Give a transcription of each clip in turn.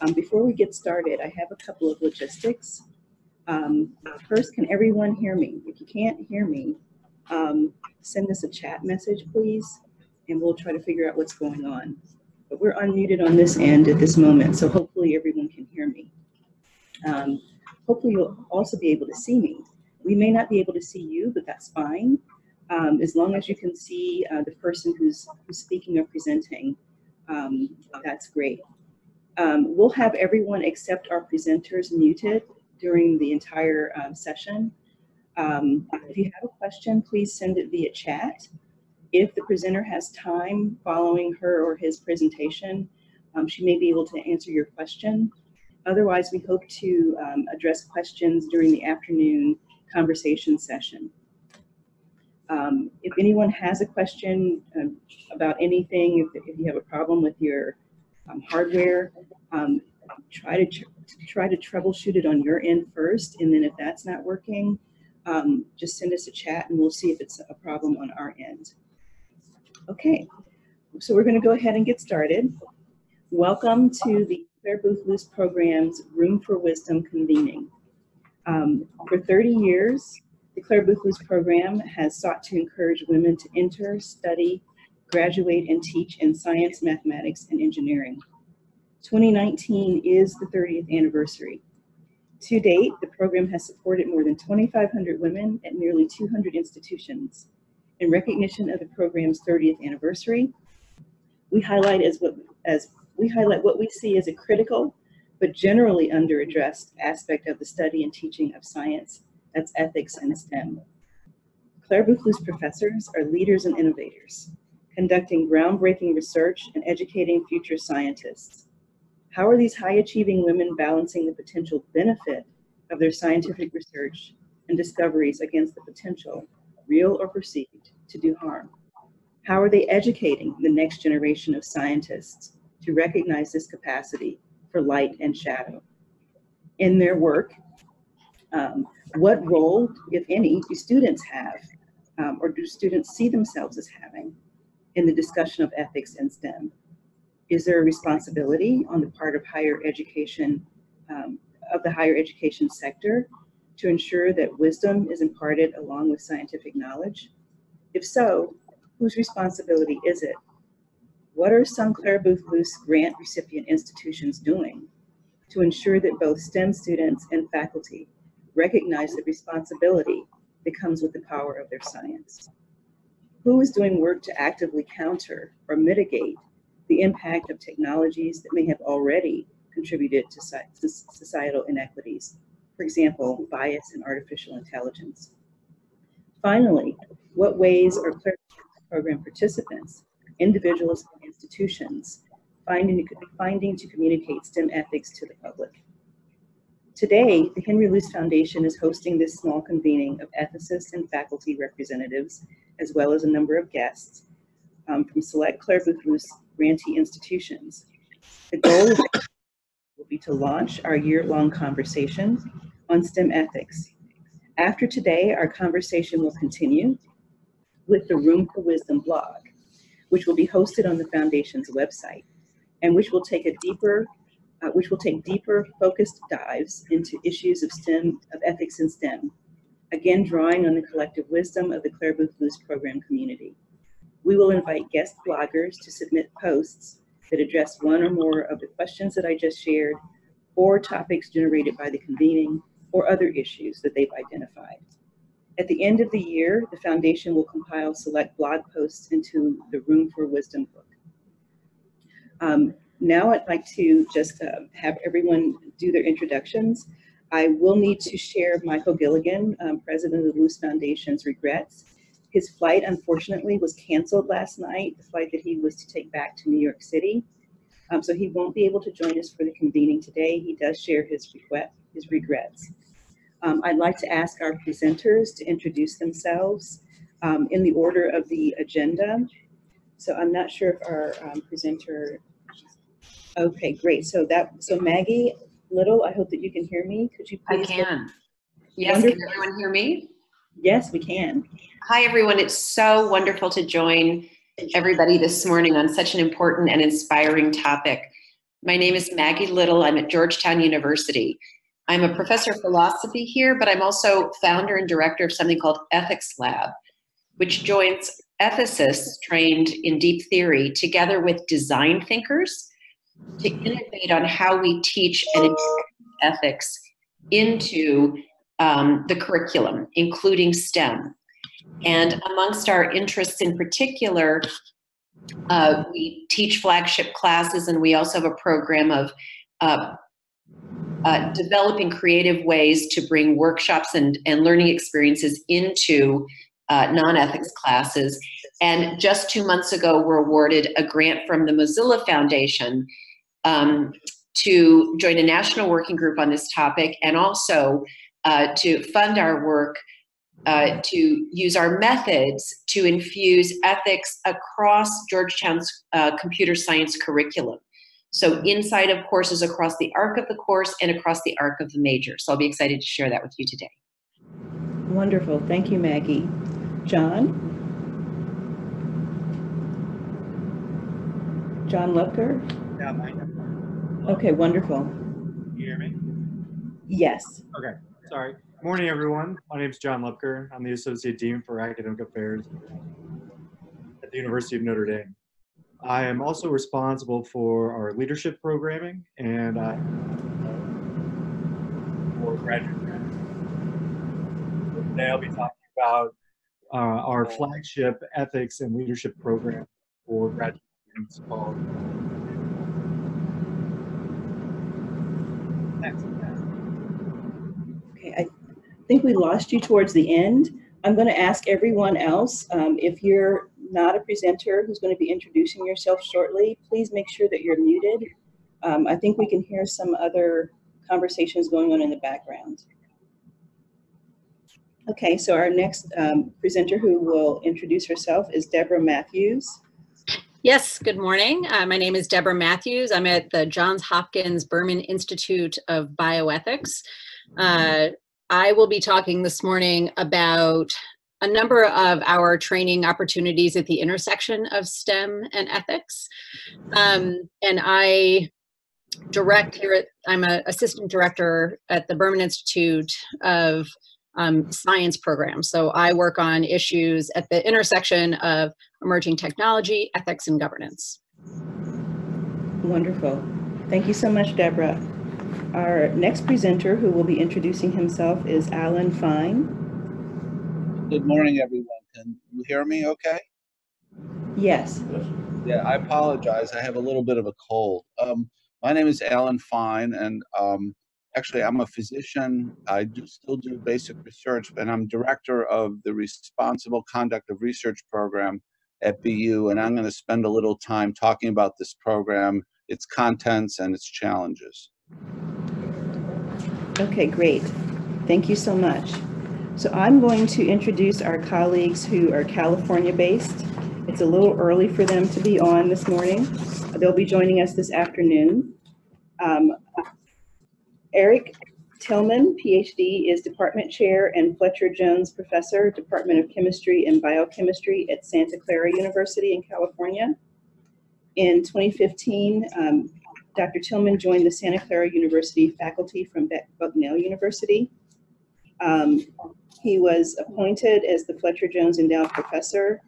Um, before we get started, I have a couple of logistics. Um, first, can everyone hear me? If you can't hear me, um, send us a chat message, please, and we'll try to figure out what's going on. But we're unmuted on this end at this moment, so hopefully everyone can hear me. Um, hopefully you'll also be able to see me. We may not be able to see you, but that's fine. Um, as long as you can see uh, the person who's, who's speaking or presenting, um, that's great. Um, we'll have everyone except our presenters muted during the entire um, session. Um, if you have a question, please send it via chat. If the presenter has time following her or his presentation, um, she may be able to answer your question. Otherwise, we hope to um, address questions during the afternoon conversation session. Um, if anyone has a question um, about anything, if, if, you have a problem with your um, hardware, um, try to try to troubleshoot it on your end first, and then if that's not working, um, just send us a chat and we'll see if it's a problem on our end. Okay, so we're going to go ahead and get started. Welcome to the Clare Boothe Luce program's Room for Wisdom convening. Um, for 30 years, the Clare Boothe Luce program has sought to encourage women to enter, study, graduate, and teach in science, mathematics, and engineering. 2019 is the 30th anniversary. To date, the program has supported more than 2,500 women at nearly 200 institutions. In recognition of the program's 30th anniversary, we highlight as what as we highlight what we see as a critical but generally underaddressed aspect of the study and teaching of science, that's ethics and STEM. Clare Boothe Luce professors are leaders and innovators, conducting groundbreaking research and educating future scientists. How are these high-achieving women balancing the potential benefit of their scientific research and discoveries against the potential, real or perceived, to do harm? How are they educating the next generation of scientists to recognize this capacity for light and shadow? In their work, um, what role, if any, do students have, um, or do students see themselves as having in the discussion of ethics and STEM? is there a responsibility on the part of higher education, um, of the higher education sector to ensure that wisdom is imparted along with scientific knowledge? If so, whose responsibility is it? What are some Clare Boothe Luce grant recipient institutions doing to ensure that both STEM students and faculty recognize the responsibility that comes with the power of their science? Who is doing work to actively counter or mitigate the impact of technologies that may have already contributed to societal inequities, for example, bias in artificial intelligence. Finally, what ways are program participants, individuals and institutions, finding, finding to communicate STEM ethics to the public? Today, the Henry Luce Foundation is hosting this small convening of ethicists and faculty representatives, as well as a number of guests um, from select Clare Boothe Luce grantee institutions. The goal will be to launch our year-long conversation on STEM ethics. After today, our conversation will continue with the Room for Wisdom blog, which will be hosted on the Foundation's website, and which will take a deeper, uh, which will take deeper focused dives into issues of STEM, of ethics in STEM, again drawing on the collective wisdom of the Clare Boothe Luce program community. We will invite guest bloggers to submit posts that address one or more of the questions that I just shared, or topics generated by the convening, or other issues that they've identified. At the end of the year, the Foundation will compile select blog posts into the Room for Wisdom book. Um, now I'd like to just uh, have everyone do their introductions. I will need to share Michael Gilligan, um, President of the Luce Foundation's regrets his flight, unfortunately, was canceled last night, the flight that he was to take back to New York City. Um, so he won't be able to join us for the convening today. He does share his, regret, his regrets. Um, I'd like to ask our presenters to introduce themselves um, in the order of the agenda. So I'm not sure if our um, presenter, okay, great. So that, so Maggie Little, I hope that you can hear me. Could you please? I can. Yes, Wonderful. can everyone hear me? Yes, we can. Hi, everyone. It's so wonderful to join everybody this morning on such an important and inspiring topic. My name is Maggie Little. I'm at Georgetown University. I'm a professor of philosophy here, but I'm also founder and director of something called Ethics Lab, which joins ethicists trained in deep theory together with design thinkers to innovate on how we teach and ethics into um, the curriculum, including STEM. And amongst our interests in particular, uh, we teach flagship classes, and we also have a program of uh, uh, developing creative ways to bring workshops and, and learning experiences into uh, non-ethics classes. And just two months ago, we're awarded a grant from the Mozilla Foundation um, to join a national working group on this topic and also uh, to fund our work uh, to use our methods to infuse ethics across Georgetown's uh, computer science curriculum. So inside of courses across the arc of the course and across the arc of the major. So I'll be excited to share that with you today. Wonderful. Thank you, Maggie. John? John Lubker? Yeah, mine. Okay, wonderful. You hear me? Yes. Okay, sorry. Morning, everyone. My name is John Lubker. I'm the Associate Dean for Academic Affairs at the University of Notre Dame. I am also responsible for our leadership programming and I for graduate Today I'll be talking about uh, our flagship ethics and leadership program for graduate students called Okay, I think we lost you towards the end. I'm going to ask everyone else, um, if you're not a presenter who's going to be introducing yourself shortly, please make sure that you're muted. Um, I think we can hear some other conversations going on in the background. Okay, so our next um, presenter who will introduce herself is Debra Mathews. Yes, good morning. Uh, my name is Debra Mathews. I'm at the Johns Hopkins Berman Institute of Bioethics. Uh, I will be talking this morning about a number of our training opportunities at the intersection of STEM and ethics. Um, and I direct here at, I'm an assistant director at the Berman Institute of um, science program. So I work on issues at the intersection of emerging technology, ethics, and governance. Wonderful. Thank you so much, Debra. Our next presenter who will be introducing himself is Alan Fine. Good morning, everyone. Can you hear me okay? Yes. Yeah, I apologize. I have a little bit of a cold. Um, my name is Alan Fine, and um, actually, I'm a physician. I do still do basic research, and I'm director of the Responsible Conduct of Research program at BU. And I'm going to spend a little time talking about this program, its contents, and its challenges. Okay, great. Thank you so much. So I'm going to introduce our colleagues who are California-based. It's a little early for them to be on this morning. They'll be joining us this afternoon. Um, Eric Tillman, PhD, is Department Chair and Fletcher Jones Professor, Department of Chemistry and Biochemistry at Santa Clara University in California. In 2015, um, Dr. Tillman joined the Santa Clara University faculty from Bucknell University. Um, he was appointed as the Fletcher Jones Endowed Professor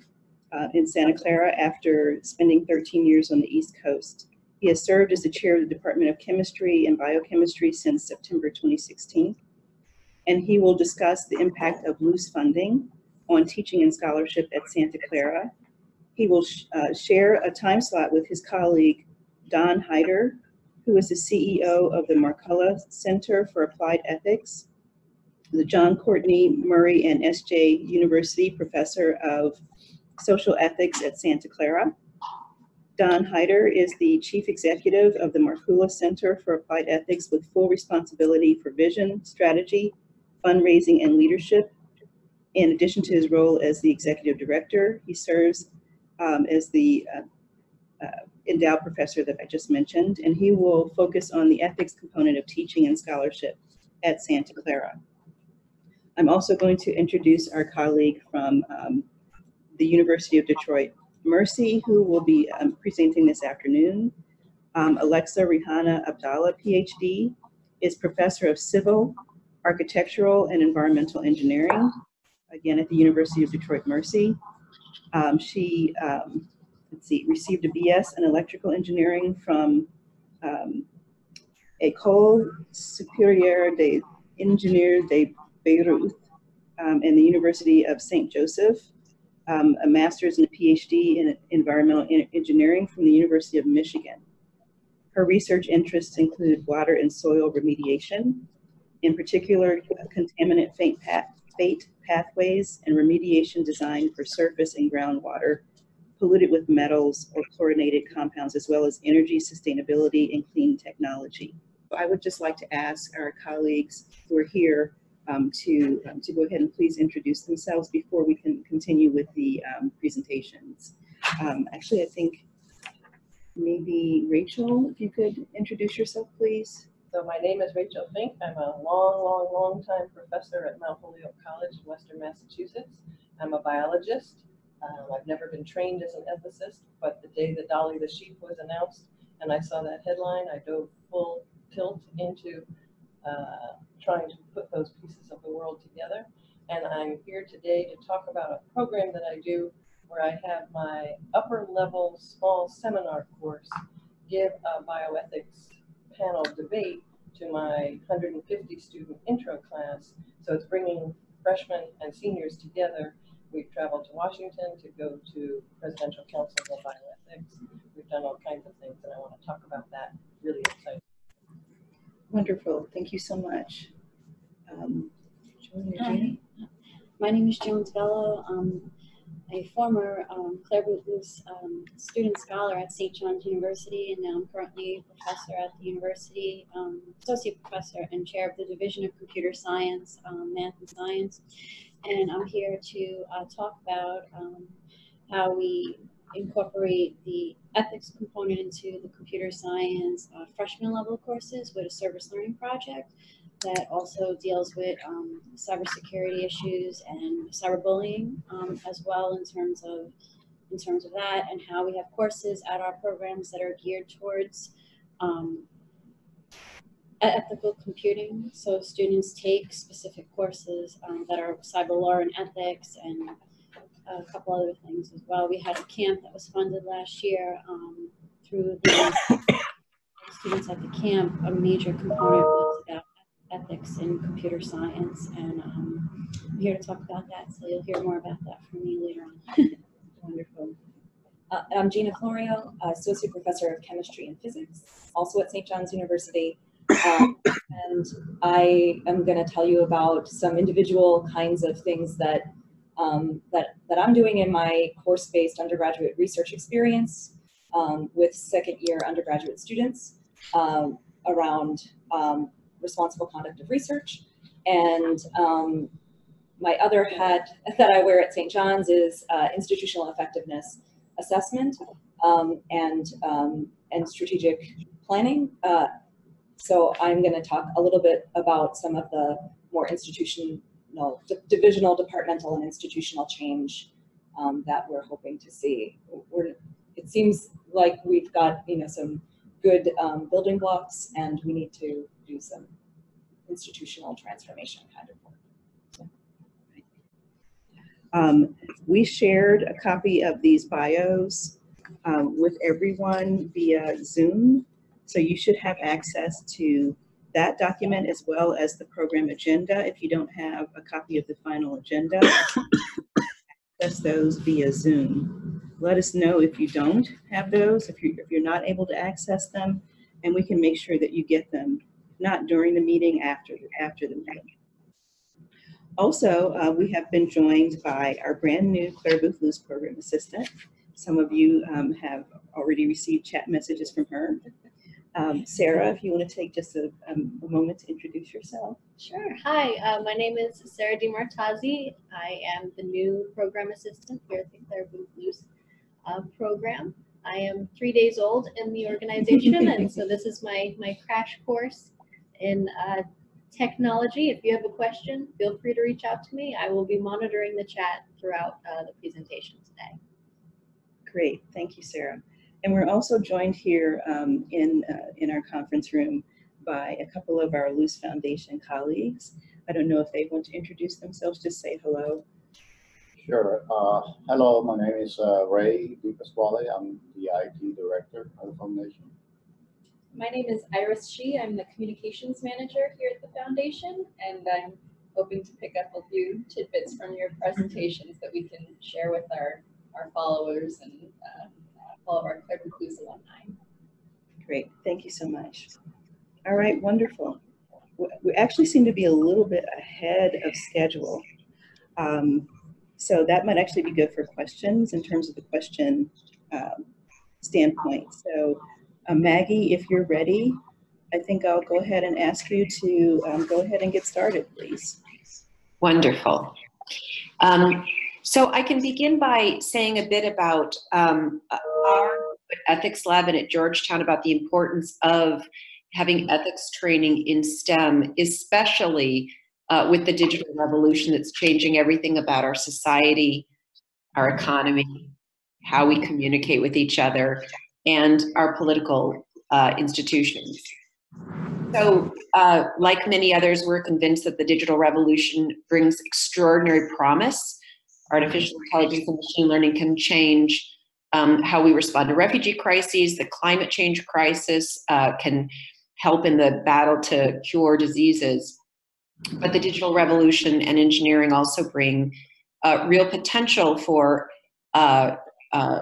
uh, in Santa Clara after spending 13 years on the East Coast. He has served as the chair of the Department of Chemistry and Biochemistry since September 2016. And he will discuss the impact of Luce funding on teaching and scholarship at Santa Clara. He will sh uh, share a time slot with his colleague, Don Heider, who is the CEO of the Markkula Center for Applied Ethics, the John Courtney Murray and SJ University Professor of Social Ethics at Santa Clara. Don Heider is the Chief Executive of the Markkula Center for Applied Ethics with full responsibility for vision, strategy, fundraising, and leadership. In addition to his role as the Executive Director, he serves um, as the uh, uh, endowed professor that I just mentioned, and he will focus on the ethics component of teaching and scholarship at Santa Clara. I'm also going to introduce our colleague from um, the University of Detroit, Mercy, who will be um, presenting this afternoon. Um, Alexa Rihana Abdallah, PhD, is Professor of Civil, Architectural, and Environmental Engineering, again at the University of Detroit Mercy. Um, she, um, let's see, received a BS in Electrical Engineering from um, École Supérieure des Ingénieurs de Beirut um, and the University of St. Joseph, um, a master's and a PhD in environmental en- engineering from the University of Michigan. Her research interests include water and soil remediation, in particular contaminant fate pathways and remediation design for surface and groundwater polluted with metals or chlorinated compounds, as well as energy sustainability and clean technology. I would just like to ask our colleagues who are here um, to, um, to go ahead and please introduce themselves before we can continue with the um, presentations. Um, Actually, I think maybe Rachel, if you could introduce yourself, please. So my name is Rachel Fink. I'm a long, long, long time professor at Mount Holyoke College in Western Massachusetts. I'm a biologist. Um, I've never been trained as an ethicist, but the day that Dolly the sheep was announced and I saw that headline, I dove full tilt into uh, trying to put those pieces of the world together. And I'm here today to talk about a program that I do where I have my upper level small seminar course give a bioethics panel debate to my 150 student intro class. So it's bringing freshmen and seniors together. We've traveled to Washington to go to Presidential Council on Bioethics. We've done all kinds of things, and I want to talk about that. Really exciting. Wonderful, thank you so much. Um, Hi. My name is Jones Bello. I'm a former um, Clare Boothe Luce um, student scholar at St. John's University, and now I'm currently a professor at the university, um, associate professor and chair of the Division of Computer Science, um, Math and Science. And I'm here to uh, talk about um, how we incorporate the ethics component into the computer science uh, freshman level courses with a service learning project that also deals with um, cybersecurity issues and cyberbullying um, as well in terms of in terms of that and how we have courses at our programs that are geared towards um, ethical computing. So students take specific courses um, that are cyber law and ethics and a couple other things as well. We had a camp that was funded last year um, through the students at the camp. A major component was about ethics in computer science, and um, I'm here to talk about that. So you'll hear more about that from me later on. Wonderful. Uh, I'm Gina Florio, Associate Professor of Chemistry and Physics, also at St. John's University. Um, and I am going to tell you about some individual kinds of things that, um, that, that I'm doing in my course-based undergraduate research experience um, with second-year undergraduate students um, around um, responsible conduct of research. And um, my other hat that I wear at St. John's is uh, institutional effectiveness assessment um, and and strategic planning. Uh, so I'm going to talk a little bit about some of the more institutional, d- divisional, departmental, and institutional change um, that we're hoping to see. We're, it seems like we've got you know some good um, building blocks, and we need to do some institutional transformation kind of work. Um, we shared a copy of these bios um, with everyone via Zoom. So you should have access to that document as well as the program agenda. If you don't have a copy of the final agenda, access those via Zoom. Let us know if you don't have those, if you if you're not able to access them, and we can make sure that you get them, not during the meeting, after after the meeting. Also, uh, we have been joined by our brand new Clare Boothe Luce program assistant. Some of you um, have already received chat messages from her. Um, Sarah, if you want to take just a, um, a moment to introduce yourself. Sure. Hi, uh, my name is Sarah DiMartazzi. I am the new program assistant here at the Clare Boothe Luce uh, program. I am three days old in the organization, and so this is my, my crash course in uh, technology. If you have a question, feel free to reach out to me. I will be monitoring the chat throughout uh, the presentation today. Great, thank you, Sarah. And we're also joined here um, in, uh, in our conference room by a couple of our Luce Foundation colleagues. I don't know if they want to introduce themselves, just say hello. Sure. Uh, hello, my name is uh, Ray DiPasquale. I'm the IT director of the foundation. My name is Iris Shi. I'm the communications manager here at the foundation, and I'm hoping to pick up a few tidbits from your presentations that we can share with our, our followers and uh, all of our Clare Boothe alumni. Great, thank you so much. All right, wonderful. We actually seem to be a little bit ahead of schedule. Um, So that might actually be good for questions in terms of the question um, standpoint. So uh, Maggie, if you're ready, I think I'll go ahead and ask you to um, go ahead and get started, please. Wonderful. Um, so I can begin by saying a bit about um, our ethics lab and at Georgetown about the importance of having ethics training in STEM, especially uh, with the digital revolution that's changing everything about our society, our economy, how we communicate with each other, and our political uh, institutions. So, uh, like many others, we're convinced that the digital revolution brings extraordinary promise. Artificial intelligence and machine learning can change um, how we respond to refugee crises, the climate change crisis, uh, can help in the battle to cure diseases. But the digital revolution and engineering also bring uh, real potential for uh, uh,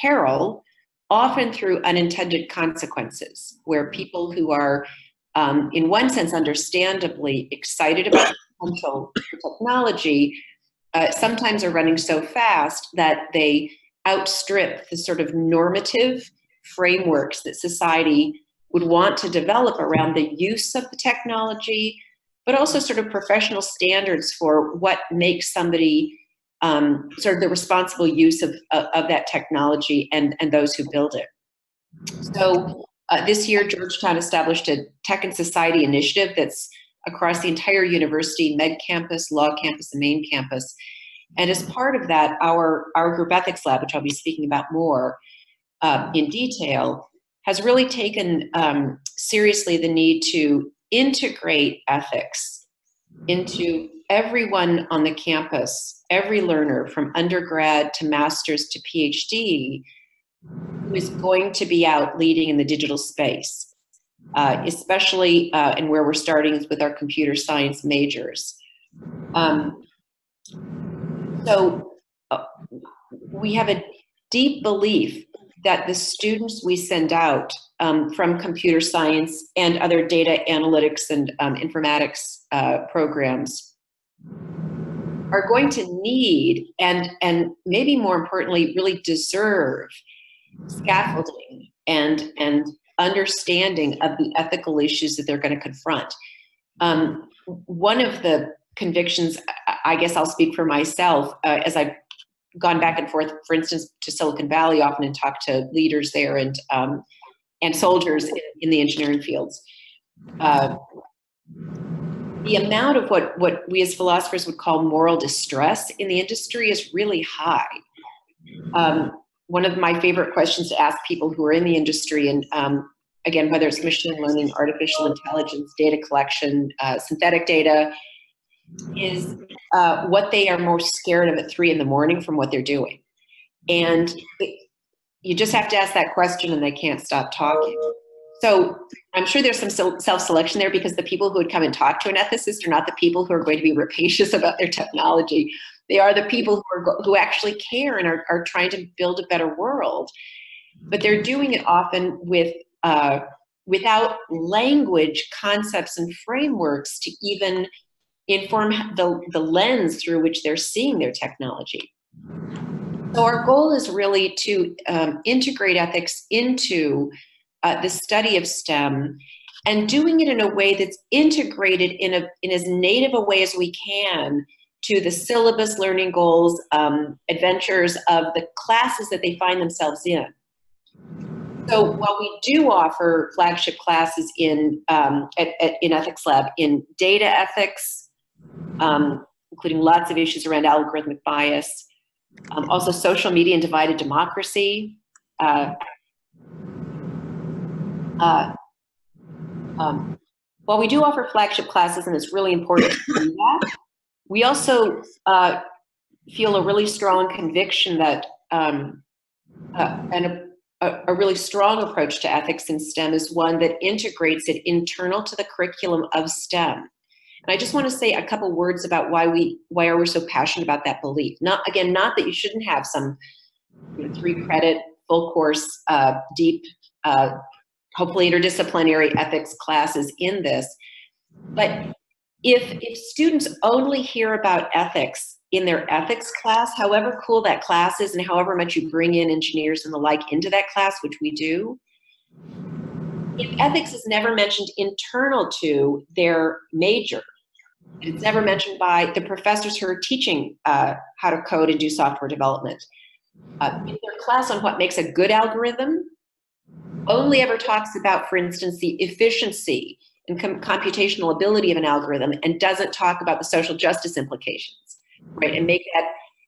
peril, often through unintended consequences, where people who are, um, in one sense, understandably excited about potential technology, uh, sometimes are running so fast that they outstrip the sort of normative frameworks that society would want to develop around the use of the technology, but also sort of professional standards for what makes somebody um, sort of the responsible use of, of, of, that technology and, and those who build it. So uh, this year, Georgetown established a Tech and Society initiative that's across the entire university, Med Campus, Law Campus, and Main Campus. And as part of that, our, our group ethics lab, which I'll be speaking about more uh, in detail, has really taken um, seriously the need to integrate ethics into everyone on the campus, every learner from undergrad to master's to PhD, who is going to be out leading in the digital space, uh, especially uh, and where we're starting is with our computer science majors. Um, so uh, we have a deep belief that the students we send out um, from computer science and other data analytics and um, informatics uh, programs are going to need and and maybe more importantly really deserve scaffolding and and understanding of the ethical issues that they're going to confront um, one of the convictions i guess i'll speak for myself uh, as i've gone back and forth, for instance, to Silicon Valley often and talked to leaders there and um, and soldiers in, in, the engineering fields. Uh, the amount of what what we as philosophers would call moral distress in the industry is really high. Um, one of my favorite questions to ask people who are in the industry, and um, again, whether it's machine learning, artificial intelligence, data collection, uh, synthetic data, is uh, what they are most scared of at three in the morning from what they're doing. And it, you just have to ask that question and they can't stop talking. So I'm sure there's some self-selection there because the people who would come and talk to an ethicist are not the people who are going to be rapacious about their technology. They are the people who are who actually care and are, are trying to build a better world. But they're doing it often with uh, without language, concepts, and frameworks to even inform the, the lens through which they're seeing their technology. So our goal is really to um, integrate ethics into uh, the study of STEM and doing it in a way that's integrated in, a, in as native a way as we can to the syllabus learning goals, um, adventures of the classes that they find themselves in. So while we do offer flagship classes in, um, at, at, in Ethics Lab in data ethics, um, including lots of issues around algorithmic bias. Um, also, social media and divided democracy. Uh, uh, um, while we do offer flagship classes, and it's really important to do that, we also uh, feel a really strong conviction that um, uh, and a, a, really strong approach to ethics in STEM is one that integrates it internal to the curriculum of STEM. And I just want to say a couple words about why we why are we so passionate about that belief. Not again, not that you shouldn't have some you know, three credit full course uh, deep uh, hopefully interdisciplinary ethics classes in this. But if, if students only hear about ethics in their ethics class, however cool that class is and however much you bring in engineers and the like into that class, which we do, if ethics is never mentioned internal to their major, it's never mentioned by the professors who are teaching uh, how to code and do software development. Uh, in their class on what makes a good algorithm, only ever talks about, for instance, the efficiency and com computational ability of an algorithm and doesn't talk about the social justice implications, right? And make that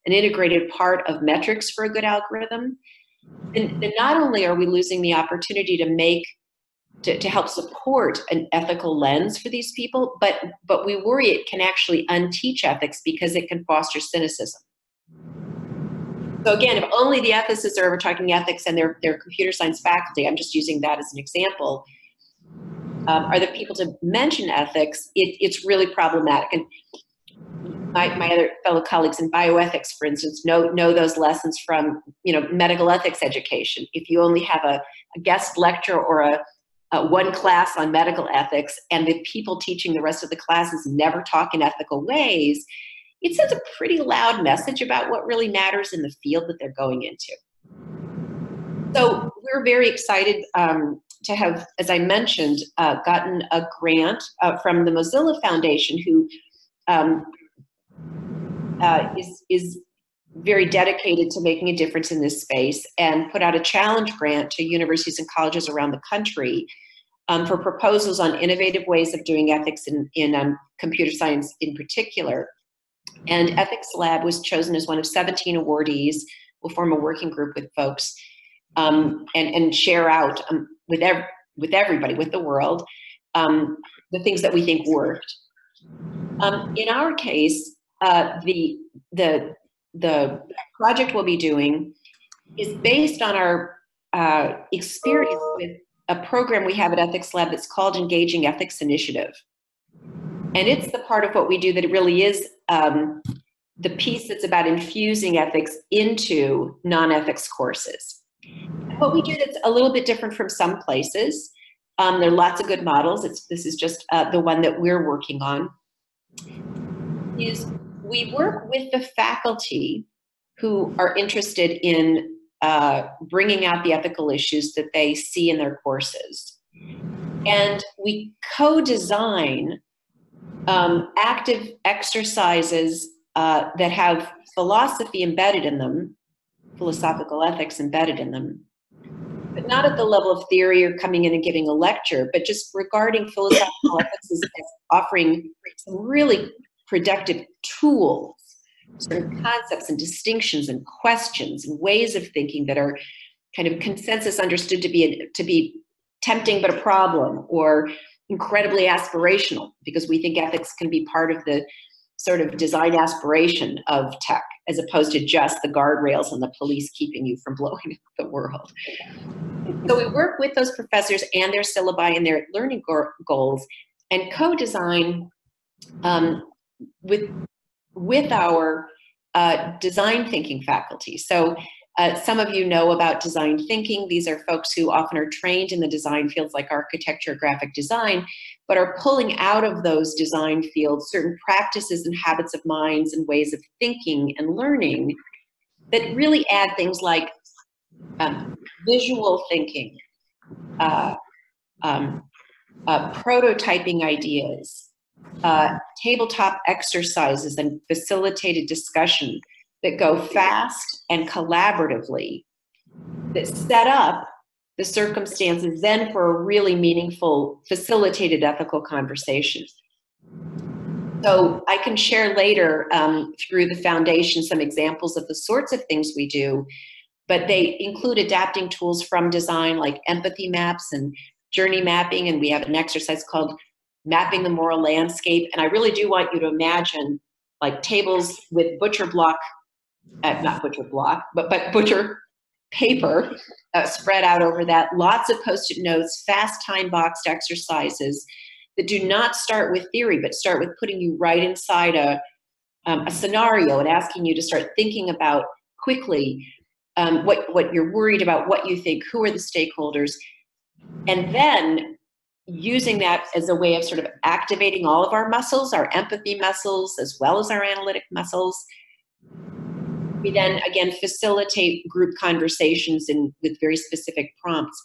an integrated part of metrics for a good algorithm. And then not only are we losing the opportunity to make to, to help support an ethical lens for these people, but but we worry it can actually unteach ethics because it can foster cynicism. So again, if only the ethicists are ever talking ethics and their, their computer science faculty, I'm just using that as an example, um, are the people to mention ethics, it, it's really problematic. And my, my other fellow colleagues in bioethics, for instance, know, know those lessons from you know medical ethics education. If you only have a, a guest lecture or a, a one class on medical ethics and the people teaching the rest of the classes never talk in ethical ways, it sends a pretty loud message about what really matters in the field that they're going into. So we're very excited um, to have, as I mentioned, uh, gotten a grant uh, from the Mozilla Foundation, who um, uh, is is very dedicated to making a difference in this space, and put out a challenge grant to universities and colleges around the country um, for proposals on innovative ways of doing ethics in, in um, computer science in particular. And Ethics Lab was chosen as one of 17 awardees. We'll form a working group with folks um, and, and share out um, with, ev with everybody, with the world, um, the things that we think worked. Um, in our case, uh, the, the, the project we'll be doing is based on our uh, experience with a program we have at Ethics Lab that's called Engaging Ethics Initiative. And it's the part of what we do that really is um, the piece that's about infusing ethics into non-ethics courses. What we do that's a little bit different from some places, um, there are lots of good models, it's, this is just uh, the one that we're working on, is we work with the faculty who are interested in uh, bringing out the ethical issues that they see in their courses. And we co-design um, active exercises uh, that have philosophy embedded in them, philosophical ethics embedded in them, but not at the level of theory or coming in and giving a lecture, but just regarding philosophical ethics as, as offering some really productive tools, certain concepts and distinctions and questions and ways of thinking that are kind of consensus understood to be to be tempting but a problem or incredibly aspirational because we think ethics can be part of the sort of design aspiration of tech as opposed to just the guardrails and the police keeping you from blowing up the world. So we work with those professors and their syllabi and their learning goals and co-design um, with, with our uh, design thinking faculty. So uh, some of you know about design thinking. These are folks who often are trained in the design fields like architecture, graphic design, but are pulling out of those design fields certain practices and habits of minds and ways of thinking and learning that really add things like um, visual thinking, uh, um, uh, prototyping ideas, uh, tabletop exercises and facilitated discussion that go fast and collaboratively that set up the circumstances then for a really meaningful facilitated ethical conversation so i can share later um, through the foundation some examples of the sorts of things we do but they include adapting tools from design like empathy maps and journey mapping, and we have an exercise called mapping the moral landscape. And I really do want you to imagine like tables with butcher block, uh, not butcher block, but but butcher paper uh, spread out over that. Lots of post-it notes, fast time boxed exercises that do not start with theory, but start with putting you right inside a um, a scenario and asking you to start thinking about quickly um, what what you're worried about, what you think, who are the stakeholders, and then using that as a way of sort of activating all of our muscles, our empathy muscles, as well as our analytic muscles. We then again facilitate group conversations in with very specific prompts.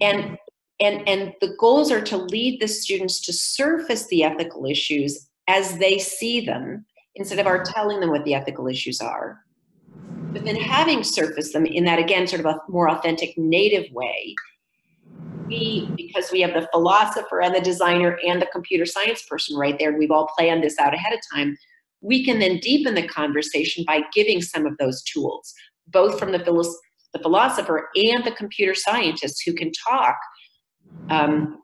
And and and the goals are to lead the students to surface the ethical issues as they see them instead of our telling them what the ethical issues are. But then having surfaced them in that again sort of a more authentic native way, we, because we have the philosopher and the designer and the computer science person right there, and we've all planned this out ahead of time, we can then deepen the conversation by giving some of those tools, both from the, philos- the philosopher and the computer scientists who can talk um,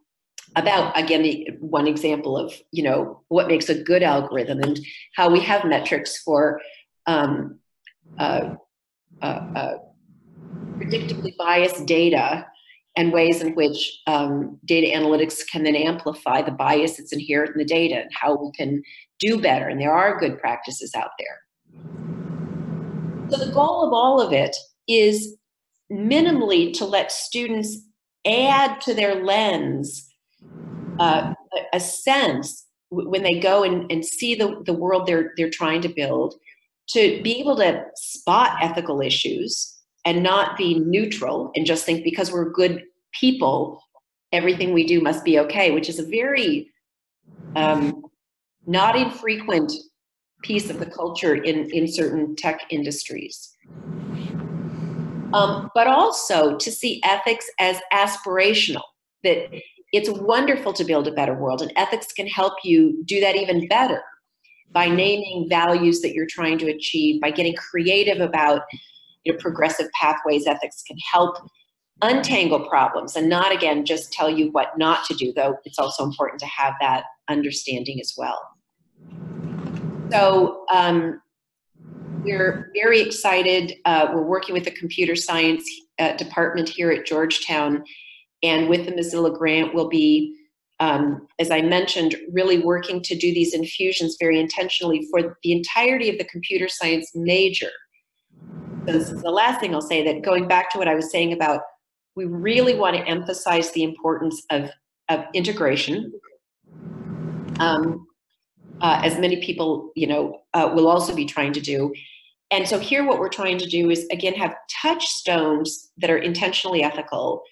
about again the one example of you know what makes a good algorithm and how we have metrics for um, uh, uh, uh, predictably biased data and ways in which um, data analytics can then amplify the bias that's inherent in the data and how we can do better. And there are good practices out there. So the goal of all of it is minimally to let students add to their lens uh, a sense when they go and, and see the, the world they're, they're trying to build to be able to spot ethical issues and not be neutral and just think because we're good people, everything we do must be okay, which is a very um, not infrequent piece of the culture in, in certain tech industries. Um, but also to see ethics as aspirational, that it's wonderful to build a better world, and ethics can help you do that even better by naming values that you're trying to achieve, by getting creative about you know, progressive pathways. Ethics can help untangle problems and not, again, just tell you what not to do, though it's also important to have that understanding as well. So, um, we're very excited. Uh, we're working with the computer science uh, department here at Georgetown, and with the Mozilla grant, we'll be, um, as I mentioned, really working to do these infusions very intentionally for the entirety of the computer science major. This is the last thing I'll say that going back to what I was saying about we really want to emphasize the importance of, of integration. Um, uh, as many people, you know, uh, will also be trying to do. And so here what we're trying to do is, again, have touchstones that are intentionally ethical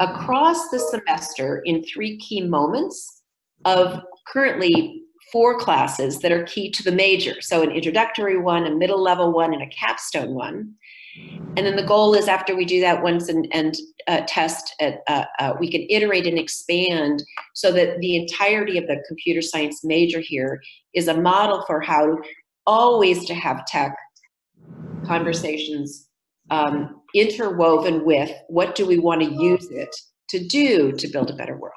across the semester in three key moments of currently four classes that are key to the major. So an introductory one, a middle level one, and a capstone one. And then the goal is after we do that once and, and uh, test, at, uh, uh, we can iterate and expand so that the entirety of the computer science major here is a model for how always to have tech conversations um, interwoven with what do we want to use it to do to build a better world.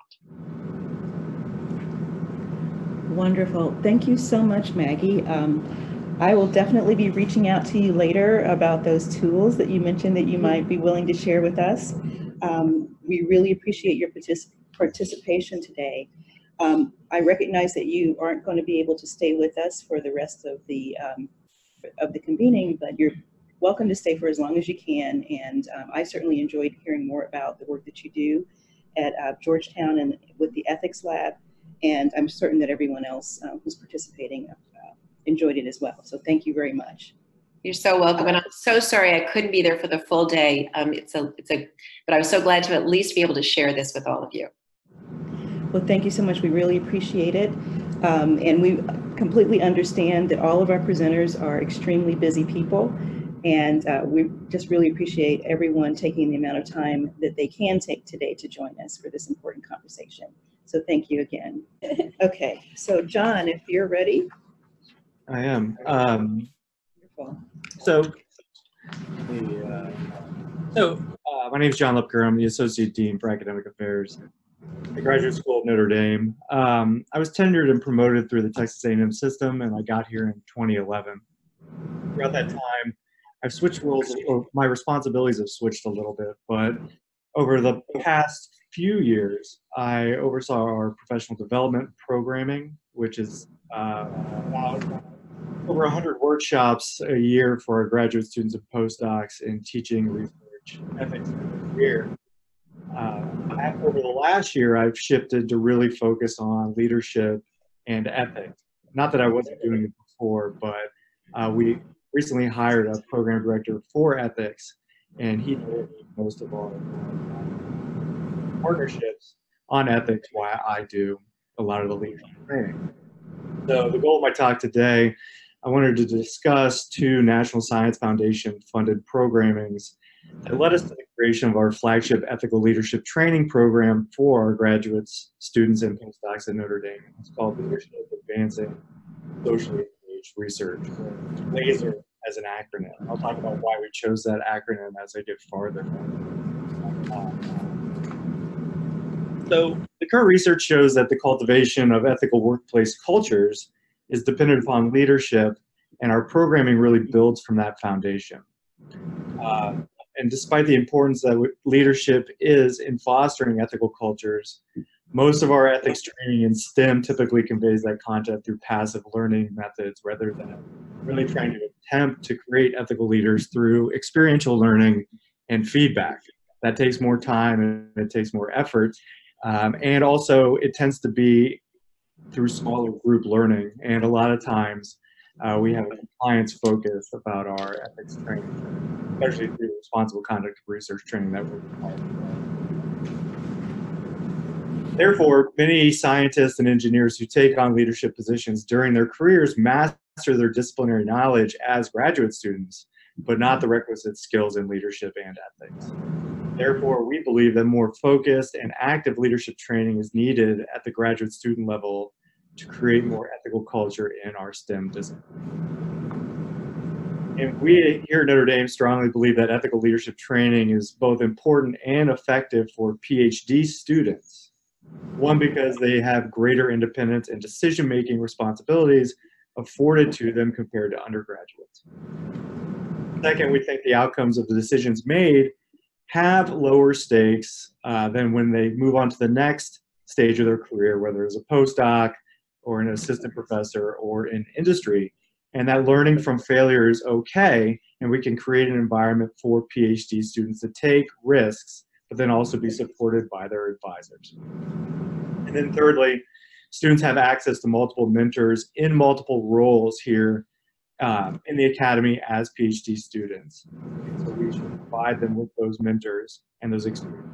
Wonderful. Thank you so much, Maggie. Um, I will definitely be reaching out to you later about those tools that you mentioned that you might be willing to share with us. Um, we really appreciate your particip participation today. Um, I recognize that you aren't going to be able to stay with us for the rest of the um, of the convening, but you're welcome to stay for as long as you can. And um, I certainly enjoyed hearing more about the work that you do at uh, Georgetown and with the Ethics Lab. And I'm certain that everyone else uh, who's participating uh, enjoyed it as well. So thank you very much. You're so welcome, and I'm so sorry I couldn't be there for the full day. Um, it's a, it's a, but I was so glad to at least be able to share this with all of you. Well, thank you so much. We really appreciate it, um, and we completely understand that all of our presenters are extremely busy people, and uh, we just really appreciate everyone taking the amount of time that they can take today to join us for this important conversation. So thank you again. okay, so John, if you're ready. I am. Um, Wonderful. so, the, uh, so uh, my name is John Lubker. I'm the Associate Dean for Academic Affairs at Graduate School of Notre Dame. Um, I was tenured and promoted through the Texas A&M system, and I got here in 2011. Throughout that time, I've switched roles, or my responsibilities have switched a little bit, but over the past few years, I oversaw our professional development programming, which is uh, about over 100 workshops a year for our graduate students and postdocs in teaching, research, ethics, and career. Uh, over the last year, I've shifted to really focus on leadership and ethics. Not that I wasn't doing it before, but uh, we recently hired a program director for ethics, and he did most of uh, partnerships on ethics why I do a lot of the leadership training. So the goal of my talk today, I wanted to discuss two National Science Foundation funded programmings that led us to the creation of our flagship ethical leadership training program for our graduates, students, and postdocs at Notre Dame. It's called the Leadership Advancing Socially Engaged Research, LASER as an acronym. I'll talk about why we chose that acronym as I get farther. Uh, So the current research shows that the cultivation of ethical workplace cultures is dependent upon leadership, and our programming really builds from that foundation. Uh, and despite the importance that leadership is in fostering ethical cultures, most of our ethics training in STEM typically conveys that content through passive learning methods rather than really trying to attempt to create ethical leaders through experiential learning and feedback. That takes more time and it takes more effort. Um, and also, it tends to be through smaller group learning. And a lot of times, uh, we have a compliance focus about our ethics training, especially through responsible conduct of research training that we're. Therefore, many scientists and engineers who take on leadership positions during their careers master their disciplinary knowledge as graduate students, but not the requisite skills in leadership and ethics. Therefore, we believe that more focused and active leadership training is needed at the graduate student level to create more ethical culture in our STEM discipline. And we here at Notre Dame strongly believe that ethical leadership training is both important and effective for PhD students. One, because they have greater independence and decision making responsibilities afforded to them compared to undergraduates. Second, we think the outcomes of the decisions made have lower stakes uh, than when they move on to the next stage of their career, whether it's a postdoc or an assistant professor or in industry. And that learning from failure is okay, and we can create an environment for PhD students to take risks, but then also be supported by their advisors. And then thirdly, students have access to multiple mentors in multiple roles here um, in the academy as PhD students. So provide them with those mentors and those experiences.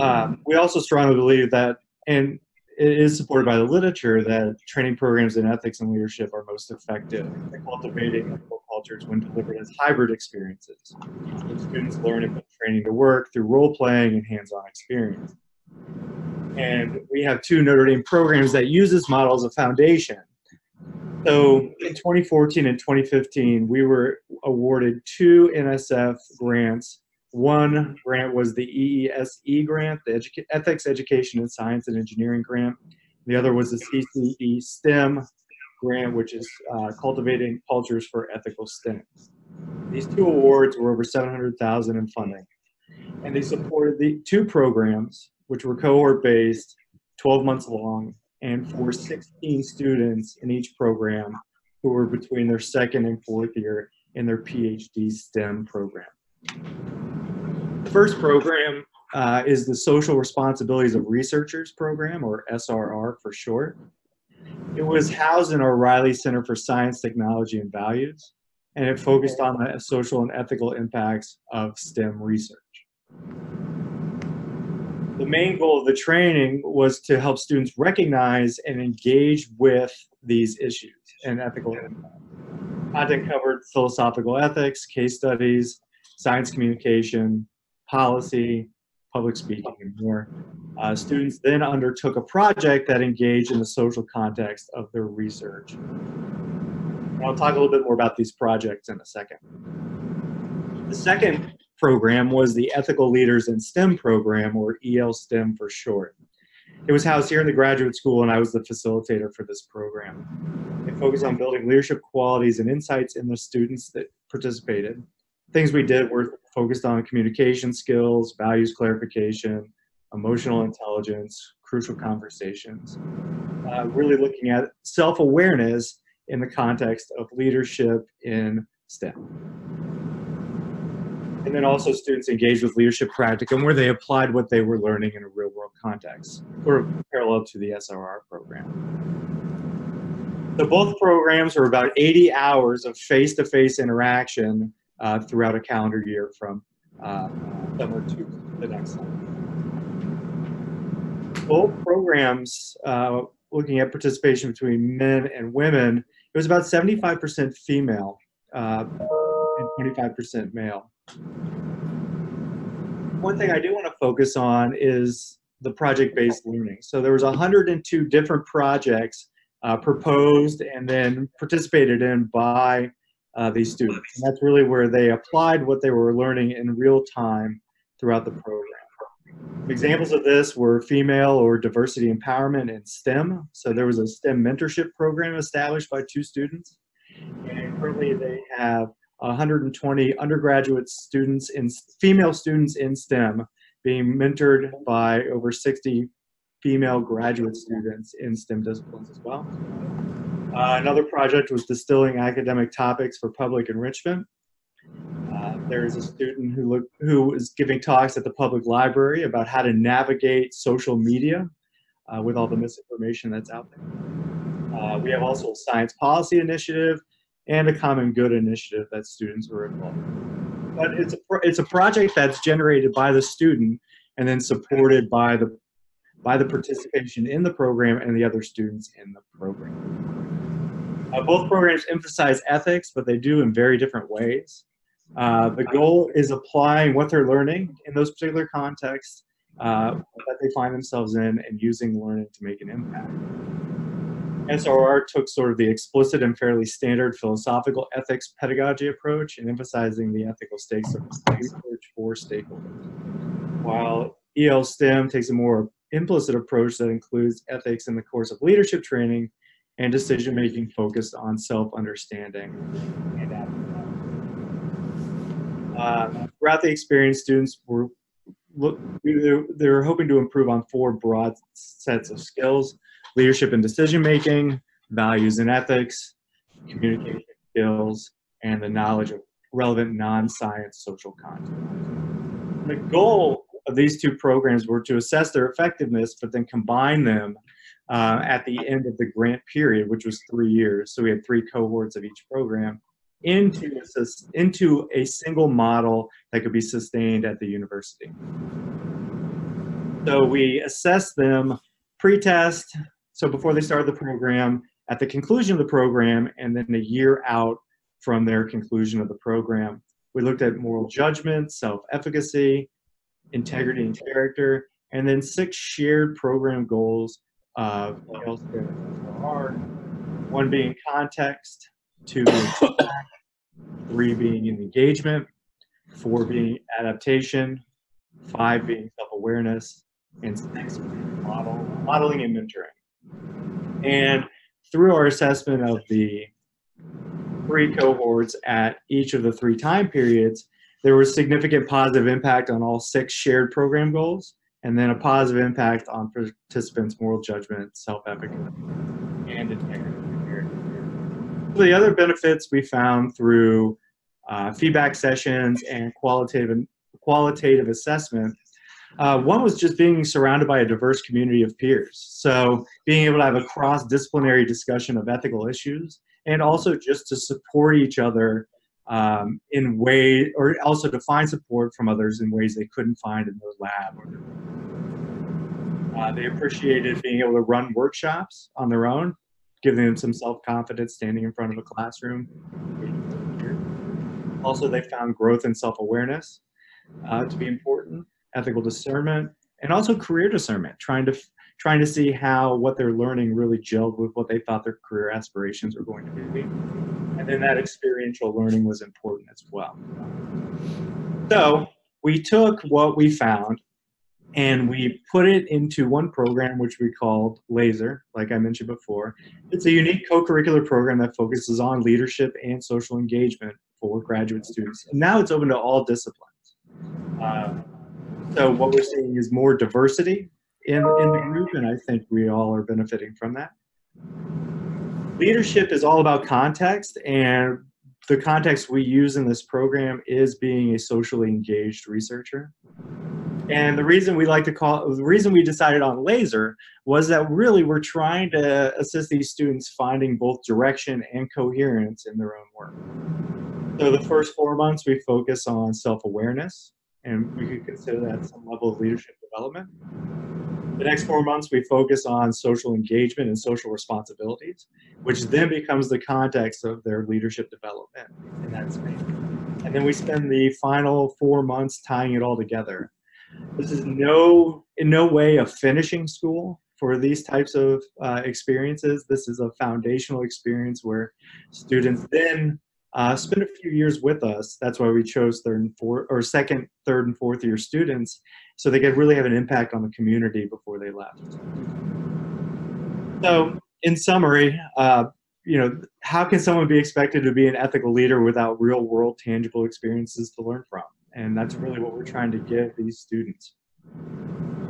Um, we also strongly believe that, and it is supported by the literature, that training programs in ethics and leadership are most effective at cultivating ethical cultures when delivered as hybrid experiences. Students learn about training to work through role playing and hands-on experience. And we have two Notre Dame programs that use this model as a foundation. So in 2014 and 2015, we were awarded two NSF grants. One grant was the EESE grant, the Edu Ethics, Education, and Science and Engineering grant. The other was the CCE STEM grant, which is uh, Cultivating Cultures for Ethical STEM. These two awards were over 700,000 in funding. And they supported the two programs, which were cohort-based, 12 months long, and for 16 students in each program who were between their second and fourth year in their PhD STEM program. The first program uh, is the Social Responsibilities of Researchers program, or SRR for short. It was housed in our Reilly Center for Science, Technology, and Values, and it focused on the social and ethical impacts of STEM research the main goal of the training was to help students recognize and engage with these issues and ethical. Content covered philosophical ethics, case studies, science communication, policy, public speaking, and more. Uh, students then undertook a project that engaged in the social context of their research. I'll talk a little bit more about these projects in a second. The second program was the Ethical Leaders in STEM program, or EL STEM for short. It was housed here in the graduate school, and I was the facilitator for this program. It focused on building leadership qualities and insights in the students that participated. Things we did were focused on communication skills, values clarification, emotional intelligence, crucial conversations, uh, really looking at self awareness in the context of leadership in STEM. And then also students engaged with leadership practicum where they applied what they were learning in a real world context, sort of parallel to the SRR program. So both programs are about 80 hours of face-to-face interaction uh, throughout a calendar year from uh, summer to the next summer. Both programs, uh, looking at participation between men and women, it was about 75% female uh, and 25% male. One thing I do want to focus on is the project-based learning. So there was 102 different projects uh, proposed and then participated in by uh, these students. And that's really where they applied what they were learning in real time throughout the program. Examples of this were female or diversity empowerment in STEM. So there was a STEM mentorship program established by two students. And currently they have 120 undergraduate students in female students in STEM being mentored by over 60 female graduate students in STEM disciplines as well. Uh, another project was distilling academic topics for public enrichment. Uh, there's a student who look, who is giving talks at the public library about how to navigate social media uh, with all the misinformation that's out there. Uh, we have also a science policy initiative and a common good initiative that students were involved in. But it's a, it's a project that's generated by the student and then supported by the, by the participation in the program and the other students in the program. Uh, both programs emphasize ethics, but they do in very different ways. Uh, the goal is applying what they're learning in those particular contexts uh, that they find themselves in and using learning to make an impact. SRR took sort of the explicit and fairly standard philosophical ethics pedagogy approach in emphasizing the ethical stakes of research for stakeholders. While EL STEM takes a more implicit approach that includes ethics in the course of leadership training and decision making focused on self understanding and uh, throughout the experience, students were look, they were hoping to improve on four broad sets of skills leadership and decision making, values and ethics, communication skills, and the knowledge of relevant non-science social content. The goal of these two programs were to assess their effectiveness, but then combine them uh, at the end of the grant period, which was three years. So we had three cohorts of each program into a, into a single model that could be sustained at the university. So we assessed them pre-test, so before they started the program, at the conclusion of the program, and then a year out from their conclusion of the program, we looked at moral judgment, self-efficacy, integrity and character, and then six shared program goals of one being context, two being feedback, three being engagement, four being adaptation, five being self-awareness, and six being model, modeling and mentoring. And through our assessment of the three cohorts at each of the three time periods, there was significant positive impact on all six shared program goals, and then a positive impact on participants' moral judgment, self-efficacy, and integrity. The other benefits we found through uh, feedback sessions and qualitative qualitative assessment uh, one was just being surrounded by a diverse community of peers. So being able to have a cross-disciplinary discussion of ethical issues and also just to support each other um, in way, or also to find support from others in ways they couldn't find in their lab. Uh, they appreciated being able to run workshops on their own, giving them some self-confidence standing in front of a classroom. Also, they found growth and self-awareness uh, to be important ethical discernment, and also career discernment, trying to trying to see how what they're learning really gelled with what they thought their career aspirations were going to be. And then that experiential learning was important as well. So we took what we found and we put it into one program which we called laser like i mentioned before it's a unique co-curricular program that focuses on leadership and social engagement for graduate students and now it's open to all disciplines uh, so what we're seeing is more diversity in, in the group and i think we all are benefiting from that leadership is all about context and the context we use in this program is being a socially engaged researcher and the reason we like to call, the reason we decided on laser was that really we're trying to assist these students finding both direction and coherence in their own work. So the first four months we focus on self-awareness, and we could consider that some level of leadership development. The next four months we focus on social engagement and social responsibilities, which then becomes the context of their leadership development in that space. And then we spend the final four months tying it all together this is no in no way a finishing school for these types of uh, experiences. This is a foundational experience where students then uh, spend a few years with us. That's why we chose third and fourth, or second, third, and fourth year students, so they could really have an impact on the community before they left. So, in summary, uh, you know, how can someone be expected to be an ethical leader without real world tangible experiences to learn from? And that's really what we're trying to give these students.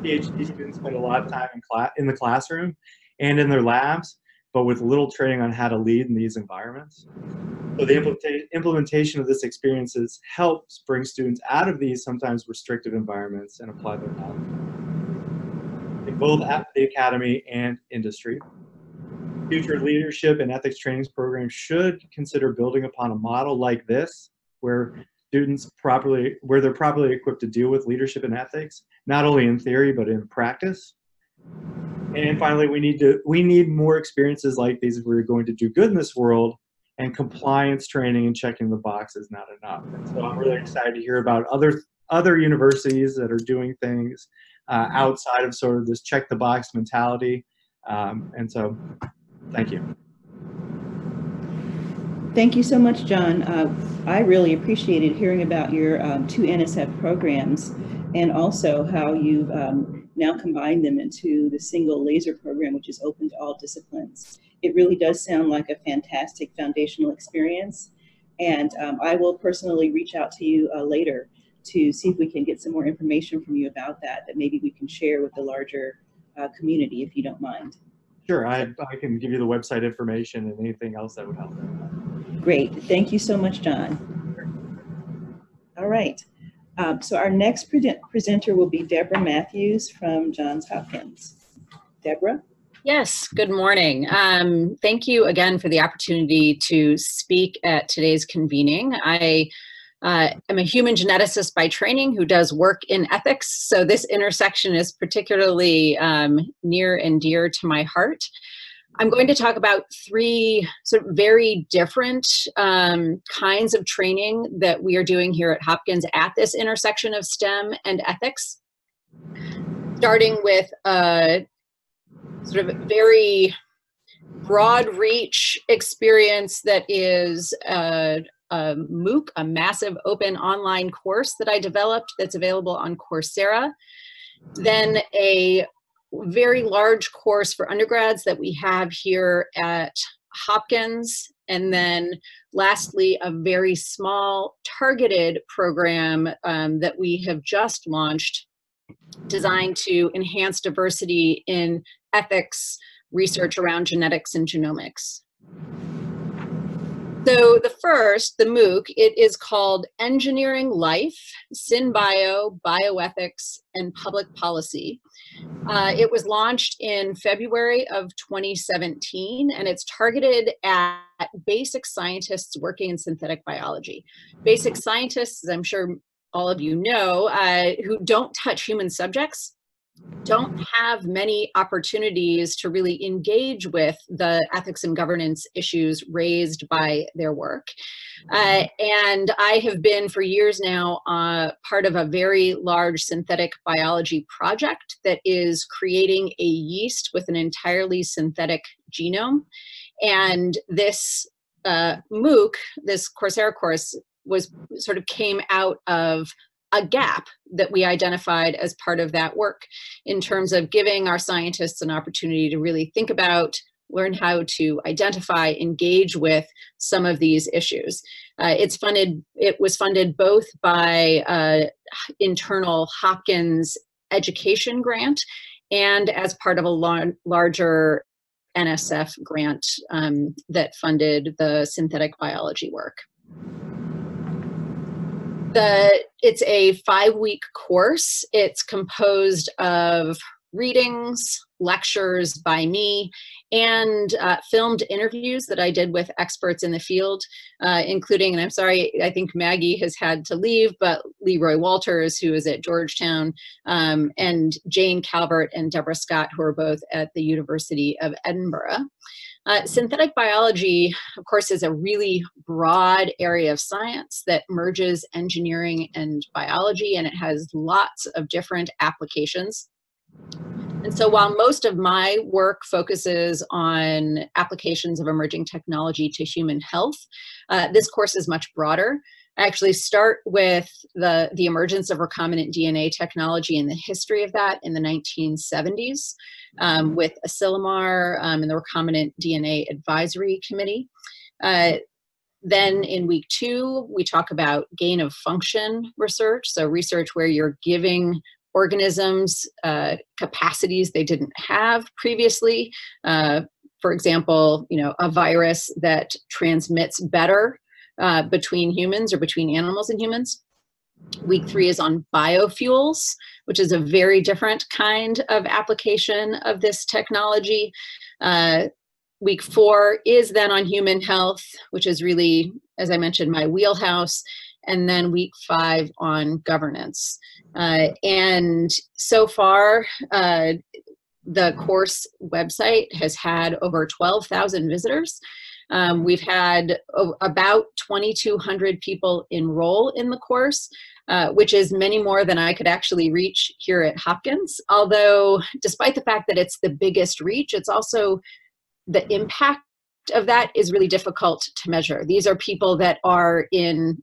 PhD students spend a lot of time in, class, in the classroom and in their labs, but with little training on how to lead in these environments. So the implementation of this experiences helps bring students out of these sometimes restrictive environments and apply their knowledge in both at the academy and industry. Future leadership and ethics trainings programs should consider building upon a model like this, where students properly, where they're properly equipped to deal with leadership and ethics, not only in theory, but in practice. And finally, we need to, we need more experiences like these if we're going to do good in this world and compliance training and checking the box is not enough. And so I'm really excited to hear about other, other universities that are doing things uh, outside of sort of this check the box mentality. Um, and so, thank you. Thank you so much, John. Uh, I really appreciated hearing about your um, two NSF programs and also how you've um, now combine them into the single laser program, which is open to all disciplines. It really does sound like a fantastic foundational experience. And um, I will personally reach out to you uh, later to see if we can get some more information from you about that, that maybe we can share with the larger uh, community, if you don't mind. Sure, I, I can give you the website information and anything else that would help. Great. Thank you so much, John. All right. Um, so our next pre presenter will be Debra Mathews from Johns Hopkins. Deborah? Yes, good morning. Um, thank you again for the opportunity to speak at today's convening. I uh, am a human geneticist by training who does work in ethics, so this intersection is particularly um, near and dear to my heart. I'm going to talk about three sort of very different um, kinds of training that we are doing here at Hopkins at this intersection of STEM and ethics. Starting with a sort of very broad reach experience that is a, a MOOC, a massive open online course that I developed that's available on Coursera. Then a very large course for undergrads that we have here at Hopkins. And then lastly, a very small targeted program um, that we have just launched designed to enhance diversity in ethics research around genetics and genomics. So the first, the MOOC, it is called Engineering Life, SynBio, Bioethics, and Public Policy. Uh, it was launched in February of 2017, and it's targeted at basic scientists working in synthetic biology. Basic scientists, as I'm sure all of you know, uh, who don't touch human subjects, don't have many opportunities to really engage with the ethics and governance issues raised by their work. Uh, and I have been for years now uh, part of a very large synthetic biology project that is creating a yeast with an entirely synthetic genome. And this uh, MOOC, this Coursera course, was sort of came out of a gap that we identified as part of that work in terms of giving our scientists an opportunity to really think about learn how to identify engage with some of these issues. Uh, it's funded it was funded both by uh, internal hopkins education grant and as part of a lar- larger nsf grant um, that funded the synthetic biology work the it's a five week course. It's composed of readings lectures by me and uh, filmed interviews that i did with experts in the field uh, including and i'm sorry i think maggie has had to leave but leroy walters who is at georgetown um, and jane calvert and deborah scott who are both at the university of edinburgh uh, synthetic biology, of course, is a really broad area of science that merges engineering and biology, and it has lots of different applications. And so while most of my work focuses on applications of emerging technology to human health, uh, this course is much broader. Actually start with the, the emergence of recombinant DNA technology and the history of that in the 1970s um, with Asilomar um, and the Recombinant DNA Advisory Committee. Uh, then in week two, we talk about gain of function research, so research where you're giving organisms uh, capacities they didn't have previously. Uh, for example, you know, a virus that transmits better uh, between humans or between animals and humans. Week three is on biofuels, which is a very different kind of application of this technology. Uh, week four is then on human health, which is really, as I mentioned, my wheelhouse. And then week five on governance. Uh, and so far, uh, the course website has had over 12,000 visitors. Um, we've had about 2,200 people enroll in the course, uh, which is many more than I could actually reach here at Hopkins. Although, despite the fact that it's the biggest reach, it's also the impact of that is really difficult to measure. These are people that are in,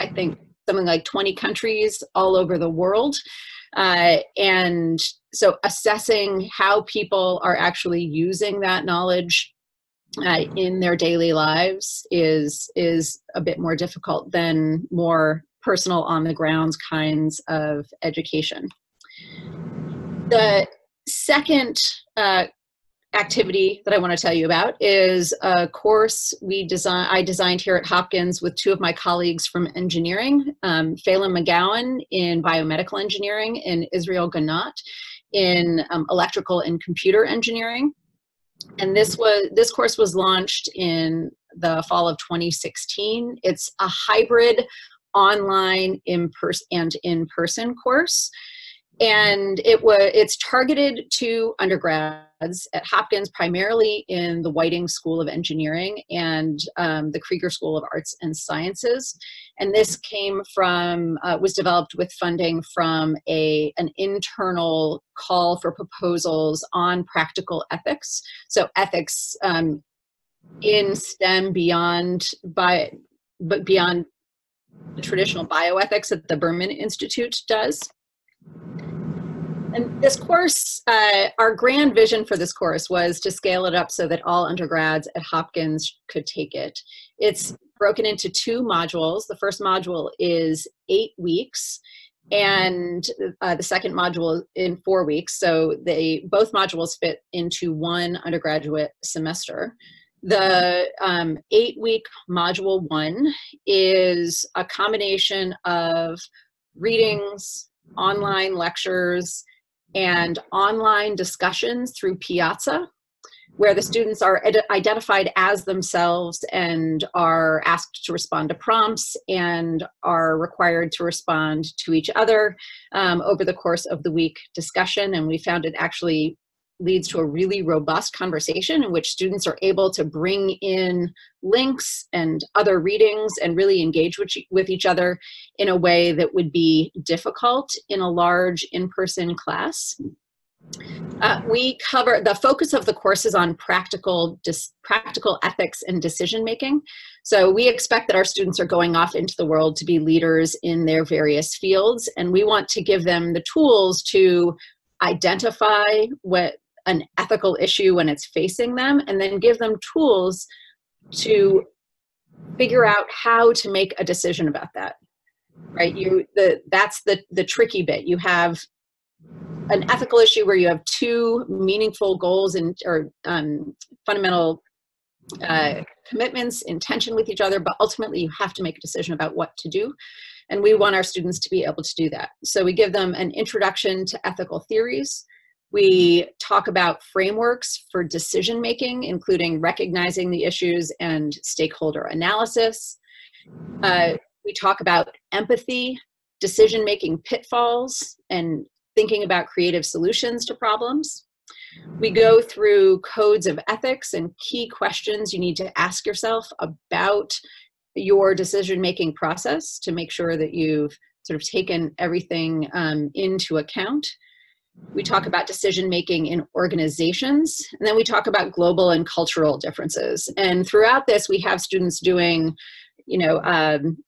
I think, something like 20 countries all over the world. Uh, and so assessing how people are actually using that knowledge uh, in their daily lives is is a bit more difficult than more personal on the grounds kinds of education. The second uh, activity that I want to tell you about is a course we design I designed here at Hopkins with two of my colleagues from engineering, um, Phelan McGowan in biomedical engineering and Israel Gannot in um, electrical and computer engineering and this was this course was launched in the fall of 2016 it's a hybrid online in person and in person course. And it was it's targeted to undergrads at hopkins primarily in the whiting school of engineering and um, the krieger school of arts and sciences. And this came from uh, was developed with funding from a an internal call for proposals on practical ethics. So ethics um, in stem beyond by but beyond the traditional bioethics that the berman institute does and this course, uh, our grand vision for this course was to scale it up so that all undergrads at Hopkins could take it. It's broken into two modules. The first module is eight weeks, and uh, the second module in four weeks. So they both modules fit into one undergraduate semester. The um, eight week module one is a combination of readings, online lectures, and online discussions through Piazza. where the students are id- identified as themselves and are asked to respond to prompts and are required to respond to each other um, over the course of the week discussion. And we found it actually leads to a really robust conversation in which students are able to bring in links and other readings and really engage with, with each other in a way that would be difficult in a large in-person class. Uh, we cover the focus of the course is on practical dis, practical ethics and decision making so we expect that our students are going off into the world to be leaders in their various fields and we want to give them the tools to identify what an ethical issue when it's facing them and then give them tools to figure out how to make a decision about that right you the that's the the tricky bit you have an ethical issue where you have two meaningful goals and or um, fundamental uh, commitments in tension with each other, but ultimately you have to make a decision about what to do. And we want our students to be able to do that. So we give them an introduction to ethical theories. We talk about frameworks for decision making, including recognizing the issues and stakeholder analysis. Uh, we talk about empathy, decision making pitfalls, and thinking about creative solutions to problems. We go through codes of ethics and key questions you need to ask yourself about your decision making process to make sure that you've sort of taken everything um, into account. We talk about decision making in organizations, and then we talk about global and cultural differences. And throughout this, we have students doing, you know, um,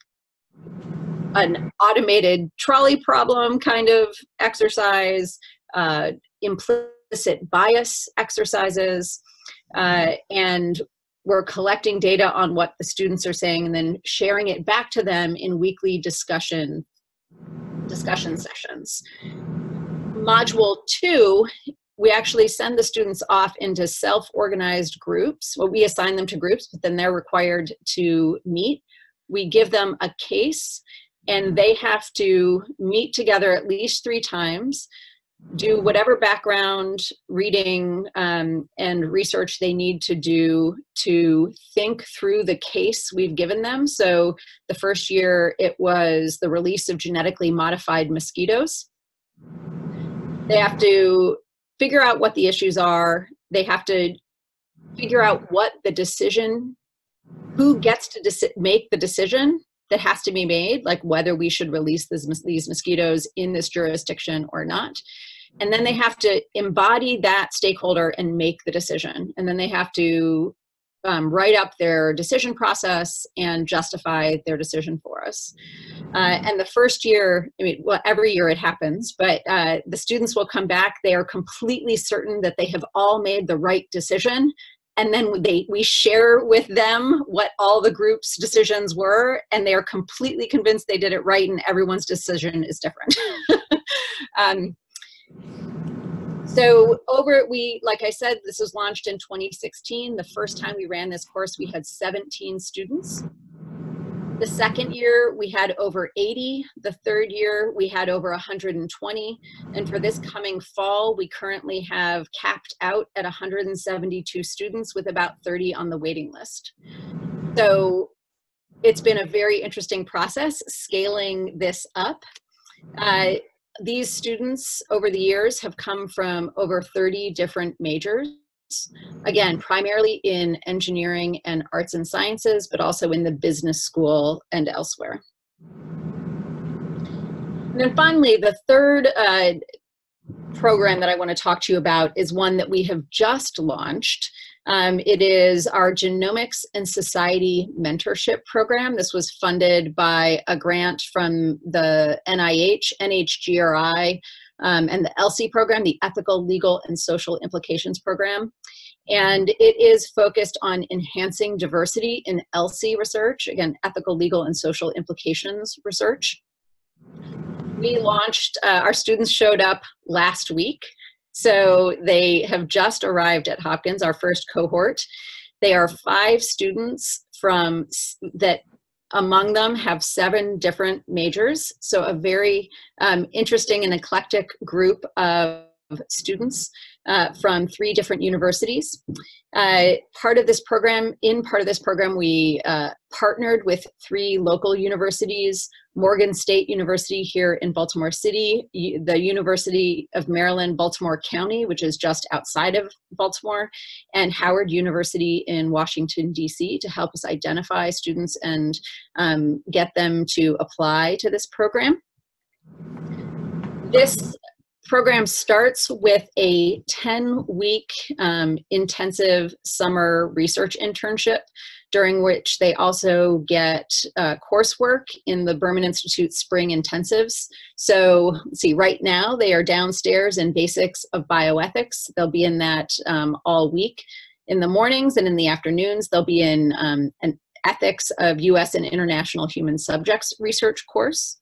an automated trolley problem kind of exercise, uh, implicit bias exercises, uh, and we're collecting data on what the students are saying and then sharing it back to them in weekly discussion discussion sessions. Module two, we actually send the students off into self-organized groups. Well, we assign them to groups, but then they're required to meet. We give them a case and they have to meet together at least three times do whatever background reading um, and research they need to do to think through the case we've given them. So, the first year it was the release of genetically modified mosquitoes. They have to figure out what the issues are, they have to figure out what the decision, who gets to deci- make the decision that has to be made, like whether we should release this, these mosquitoes in this jurisdiction or not. And then they have to embody that stakeholder and make the decision. And then they have to um, write up their decision process and justify their decision for us. Uh, and the first year, I mean, well, every year it happens, but uh, the students will come back. They are completely certain that they have all made the right decision and then they we share with them what all the group's decisions were and they are completely convinced they did it right and everyone's decision is different um, so over we like i said this was launched in 2016 the first time we ran this course we had 17 students the second year, we had over 80. The third year, we had over 120. And for this coming fall, we currently have capped out at 172 students with about 30 on the waiting list. So it's been a very interesting process scaling this up. Uh, these students over the years have come from over 30 different majors again, primarily in engineering and arts and sciences, but also in the business school and elsewhere. And then finally, the third uh, program that I want to talk to you about is one that we have just launched. Um, it is our Genomics and Society Mentorship Program. This was funded by a grant from the NIH, NHGRI, um, and the ELSI program, the Ethical, Legal, and Social Implications Program. And it is focused on enhancing diversity in ELSI research, again, ethical, legal, and social implications research. We launched, uh, our students showed up last week. So they have just arrived at Hopkins, our first cohort. They are five students from that among them have seven different majors. So a very um, interesting and eclectic group of students uh, from three different universities. Uh, part of this program, in part of this program, we uh, partnered with three local universities, Morgan State University here in Baltimore City, the University of Maryland, Baltimore County, which is just outside of Baltimore, and Howard University in Washington, D.C. to help us identify students and um, get them to apply to this program. This program starts with a 10 week um, intensive summer research internship during which they also get uh, coursework in the Berman Institute spring intensives. So, see, right now they are downstairs in basics of bioethics. They'll be in that um, all week. In the mornings and in the afternoons, they'll be in um, an ethics of US and international human subjects research course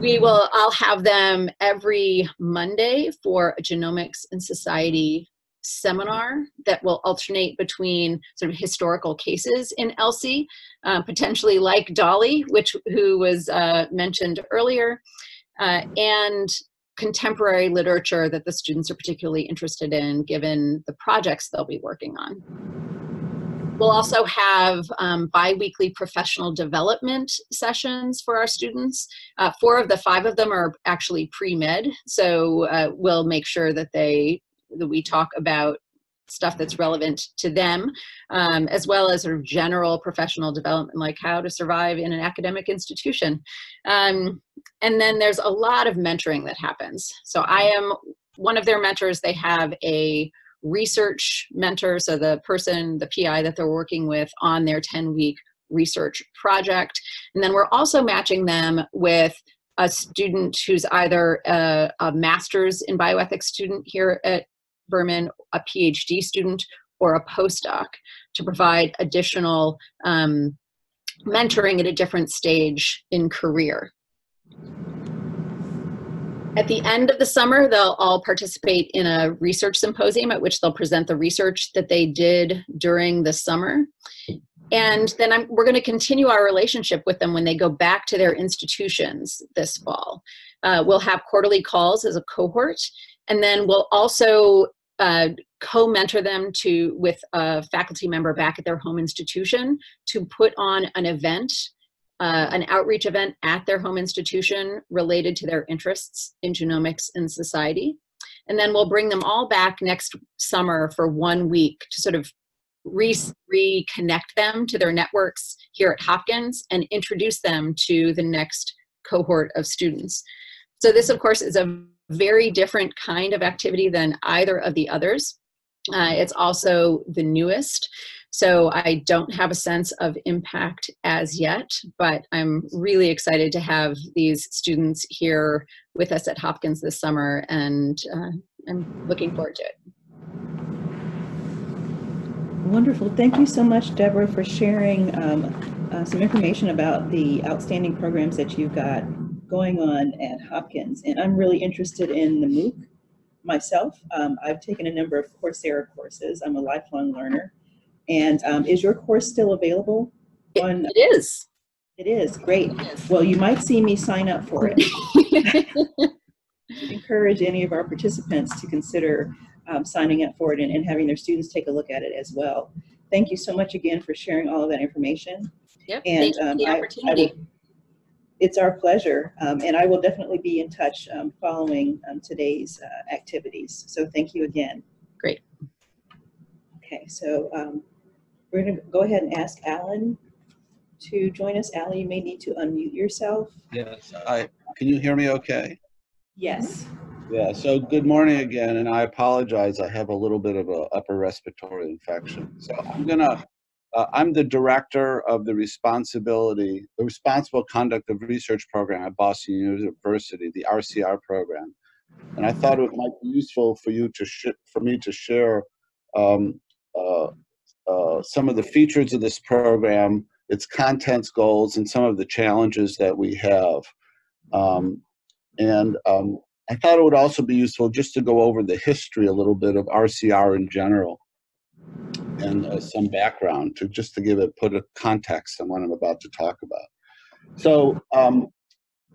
we will i'll have them every monday for a genomics and society seminar that will alternate between sort of historical cases in ELSI, uh, potentially like Dolly, which who was uh, mentioned earlier, uh, and contemporary literature that the students are particularly interested in given the projects they'll be working on. We'll also have um, bi-weekly professional development sessions for our students. Uh, four of the five of them are actually pre-med, so uh, we'll make sure that they that we talk about stuff that's relevant to them, um, as well as sort of general professional development, like how to survive in an academic institution. Um, and then there's a lot of mentoring that happens. So I am one of their mentors. They have a research mentor, so the person, the PI that they're working with on their 10 week research project. And then we're also matching them with a student who's either a, a master's in bioethics student here at Berman, a PhD student, or a postdoc to provide additional um, mentoring at a different stage in career. At the end of the summer, they'll all participate in a research symposium at which they'll present the research that they did during the summer. And then I'm, we're going to continue our relationship with them when they go back to their institutions this fall. Uh, we'll have quarterly calls as a cohort, and then we'll also uh, co-mentor them to with a faculty member back at their home institution to put on an event uh, an outreach event at their home institution related to their interests in genomics and society. And then we'll bring them all back next summer for one week to sort of re- reconnect them to their networks here at Hopkins and introduce them to the next cohort of students. So this, of course, is a very different kind of activity than either of the others. Uh, it's also the newest. So I don't have a sense of impact as yet, but I'm really excited to have these students here with us at Hopkins this summer, and uh, I'm looking forward to it. Wonderful. Thank you so much, Debra, for sharing um, uh, some information about the outstanding programs that you've got going on at Hopkins. And I'm really interested in the MOOC myself. Um, I've taken a number of Coursera courses. I'm a lifelong learner. And um, is your course still available? On, it is. It is, great. Well, you might see me sign up for it. encourage any of our participants to consider um, signing up for it and, and having their students take a look at it as well. Thank you so much again for sharing all of that information. Yep, and um, the opportunity. I, I will, it's our pleasure, um, and I will definitely be in touch um, following um, today's uh, activities. So thank you again. Great. Okay, so um, we're going to go ahead and ask Alan to join us. Alan, you may need to unmute yourself. Yes, I, can you hear me okay? Yes. Yeah, so good morning again, and I apologize. I have a little bit of a upper respiratory infection. So I'm gonna, uh, I'm the director of the responsibility, the responsible conduct of research program at Boston University, the RCR program. And I thought it might be useful for you to, for me to share um, uh, uh, some of the features of this program, its contents, goals, and some of the challenges that we have. Um, and um, I thought it would also be useful just to go over the history a little bit of RCR in general and uh, some background to just to give it put a context on what I'm about to talk about. So um,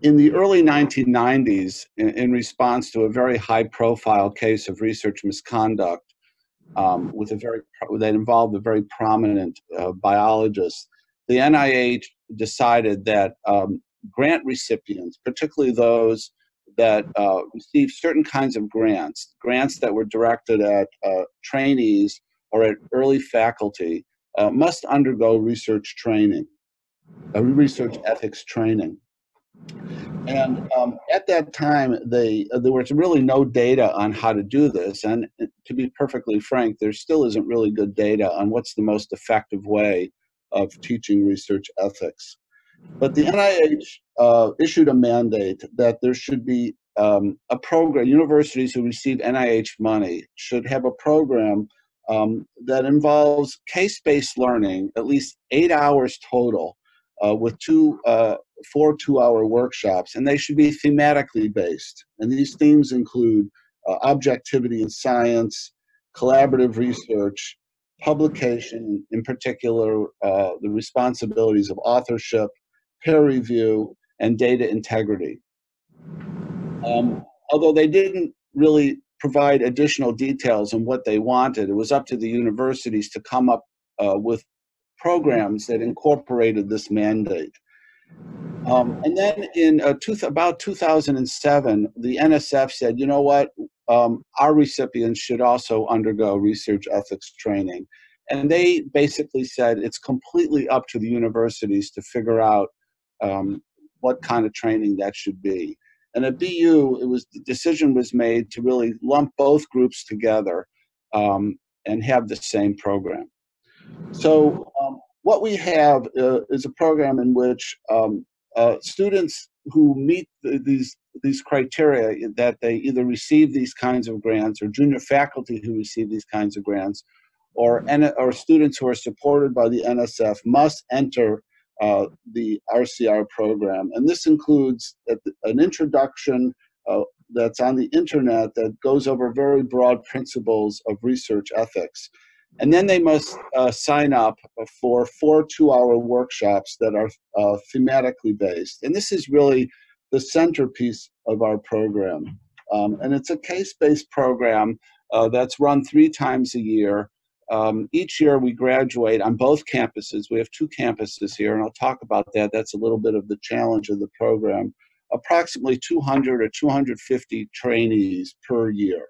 in the early 1990s, in, in response to a very high profile case of research misconduct um, with a very that involved a very prominent uh, biologist, the NIH decided that um, grant recipients, particularly those that uh, received certain kinds of grants, grants that were directed at uh, trainees or at early faculty, uh, must undergo research training, a research ethics training. And um, at that time, they, uh, there was really no data on how to do this. And uh, to be perfectly frank, there still isn't really good data on what's the most effective way of teaching research ethics. But the NIH uh, issued a mandate that there should be um, a program, universities who receive NIH money should have a program um, that involves case based learning, at least eight hours total, uh, with two, uh, four two hour workshops, and they should be thematically based. And these themes include uh, objectivity in science, collaborative research, publication, in particular, uh, the responsibilities of authorship, peer review, and data integrity. Um, although they didn't really provide additional details on what they wanted, it was up to the universities to come up uh, with programs that incorporated this mandate. Um, and then in uh, two, about 2007, the NSF said, you know what, um, our recipients should also undergo research ethics training. And they basically said it's completely up to the universities to figure out um, what kind of training that should be. And at BU, it was the decision was made to really lump both groups together um, and have the same program. So um, what we have uh, is a program in which um, uh, students who meet the, these these criteria that they either receive these kinds of grants or junior faculty who receive these kinds of grants or, or students who are supported by the NSF must enter uh, the RCR program. And this includes an introduction uh, that's on the internet that goes over very broad principles of research ethics. And then they must uh, sign up for four two hour workshops that are uh, thematically based. And this is really the centerpiece of our program. Um, and it's a case based program uh, that's run three times a year. Um, each year we graduate on both campuses. We have two campuses here, and I'll talk about that. That's a little bit of the challenge of the program. Approximately 200 or 250 trainees per year.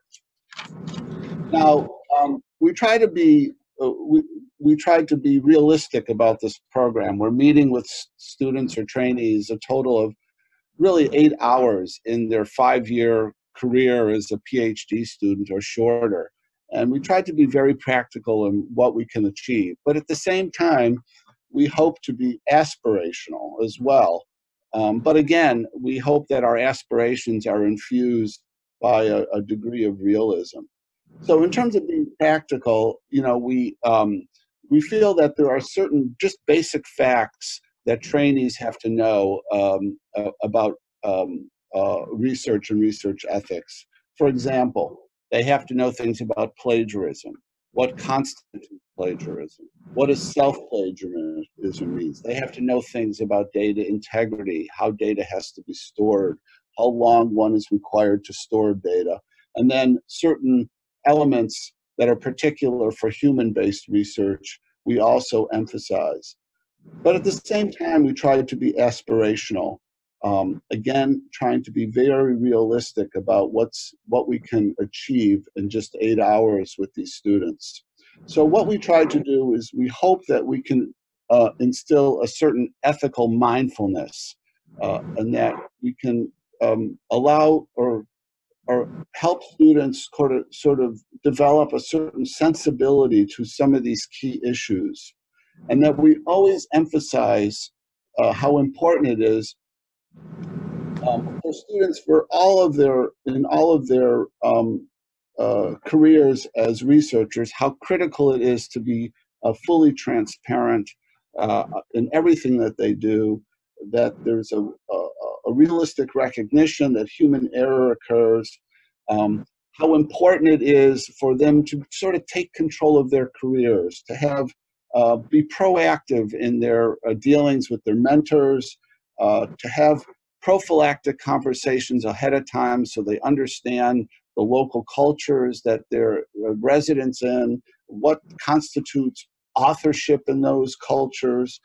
Now, um, we try to be uh, we, we tried to be realistic about this program. We're meeting with students or trainees a total of really eight hours in their five-year career as a PhD student or shorter. And we tried to be very practical in what we can achieve. But at the same time, we hope to be aspirational as well. Um, but again, we hope that our aspirations are infused by a, a, degree of realism. So, in terms of being practical, you know, we um, we feel that there are certain just basic facts that trainees have to know um, uh, about um, uh, research and research ethics. For example, they have to know things about plagiarism, what constitutes plagiarism, what does self-plagiarism means. They have to know things about data integrity, how data has to be stored, how long one is required to store data, and then certain elements that are particular for human-based research we also emphasize. But at the same time, we try to be aspirational um, again, trying to be very realistic about what's what we can achieve in just eight hours with these students. So what we try to do is we hope that we can uh, instill a certain ethical mindfulness, uh, and that we can um, allow or or help students sort of, sort of develop a certain sensibility to some of these key issues, and that we always emphasize uh, how important it is um, for students for all of their in all of their um, uh, careers as researchers, how critical it is to be uh, fully transparent uh, in everything that they do. That there's a, a, a realistic recognition that human error occurs. Um, how important it is for them to sort of take control of their careers, to have uh, be proactive in their uh, dealings with their mentors, uh, to have prophylactic conversations ahead of time so they understand the local cultures that they're uh, residents in, what constitutes authorship in those cultures,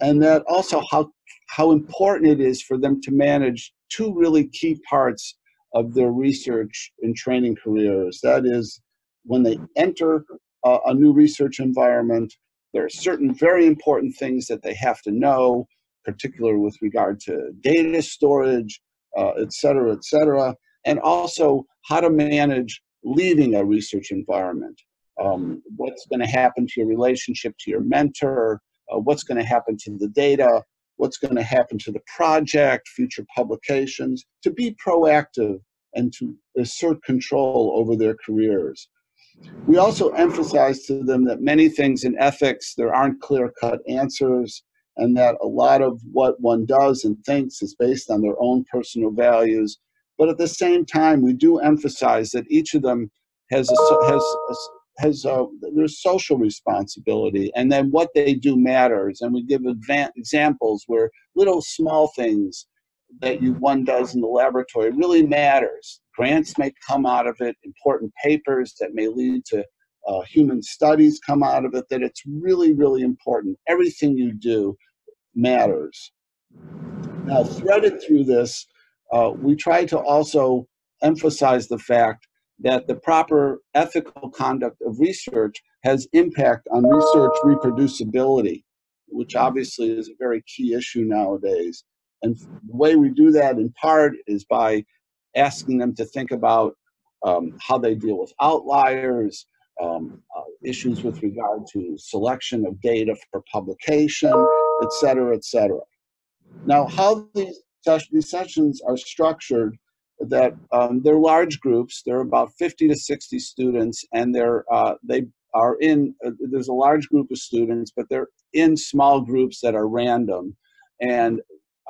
and that also how how important it is for them to manage two really key parts of their research and training careers. That is, when they enter a, a new research environment, there are certain very important things that they have to know, particularly with regard to data storage, uh, et cetera, et cetera, and also how to manage leaving a research environment. Um, what's going to happen to your relationship to your mentor? Uh, what's going to happen to the data? What's going to happen to the project, future publications? To be proactive and to assert control over their careers. We also emphasize to them that many things in ethics, there aren't clear cut answers, and that a lot of what one does and thinks is based on their own personal values. But at the same time, we do emphasize that each of them has a, has a, has a, their social responsibility, and then what they do matters. And we give examples where little small things that you one does in the laboratory really matters. Grants may come out of it, important papers that may lead to uh, human studies come out of it, that it's really, really important. Everything you do matters. Now, threaded through this, uh, we try to also emphasize the fact that the proper ethical conduct of research has impact on research reproducibility, which obviously is a very key issue nowadays. And the way we do that in part is by asking them to think about um, how they deal with outliers, um, uh, issues with regard to selection of data for publication, et cetera, et cetera. Now, how these, these sessions are structured, that um, they're large groups. They're about 50 to 60 students, and they're uh, they are in. Uh, there's a large group of students, but they're in small groups that are random, and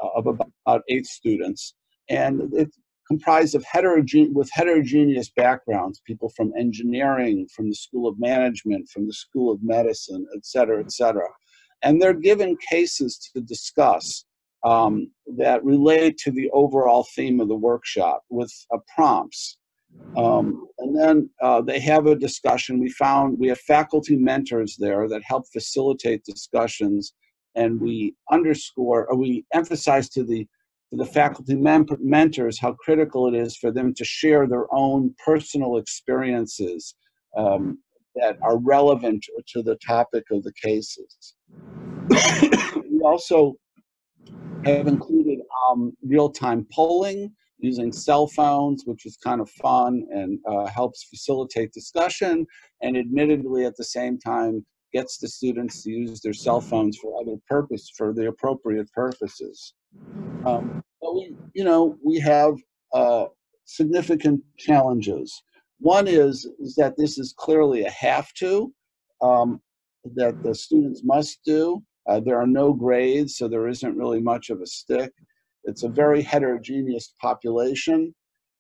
uh, of about eight students, and it's comprised of heterogene with heterogeneous backgrounds, people from engineering, from the School of Management, from the School of Medicine, et cetera, et cetera. And they're given cases to discuss um, that relate to the overall theme of the workshop with uh, prompts. Um, and then uh, they have a discussion. We found we have faculty mentors there that help facilitate discussions and we underscore or we emphasize to the to the faculty mem- mentors how critical it is for them to share their own personal experiences um, that are relevant to the topic of the cases. we also have included um, real-time polling using cell phones, which is kind of fun and uh, helps facilitate discussion, and admittedly at the same time gets the students to use their cell phones for other purpose, for the appropriate purposes. Um, but we, you know, we have uh, significant challenges. One is, is that this is clearly a have to, um, that the students must do. Uh, there are no grades, so there isn't really much of a stick. It's a very heterogeneous population,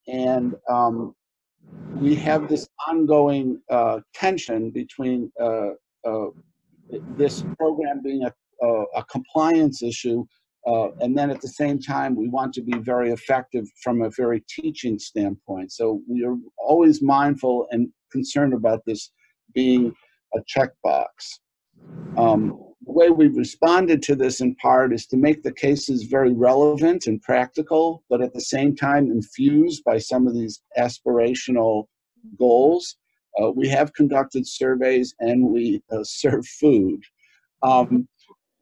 and um, we have this ongoing uh, tension between uh, uh, this program being a, a, a compliance issue, uh, and then at the same time, we want to be very effective from a very teaching standpoint. So we are always mindful and concerned about this being a checkbox. Um, the way we've responded to this in part is to make the cases very relevant and practical, but at the same time infused by some of these aspirational goals. Uh, we have conducted surveys and we uh, serve food. Um,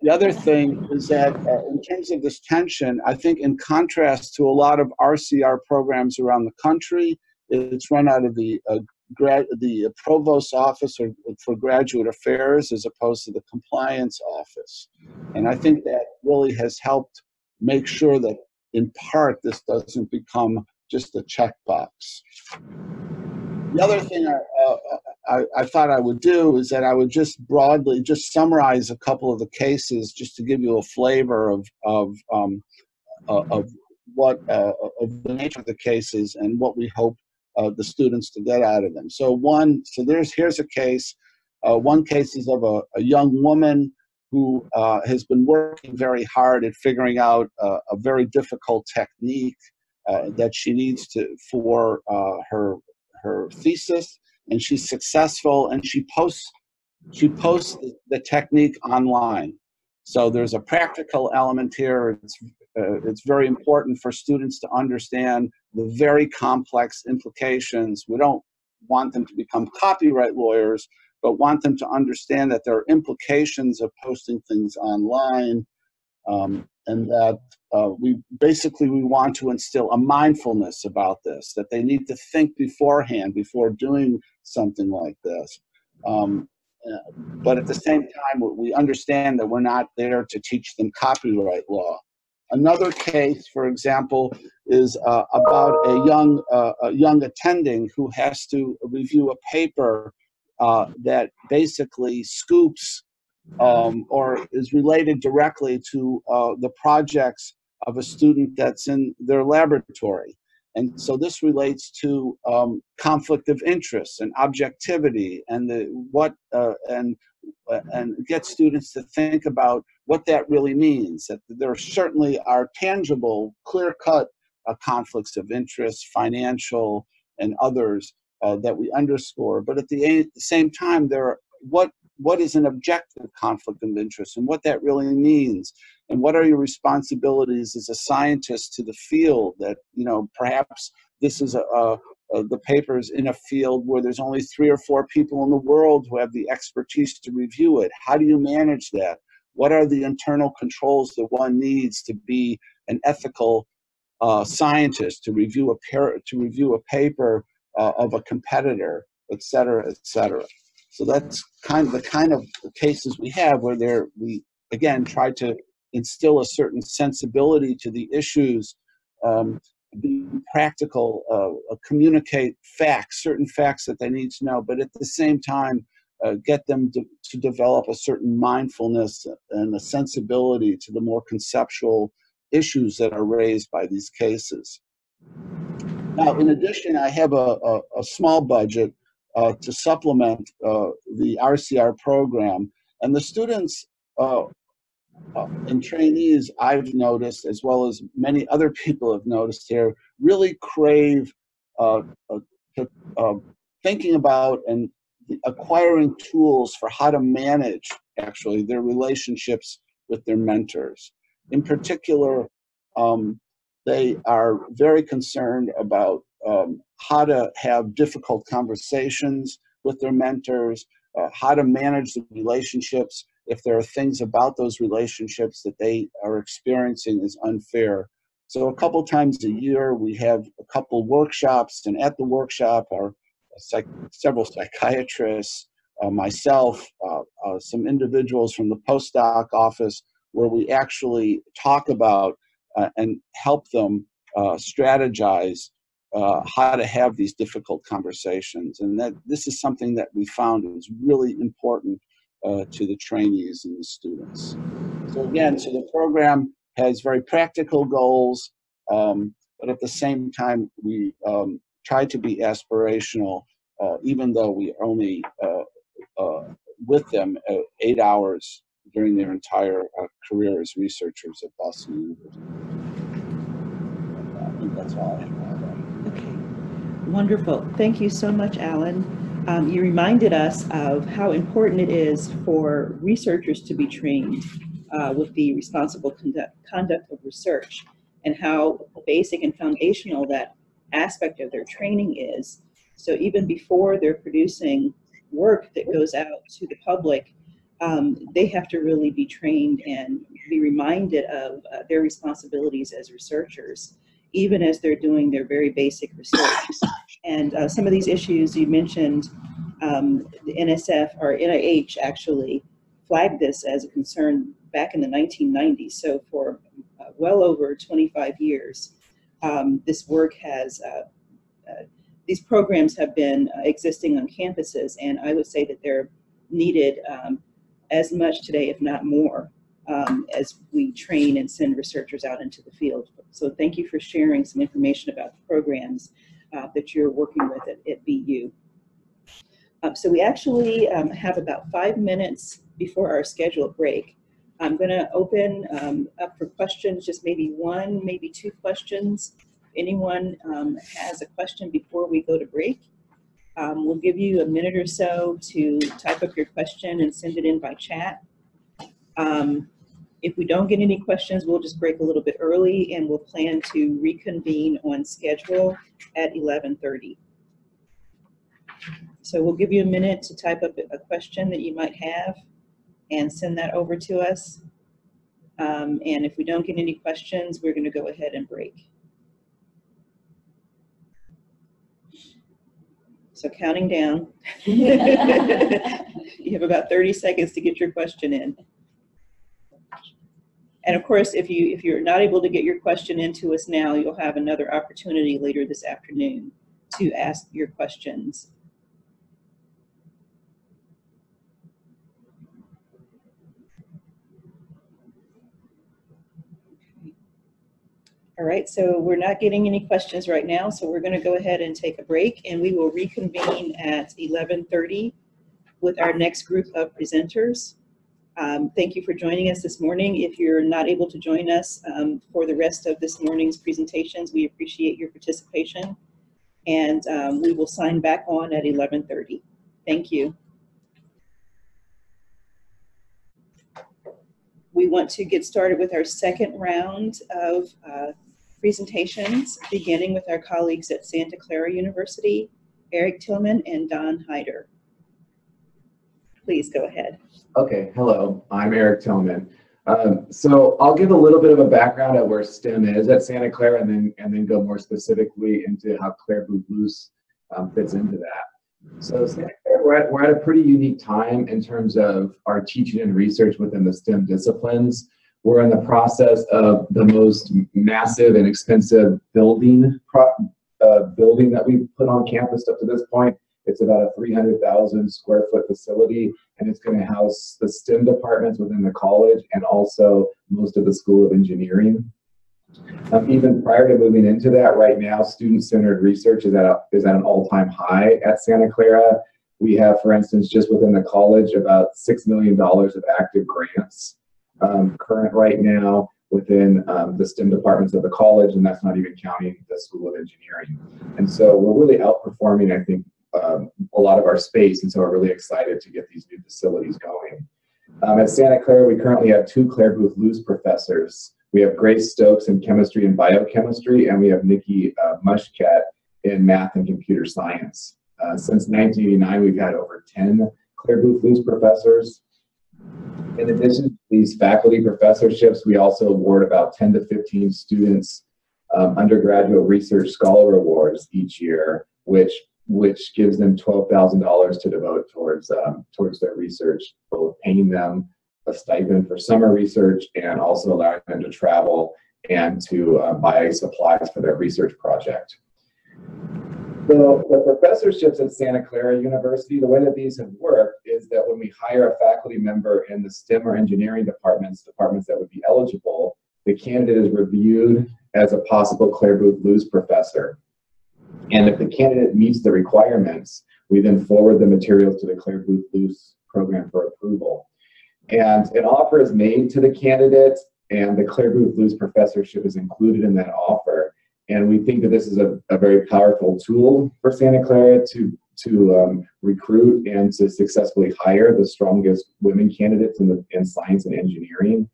the other thing is that uh, in terms of this tension, I think in contrast to a lot of RCR programs around the country, it's run out of the uh, grad, the provost office or, for graduate affairs as opposed to the compliance office. And I think that really has helped make sure that in part this doesn't become just a checkbox. The other thing I, uh, I, I, thought I would do is that I would just broadly just summarize a couple of the cases just to give you a flavor of of um, uh, of what uh, of the nature of the cases and what we hope the students to get out of them. So one, so there's here's a case. Uh, one case is of a, a young woman who uh, has been working very hard at figuring out uh, a very difficult technique uh, that she needs to for uh, her her thesis, and she's successful, and she posts she posts the, the technique online. So there's a practical element here. It's uh, it's very important for students to understand the very complex implications. We don't want them to become copyright lawyers, but want them to understand that there are implications of posting things online um, and that uh, we basically we want to instill a mindfulness about this that they need to think beforehand before doing something like this um, uh, but at the same time we understand that we're not there to teach them copyright law another case for example is uh, about a young uh, a young attending who has to review a paper uh, that basically scoops um, or is related directly to uh, the projects of a student that's in their laboratory. And so this relates to um, conflict of interest and objectivity and the what uh, and uh, and get students to think about what that really means. That there certainly are tangible, clear-cut uh, conflicts of interest, financial and others, uh, that we underscore. But at the, the same time, there are what what is an objective conflict of interest and what that really means? And what are your responsibilities as a scientist to the field that you know perhaps this is a, a, a, the papers in a field where there's only three or four people in the world who have the expertise to review it? How do you manage that? What are the internal controls that one needs to be an ethical uh, scientist to review a pair to review a paper uh, of a competitor, et cetera, et cetera. So that's kind of the kind of cases we have where there we again try to instill a certain sensibility to the issues, um, be practical, uh, communicate facts, certain facts that they need to know, but at the same time uh, get them to, to develop a certain mindfulness and a sensibility to the more conceptual issues that are raised by these cases. Now, in addition, I have a, a, a small budget uh, to supplement uh, the RCR program. And the students uh, uh, and trainees I've noticed, as well as many other people have noticed here, really crave uh, uh, thinking about and acquiring tools for how to manage actually their relationships with their mentors. In particular, um, they are very concerned about um, how to have difficult conversations with their mentors, uh, how to manage the relationships if there are things about those relationships that they are experiencing is unfair. So a couple times a year we have a couple workshops, and at the workshop are psych several psychiatrists, uh, myself, uh, uh some individuals from the postdoc office, where we actually talk about uh, and help them uh, strategize uh, how to have these difficult conversations. And that this is something that we found is really important uh, to the trainees and the students. So again, so the program has very practical goals, um, but at the same time, we um, try to be aspirational, uh, even though we are only uh, with them eight hours during their entire uh, career as researchers at Boston University. I think that's all I have. Okay, wonderful. Thank you so much, Alan. Um, you reminded us of how important it is for researchers to be trained uh, with the responsible conduct, conduct of research and how basic and foundational that aspect of their training is. So even before they're producing work that goes out to the public, um, they have to really be trained and be reminded of uh, their responsibilities as researchers, even as they're doing their very basic research. And uh, some of these issues you mentioned, um, the NSF or NIH actually flagged this as a concern back in the 1990s. So for uh, well over 25 years, um, this work has, uh, uh, these programs have been uh, existing on campuses, and I would say that they're needed um, as much today, if not more, um, as we train and send researchers out into the field. So thank you for sharing some information about the programs uh, that you're working with at, at BU. Uh, so we actually um, have about five minutes before our scheduled break. I'm going to open um, up for questions, just maybe one, maybe two questions. If anyone um, has a question before we go to break, um, we'll give you a minute or so to type up your question and send it in by chat. Um, if we don't get any questions, we'll just break a little bit early and we'll plan to reconvene on schedule at 11:30. So we'll give you a minute to type up a question that you might have and send that over to us. Um, and if we don't get any questions, we're gonna go ahead and break. So counting down. You have about 30 seconds to get your question in. And of course, if you, if you're not able to get your question into us now, you'll have another opportunity later this afternoon to ask your questions. All right, so we're not getting any questions right now, so we're going to go ahead and take a break, and we will reconvene at 11:30 with our next group of presenters. Um, Thank you for joining us this morning. If you're not able to join us um, for the rest of this morning's presentations, we appreciate your participation, and um, we will sign back on at 11:30. Thank you. We want to get started with our second round of uh, presentations, beginning with our colleagues at Santa Clara University, Eric Tillman and Don Heider. Please go ahead. Okay, hello, I'm Eric Tillman. Um, so I'll give a little bit of a background at where STEM is at Santa Clara and then, and then go more specifically into how Clare Boothe um, fits into that. So Santa Clara, we're at, we're at a pretty unique time in terms of our teaching and research within the STEM disciplines. We're in the process of the most massive and expensive building uh, building that we've put on campus up to this point. It's about a 300,000 square foot facility, and it's going to house the STEM departments within the college and also most of the School of Engineering. Um, even prior to moving into that, right now, student-centered research is at, a, is at an all-time high at Santa Clara. We have, for instance, just within the college, about $6 million of active grants um, current right now within um, the STEM departments of the college, and that's not even counting the School of Engineering. And so we're really outperforming, I think, um, a lot of our space, and so we're really excited to get these new facilities going. Um, at Santa Clara, we currently have two Clare Boothe Luce professors. We have Grace Stokes in chemistry and biochemistry, and we have Nikki uh, Mushkat in math and computer science. Uh, since 1989, we've had over 10 Clare Boothe Luce professors. In addition to these faculty professorships, we also award about 10 to 15 students um, undergraduate research scholar awards each year, which which gives them $12,000 to devote towards um, towards their research, both paying them a stipend for summer research and also allowing them to travel and to uh, buy supplies for their research project. So the professorships at Santa Clara University, the way that these have worked is that when we hire a faculty member in the STEM or engineering departments, departments that would be eligible, the candidate is reviewed as a possible Clare Boothe Luce professor. And if the candidate meets the requirements, we then forward the materials to the Clare Boothe Luce program for approval. And an offer is made to the candidate, and the Clare Boothe Luce professorship is included in that offer. And we think that this is a, a very powerful tool for Santa Clara to, to um, recruit and to successfully hire the strongest women candidates in, the, in science and engineering.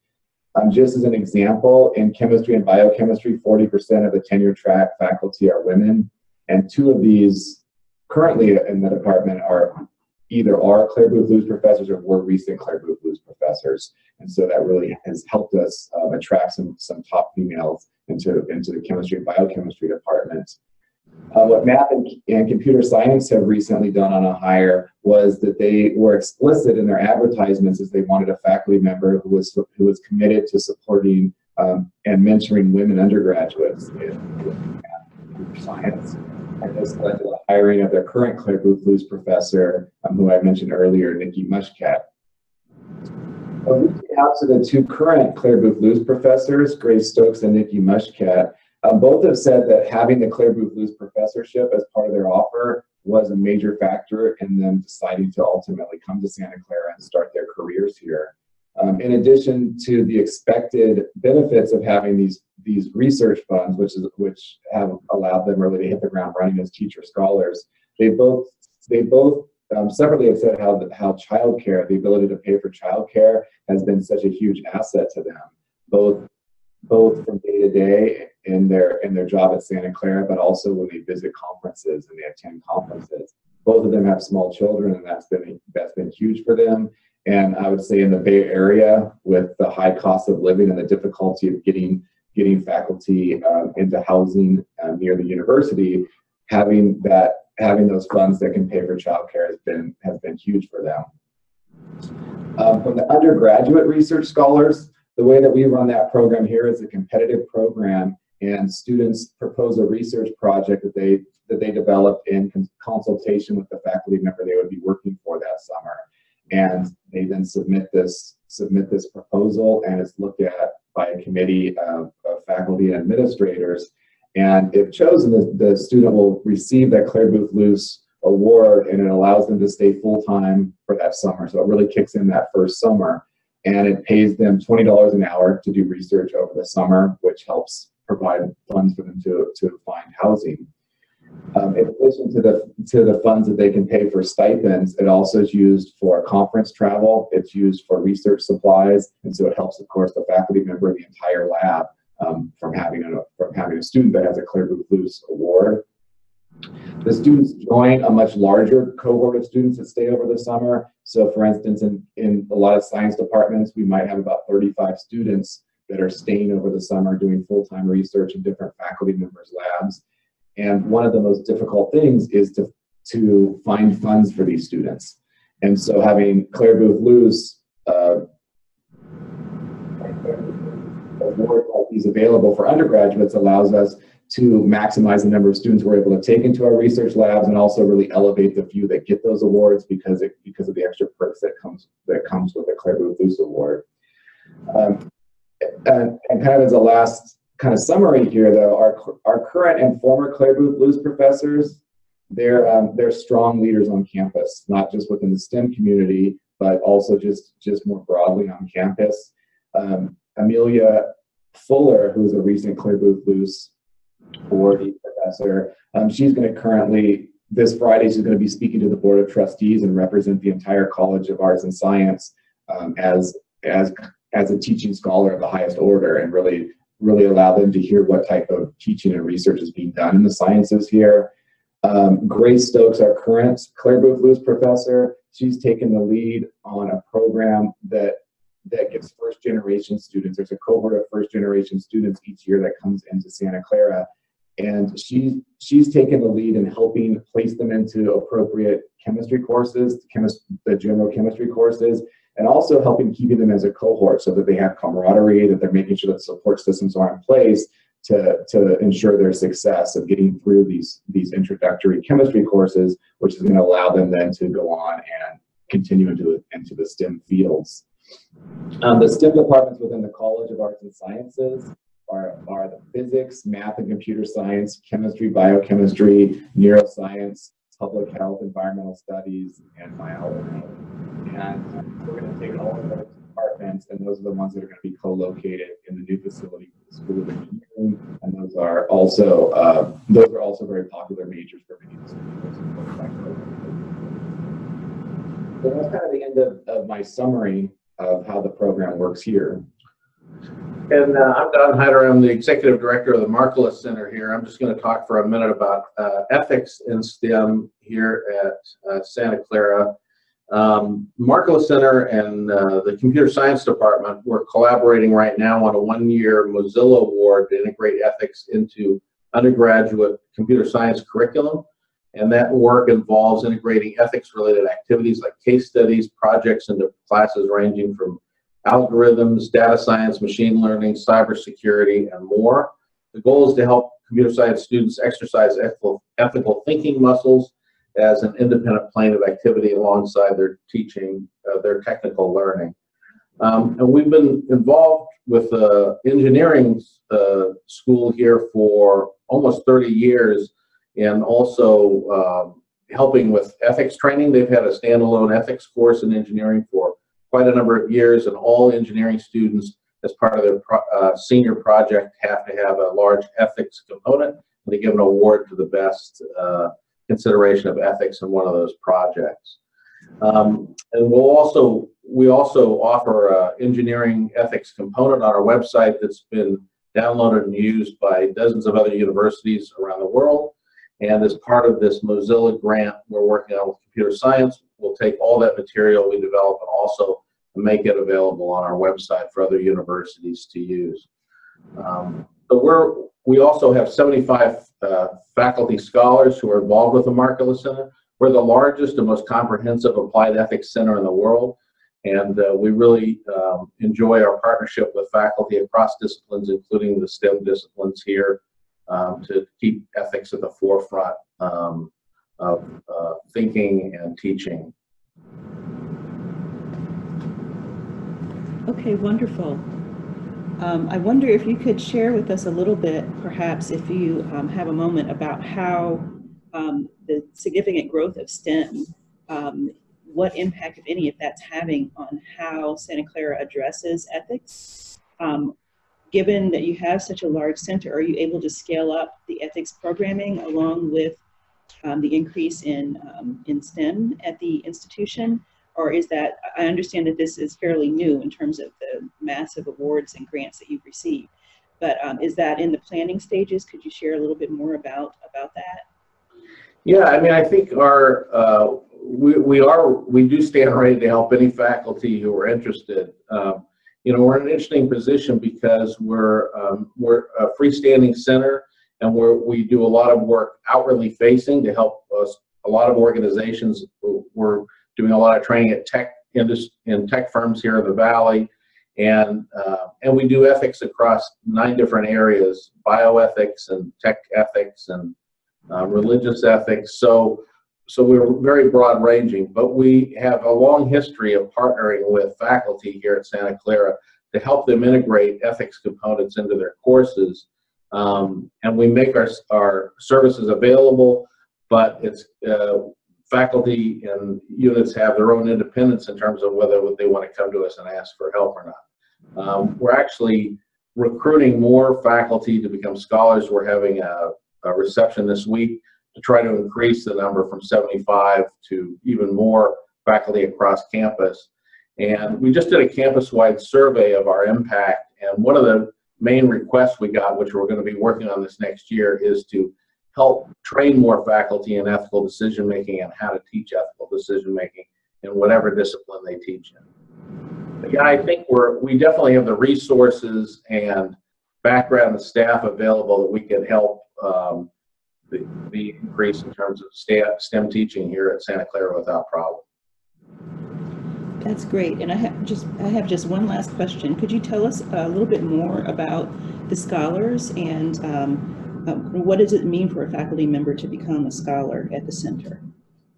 Um, just as an example, in chemistry and biochemistry, 40% of the tenure track faculty are women. And two of these currently in the department are either are Clare Boothe Luce professors or were recent Clare Boothe Luce professors. And so that really has helped us um, attract some, some top females into, into the chemistry and biochemistry department. Uh, what math and, and, computer science have recently done on a hire was that they were explicit in their advertisements as they wanted a faculty member who was who was committed to supporting um, and mentoring women undergraduates in math and computer science. And this led to the hiring of their current Clare Luce professor, um, who I mentioned earlier, Nikki Mushkat. But reaching out to the two current Clare Luce professors, Grace Stokes and Nikki Mushkat, um, both have said that having the Clare Luce professorship as part of their offer was a major factor in them deciding to ultimately come to Santa Clara and start their careers here. Um, in addition to the expected benefits of having these these research funds, which is which have allowed them really to hit the ground running as teacher scholars, they both they both um, separately have said how how childcare, the ability to pay for childcare, has been such a huge asset to them, both both from day to day in their in their job at Santa Clara, but also when they visit conferences and they attend conferences. Both of them have small children, and that's been that's been huge for them. And I would say in the Bay Area, with the high cost of living and the difficulty of getting getting faculty um, into housing uh, near the university, having that having those funds that can pay for childcare has been has been huge for them. Um, from the undergraduate research scholars, the way that we run that program here is a competitive program, and students propose a research project that they that they develop in consultation with the faculty member they would be working for that summer, and they then submit this submit this proposal, and it's looked at by a committee of, of faculty and administrators. And if chosen, the, the student will receive that Clare Boothe Luce award, and it allows them to stay full time for that summer. So it really kicks in that first summer and it pays them $20 an hour to do research over the summer, which helps provide funds for them to, to find housing. Um, in addition to the to the funds that they can pay for stipends, it also is used for conference travel. It's used for research supplies, and so it helps, of course, the faculty member and the entire lab um, from having a from having a student that has a Clare Boothe Luce award. The students join a much larger cohort of students that stay over the summer. So for instance, in, in a lot of science departments, we might have about 35 students that are staying over the summer doing full-time research in different faculty members' labs. And one of the most difficult things is to, to find funds for these students. And so having Clare Boothe Luce uh, award like these available for undergraduates allows us to maximize the number of students we're able to take into our research labs and also really elevate the few that get those awards because it, because of the extra perks that comes that comes with the Clare Boothe Luce Award. Um, and, and, kind of as a last kind of summary here, though, our, our current and former Clare Boothe Luce professors, they're um, they're strong leaders on campus, not just within the STEM community, but also just just more broadly on campus. Um, Amelia Fuller, who's a recent Clare Boothe Luce awardee professor. Um, she's going to currently, this Friday, she's going to be speaking to the Board of Trustees and represent the entire College of Arts and Science um, as, as, as a teaching scholar of the highest order and really, really allow them to hear what type of teaching and research is being done in the sciences here. Um, Grace Stokes, our current Clare Boothe Luce professor, she's taken the lead on a program that that gives first generation students. There's a cohort of first generation students each year that comes into Santa Clara. And she's she's taken the lead in helping place them into appropriate chemistry courses, chemist, the general chemistry courses, and also helping keeping them as a cohort so that they have camaraderie, that they're making sure that support systems are in place to, to ensure their success of getting through these, these introductory chemistry courses, which is going to allow them then to go on and continue into, into the STEM fields. Um, the STEM departments within the College of Arts and Sciences are, are the physics, math and computer science, chemistry, biochemistry, neuroscience, public health, environmental studies, and biology. And we're going to take all of those departments, and those are the ones that are going to be co-located in the new facility for the School of Engineering. And those are also uh, those are also very popular majors for many students. So that's kind of the end of, of my summary of how the program works here. And uh, I'm Don Heider. I'm the executive director of the Markkula Center here. I'm just going to talk for a minute about uh, ethics in STEM here at uh, Santa Clara. Um, Center and uh, the Computer Science Department, we're collaborating right now on a one-year Mozilla Award to integrate ethics into undergraduate computer science curriculum. And that work involves integrating ethics related activities like case studies, projects into classes ranging from algorithms, data science, machine learning, cybersecurity, and more. The goal is to help computer science students exercise ethical, thinking muscles as an independent plane of activity alongside their teaching, uh, their technical learning. Um, and we've been involved with the engineering uh, school here for almost 30 years and also um, helping with ethics training. They've had a standalone ethics course in engineering for quite a number of years, and all engineering students, as part of their pro- uh, senior project, have to have a large ethics component, and they give an award for the best uh, consideration of ethics in one of those projects. Um, and we'll also we also offer a engineering ethics component on our website that's been downloaded and used by dozens of other universities around the world. And as part of this Mozilla grant we're working on with computer science, we'll take all that material we develop and also make it available on our website for other universities to use. Um, we're, we also have 75 uh, faculty scholars who are involved with the Markkula Center. We're the largest and most comprehensive applied ethics center in the world. And uh, we really um, enjoy our partnership with faculty across disciplines, including the STEM disciplines here, um, to keep ethics at the forefront um, of uh, thinking and teaching. Okay, wonderful. Um, I wonder if you could share with us a little bit, perhaps if you um, have a moment, about how um, the significant growth of STEM, um, what impact, if any, if that's having on how Santa Clara addresses ethics. Um, given that you have such a large center, are you able to scale up the ethics programming along with um, the increase in, in STEM at the institution? Or is that, I understand that this is fairly new in terms of the massive awards and grants that you've received, but um, is that in the planning stages? Could you share a little bit more about, about that? Yeah, I mean, I think our, uh, we, we are, we do stand ready to help any faculty who are interested. Um, you know, we're in an interesting position because we're, um, we're a freestanding center and we're, we do a lot of work outwardly facing to help us, a lot of organizations. We're doing a lot of training at tech in tech firms here in the valley, and uh, and we do ethics across nine different areas: bioethics and tech ethics and uh, religious ethics. So so we're very broad ranging, but we have a long history of partnering with faculty here at Santa Clara to help them integrate ethics components into their courses. Um, and we make our, our services available, but it's uh, faculty and units have their own independence in terms of whether they want to come to us and ask for help or not. Um, we're actually recruiting more faculty to become scholars. We're having a, a, reception this week to try to increase the number from 75 to even more faculty across campus. And we just did a campus-wide survey of our impact. And one of the main requests we got, which we're going to be working on this next year, is to help train more faculty in ethical decision making and how to teach ethical decision making in whatever discipline they teach in. Yeah, I think we're we definitely have the resources and background and staff available that we can help um, the, the increase in terms of STEM teaching here at Santa Clara without problem. That's great. And I have just I have just one last question. Could you tell us a little bit more about the scholars and um, um, what does it mean for a faculty member to become a scholar at the center?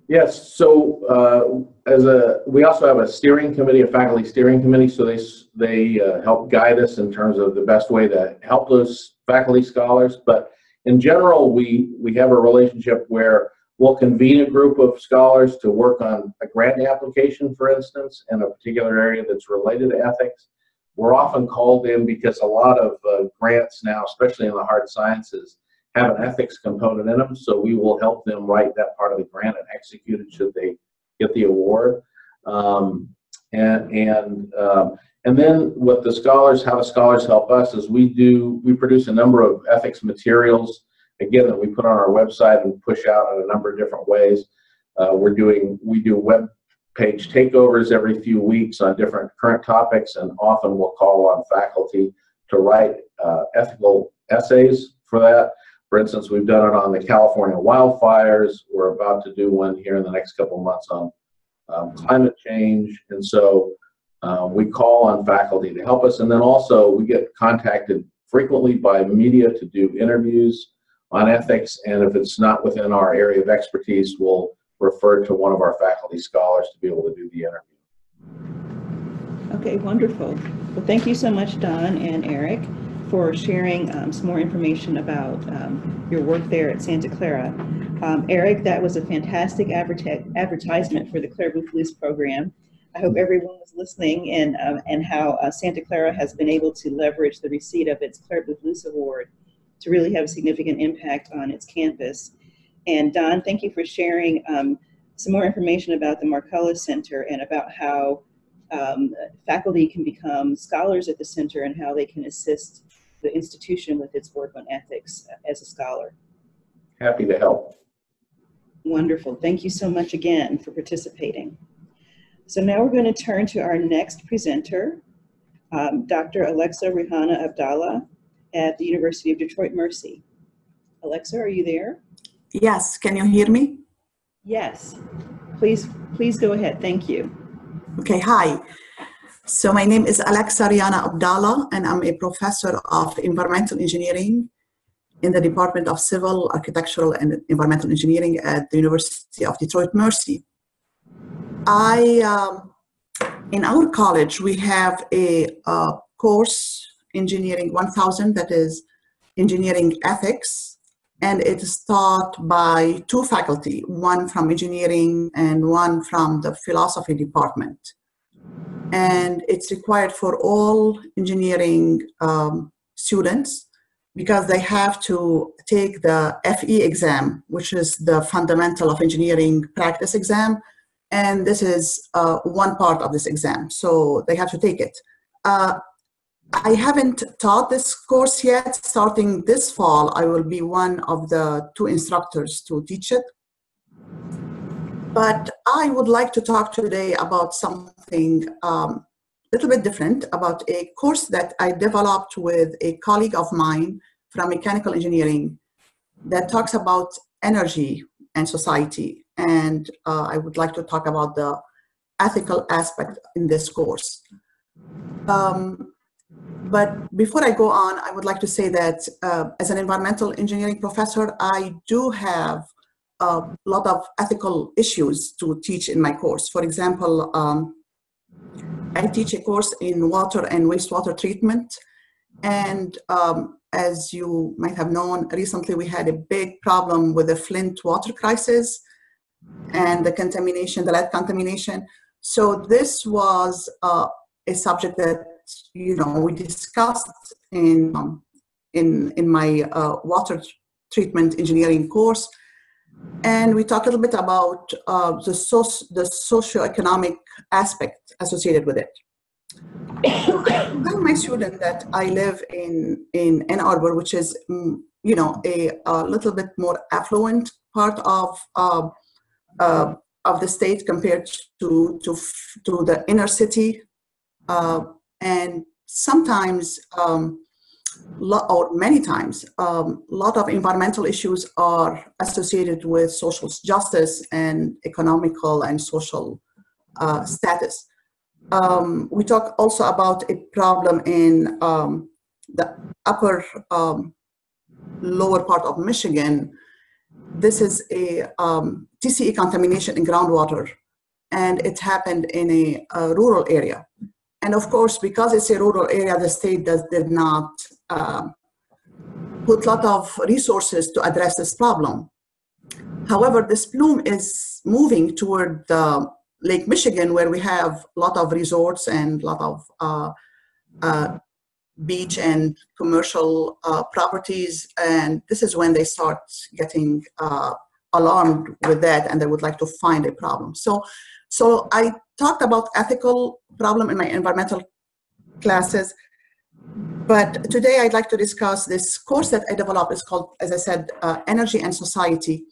Yes, so uh, as a, we also have a steering committee, a faculty steering committee, so they, they uh, help guide us in terms of the best way to help those faculty scholars. But in general, we, we have a relationship where we'll convene a group of scholars to work on a grant application, for instance, in a particular area that's related to ethics. We're often called in because a lot of uh, grants now, especially in the hard sciences, have an ethics component in them. So we will help them write that part of the grant and execute it should they get the award. Um, and and um, and then what the scholars, how the scholars help us is we do we produce a number of ethics materials again that we put on our website and push out in a number of different ways. Uh, we're doing we do web page takeovers every few weeks on different current topics, and often we'll call on faculty to write uh, ethical essays for that. For instance, we've done it on the California wildfires. We're about to do one here in the next couple months on um, climate change. And so uh, we call on faculty to help us. And then also we get contacted frequently by media to do interviews on ethics. And if it's not within our area of expertise, we'll refer to one of our faculty scholars to be able to do the interview. Okay, wonderful. Well, thank you so much, Don and Eric, for sharing um, some more information about um, your work there at Santa Clara. Um, Eric, that was a fantastic advertisement for the Clare Boothe program. I hope everyone was listening and, um, and how uh, Santa Clara has been able to leverage the receipt of its Clare Boothe Luce Award to really have a significant impact on its campus. And Don, thank you for sharing um, some more information about the Markkula Center and about how um, faculty can become scholars at the center and how they can assist the institution with its work on ethics as a scholar. Happy to help. Wonderful. Thank you so much again for participating. So now we're going to turn to our next presenter, um, Dr. Alexa Rihana Abdallah at the University of Detroit Mercy. Alexa, are you there? Yes, can you hear me? Yes. Please, please go ahead. Thank you. Okay, hi. So my name is Alexa Rihana Abdallah, and I'm a professor of environmental engineering in the Department of Civil, Architectural, and Environmental Engineering at the University of Detroit Mercy. I, um, in our college, we have a, a course, Engineering 1000, that is engineering ethics, and it is taught by two faculty, one from engineering and one from the philosophy department. And it's required for all engineering um, students because they have to take the FE exam, which is the fundamental of engineering practice exam. And this is uh, one part of this exam, so they have to take it. Uh, I haven't taught this course yet. Starting this fall, I will be one of the two instructors to teach it. But I would like to talk today about something a um, little bit different, about a course that I developed with a colleague of mine from mechanical engineering that talks about energy and society. And uh, I would like to talk about the ethical aspect in this course. Um, but before I go on, I would like to say that uh, as an environmental engineering professor, I do have a lot of ethical issues to teach in my course. For example, um, I teach a course in water and wastewater treatment. And um, as you might have known, recently we had a big problem with the Flint water crisis and the contamination, the lead contamination. So this was uh, a subject that you know we discussed in um, in in my uh, water treatment engineering course, and we talked a little bit about uh, the soci- the socioeconomic aspect associated with it. Tell my student that I live in in Ann Arbor, which is mm, you know a, a, little bit more affluent part of uh, uh, of the state compared to to to the inner city uh, and sometimes um, or many times a um, lot of environmental issues are associated with social justice and economical and social uh, status. Um, we talk also about a problem in um, the upper um, lower part of michigan. This is a um, tce contamination in groundwater and it happened in a, a rural area and of course, because it's a rural area, the state does, did not uh, put a lot of resources to address this problem. However, this plume is moving toward Lake Michigan, where we have a lot of resorts and a lot of uh, uh, beach and commercial uh, properties. And this is when they start getting uh, alarmed with that and they would like to find a problem. So, so I talked about ethical problem in my environmental classes. But today I'd like to discuss this course that I developed. It's called, as I said, uh, Energy and Society.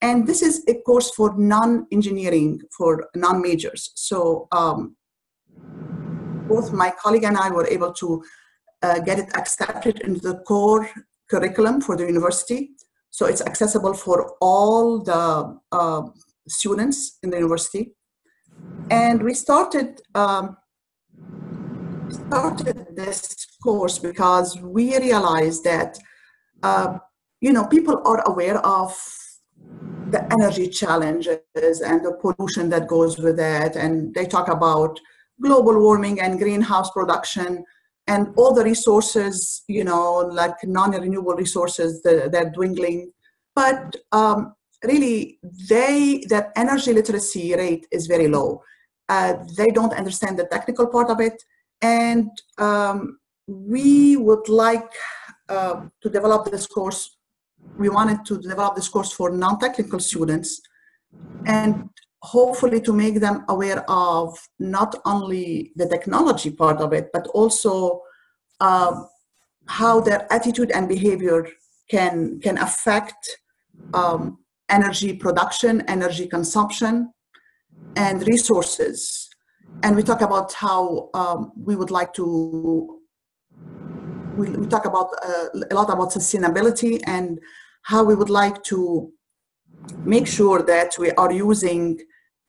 And this is a course for non-engineering, for non-majors. So um, both my colleague and I were able to uh, get it accepted into the core curriculum for the university. So it's accessible for all the uh, students in the university and we started um, started this course because we realized that uh, you know people are aware of the energy challenges and the pollution that goes with that. And they talk about global warming and greenhouse production and all the resources you know like non-renewable resources that, they're dwindling. But um, really they that energy literacy rate is very low uh, they don't understand the technical part of it. And um, we would like uh, to develop this course. We wanted to develop this course for non-technical students and hopefully to make them aware of not only the technology part of it, but also uh, how their attitude and behavior can, can affect um, energy production, energy consumption, and resources. And we talk about how um, we would like to, we, we talk about uh, a lot about sustainability and how we would like to make sure that we are using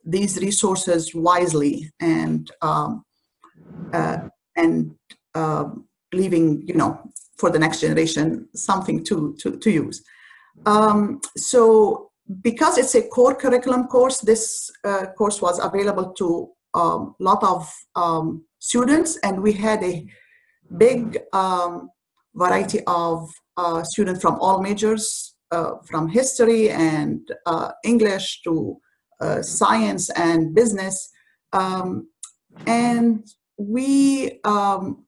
these resources wisely and um, uh, and uh, leaving, you know, for the next generation something to to, to use. Um, so because it's a core curriculum course, this uh, course was available to a um, lot of um, students, and we had a big um, variety of uh, students from all majors, uh, from history and uh, English to uh, science and business. Um, and we, um,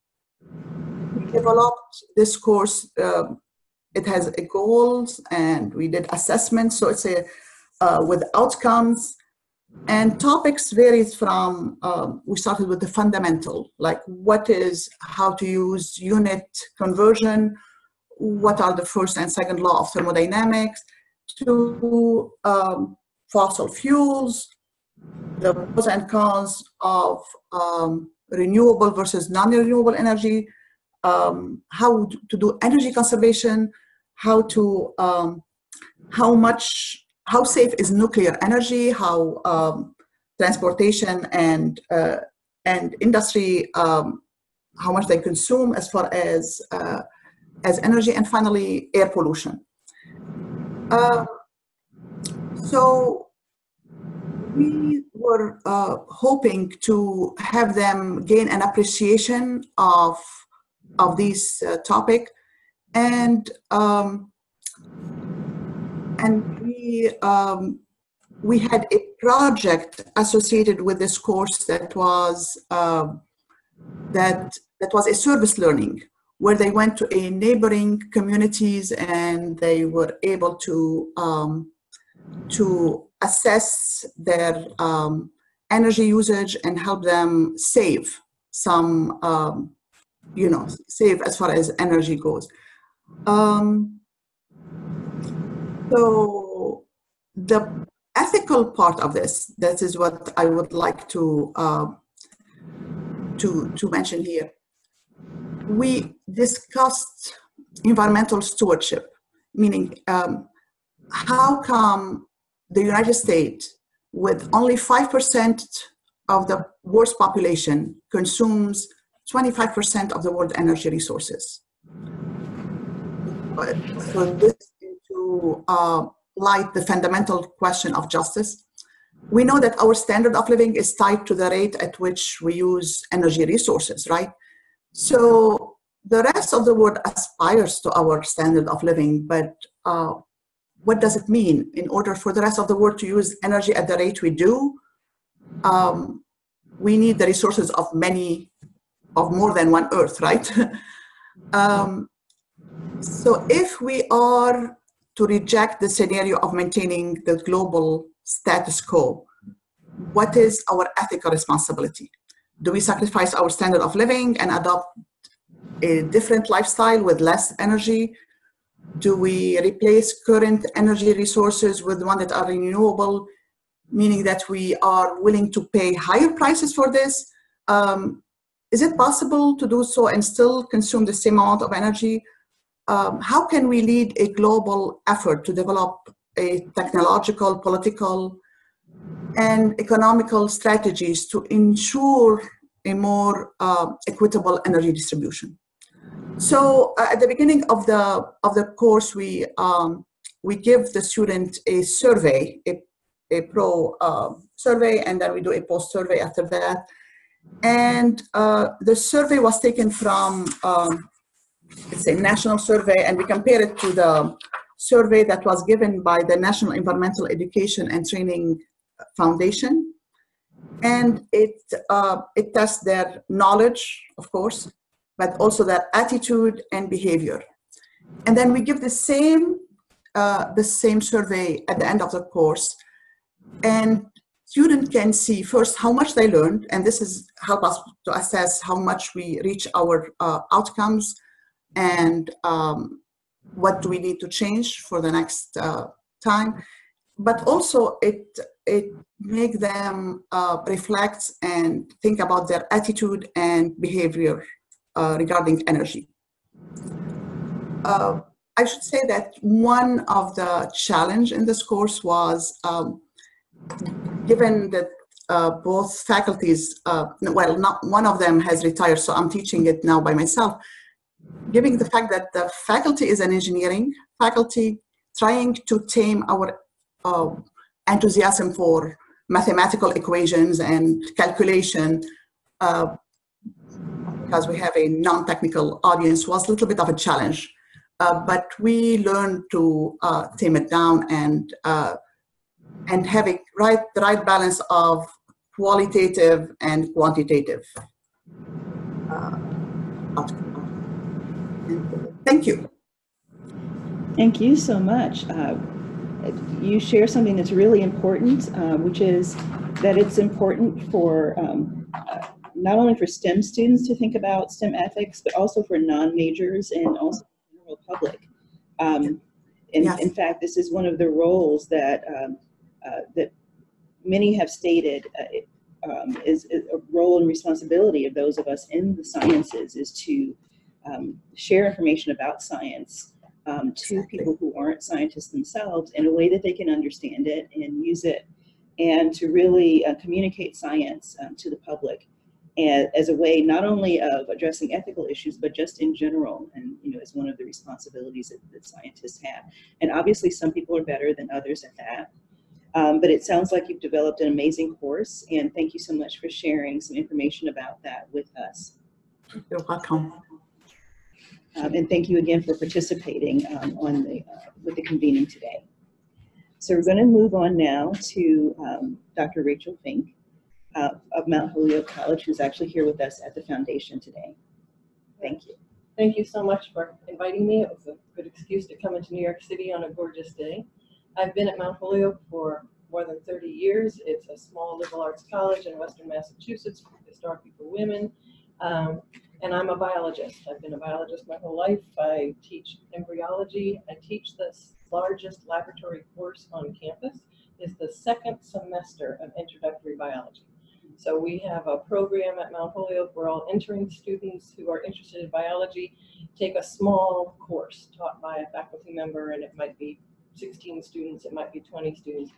developed this course um, it has a goals and we did assessments so it's a uh, with outcomes. And topics varies from um, we started with the fundamental like what is how to use unit conversion what are the first and second law of thermodynamics to um, fossil fuels the pros and cons of um, renewable versus non-renewable energy um, how to do energy conservation, how to um, how much how safe is nuclear energy, how um, transportation and uh, and industry um, how much they consume as far as uh, as energy, and finally air pollution. Uh, so we were uh, hoping to have them gain an appreciation of of this uh, topic. And um, and we um, we had a project associated with this course that was uh, that that was a service learning where they went to a neighboring communities and they were able to um, to assess their um, energy usage and help them save some um, you know, save as far as energy goes. Um, so the ethical part of this, that is what I would like to uh, to to mention here. We discussed environmental stewardship, meaning um, how come the United States, with only five percent of the world's population, consumes 25% of the world energy resources. So this into uh, light the fundamental question of justice. We know that our standard of living is tied to the rate at which we use energy resources, right? So the rest of the world aspires to our standard of living, but uh, what does it mean? In order for the rest of the world to use energy at the rate we do, um, we need the resources of many of more than one earth, right? um, so if we are to reject the scenario of maintaining the global status quo, what is our ethical responsibility? Do we sacrifice our standard of living and adopt a different lifestyle with less energy? Do we replace current energy resources with one that are renewable, meaning that we are willing to pay higher prices for this? Um, is it possible to do so and still consume the same amount of energy? Um, how can we lead a global effort to develop a technological, political, and economical strategies to ensure a more uh, equitable energy distribution? So uh, at the beginning of the of the course, we um, we give the student a survey, a, a pro uh, survey, and then we do a post survey after that and uh, the survey was taken from, um, it's a national survey, and we compare it to the survey that was given by the National Environmental Education and Training Foundation. and it uh, it tests their knowledge, of course, but also their attitude and behavior. And then we give the same uh, the same survey at the end of the course, and student can see first how much they learned, and this is help us to assess how much we reach our uh, outcomes and um, what do we need to change for the next uh, time. But also it it make them uh, reflect and think about their attitude and behavior uh, regarding energy. Uh, I should say that one of the challenge in this course was um, given that uh, both faculties, uh, well, not one of them has retired, so I'm teaching it now by myself. Given the fact that the faculty is an engineering faculty, trying to tame our uh, enthusiasm for mathematical equations and calculation, uh, because we have a non-technical audience, was a little bit of a challenge. Uh, but we learned to uh, tame it down and and having right the right balance of qualitative and quantitative. Uh, thank you. Thank you so much. Uh, you share something that's really important, uh, which is that it's important for um, uh, not only for STEM students to think about STEM ethics, but also for non-majors and also the general public. Um, in, Yes. in fact, this is one of the roles that um, that many have stated uh, um, is, is a role and responsibility of those of us in the sciences is to um, share information about science um, to people who aren't scientists themselves in a way that they can understand it and use it and to really uh, communicate science um, to the public and as a way not only of addressing ethical issues but just in general and you know as one of the responsibilities that, that scientists have. And obviously some people are better than others at that um, but it sounds like you've developed an amazing course and thank you so much for sharing some information about that with us You're welcome. um, and thank you again for participating um, on the, uh, with the convening today. So we're going to move on now to um, Dr. Rachel Fink uh, of Mount Holyoke College, who's actually here with us at the foundation today. Thank you. Thank you so much for inviting me. It was a good excuse to come into New York City on a gorgeous day. I've been at Mount Holyoke for more than 30 years. It's a small liberal arts college in Western Massachusetts, historically for women. Um, and I'm a biologist. I've been a biologist my whole life. I teach embryology. I teach the largest laboratory course on campus. It's the second semester of introductory biology. So we have a program at Mount Holyoke where all entering students who are interested in biology take a small course taught by a faculty member, and it might be 16 students, it might be 20 students,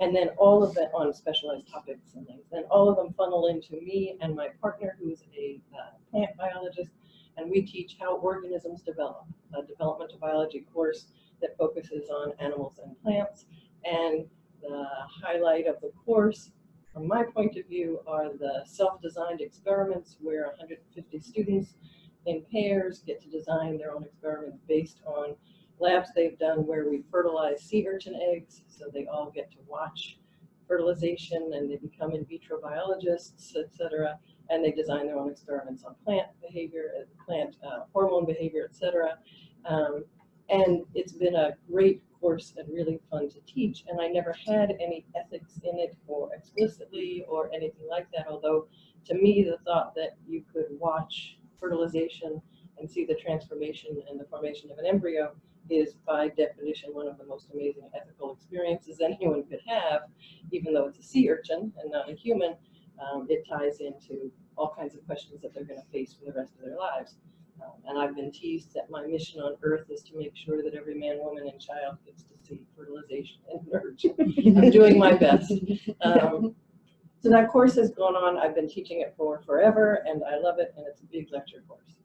and then all of it on specialized topics and things. And all of them funnel into me and my partner, who's a uh, plant biologist, and we teach how organisms develop, a developmental biology course that focuses on animals and plants. And the highlight of the course, from my point of view, are the self-designed experiments where 150 students in pairs get to design their own experiments based on labs they've done where we fertilize sea urchin eggs, so they all get to watch fertilization and they become in vitro biologists, et cetera, and they design their own experiments on plant behavior, uh, plant uh, hormone behavior, et cetera. Um, and it's been a great course and really fun to teach. And I never had any ethics in it or explicitly or anything like that. Although to me, the thought that you could watch fertilization and see the transformation and the formation of an embryo is by definition one of the most amazing ethical experiences anyone could have, even though it's a sea urchin and not a human. Um, it ties into all kinds of questions that they're going to face for the rest of their lives. Um, and I've been teased that my mission on Earth is to make sure that every man, woman, and child gets to see fertilization and emerge. I'm doing my best. Um, so that course has gone on. I've been teaching it for forever, and I love it, and it's a big lecture course.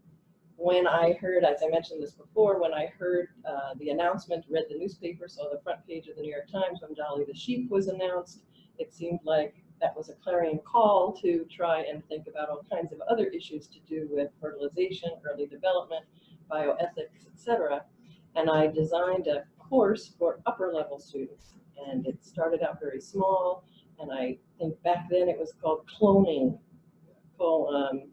When I heard, as I mentioned this before, when I heard uh, the announcement, read the newspaper, saw the front page of the New York Times when Dolly the sheep was announced, it seemed like that was a clarion call to try and think about all kinds of other issues to do with fertilization, early development, bioethics, etc. And I designed a course for upper level students. And it started out very small, and I think back then it was called cloning, um,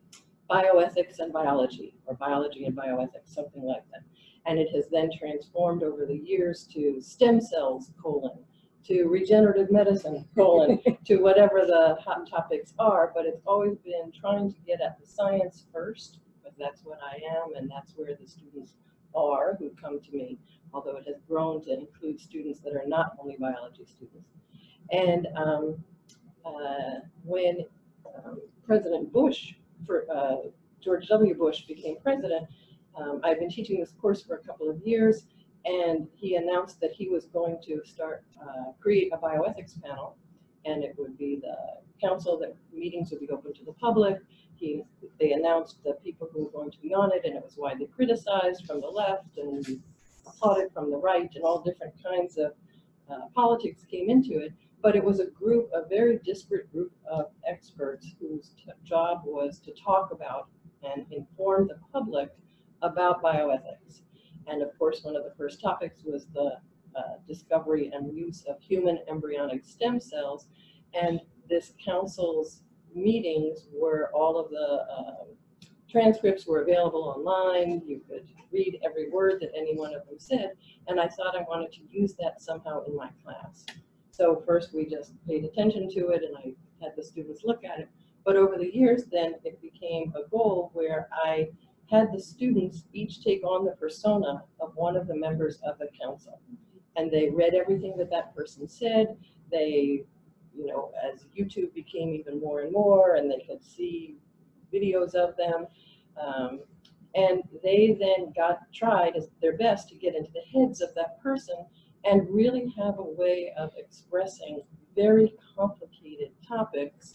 bioethics and biology, or biology and bioethics, something like that. And it has then transformed over the years to stem cells, colon, to regenerative medicine, colon, to whatever the hot topics are, but it's always been trying to get at the science first, because that's what I am, and that's where the students are who come to me, although it has grown to include students that are not only biology students. And um, uh, when um, President Bush, for, uh, George W. Bush became president, um, I've been teaching this course for a couple of years, and he announced that he was going to start, uh, create a bioethics panel, and it would be the council that meetings would be open to the public. He, they announced the people who were going to be on it, and it was widely criticized from the left and applauded from the right, and all different kinds of uh, politics came into it. But it was a group, a very disparate group of experts whose job was to talk about and inform the public about bioethics. And of course, one of the first topics was the uh, discovery and use of human embryonic stem cells. And this council's meetings were all of the um, transcripts were available online. You could read every word that any one of them said. And I thought I wanted to use that somehow in my class. So first we just paid attention to it and I had the students look at it. But over the years, then it became a goal where I had the students each take on the persona of one of the members of the council. And they read everything that that person said. They, you know, as YouTube became even more and more and they could see videos of them. Um, and they then got tried as their best to get into the heads of that person and really have a way of expressing very complicated topics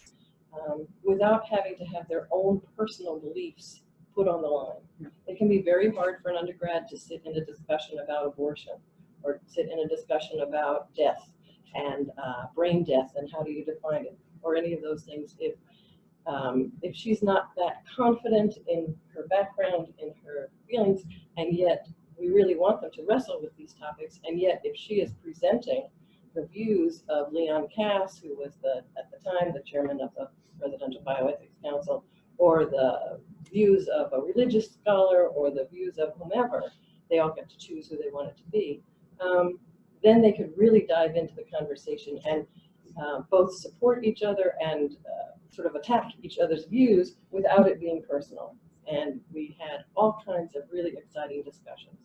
um, without having to have their own personal beliefs put on the line. It can be very hard for an undergrad to sit in a discussion about abortion or sit in a discussion about death and uh, brain death and how do you define it or any of those things if um, if she's not that confident in her background, in her feelings, and yet we really want them to wrestle with these topics, and yet if she is presenting the views of Leon Kass, who was the at the time the chairman of the Presidential Bioethics Council, or the views of a religious scholar, or the views of whomever, they all get to choose who they want it to be. Um, then they could really dive into the conversation and uh, both support each other and uh, sort of attack each other's views without it being personal. And we had all kinds of really exciting discussions.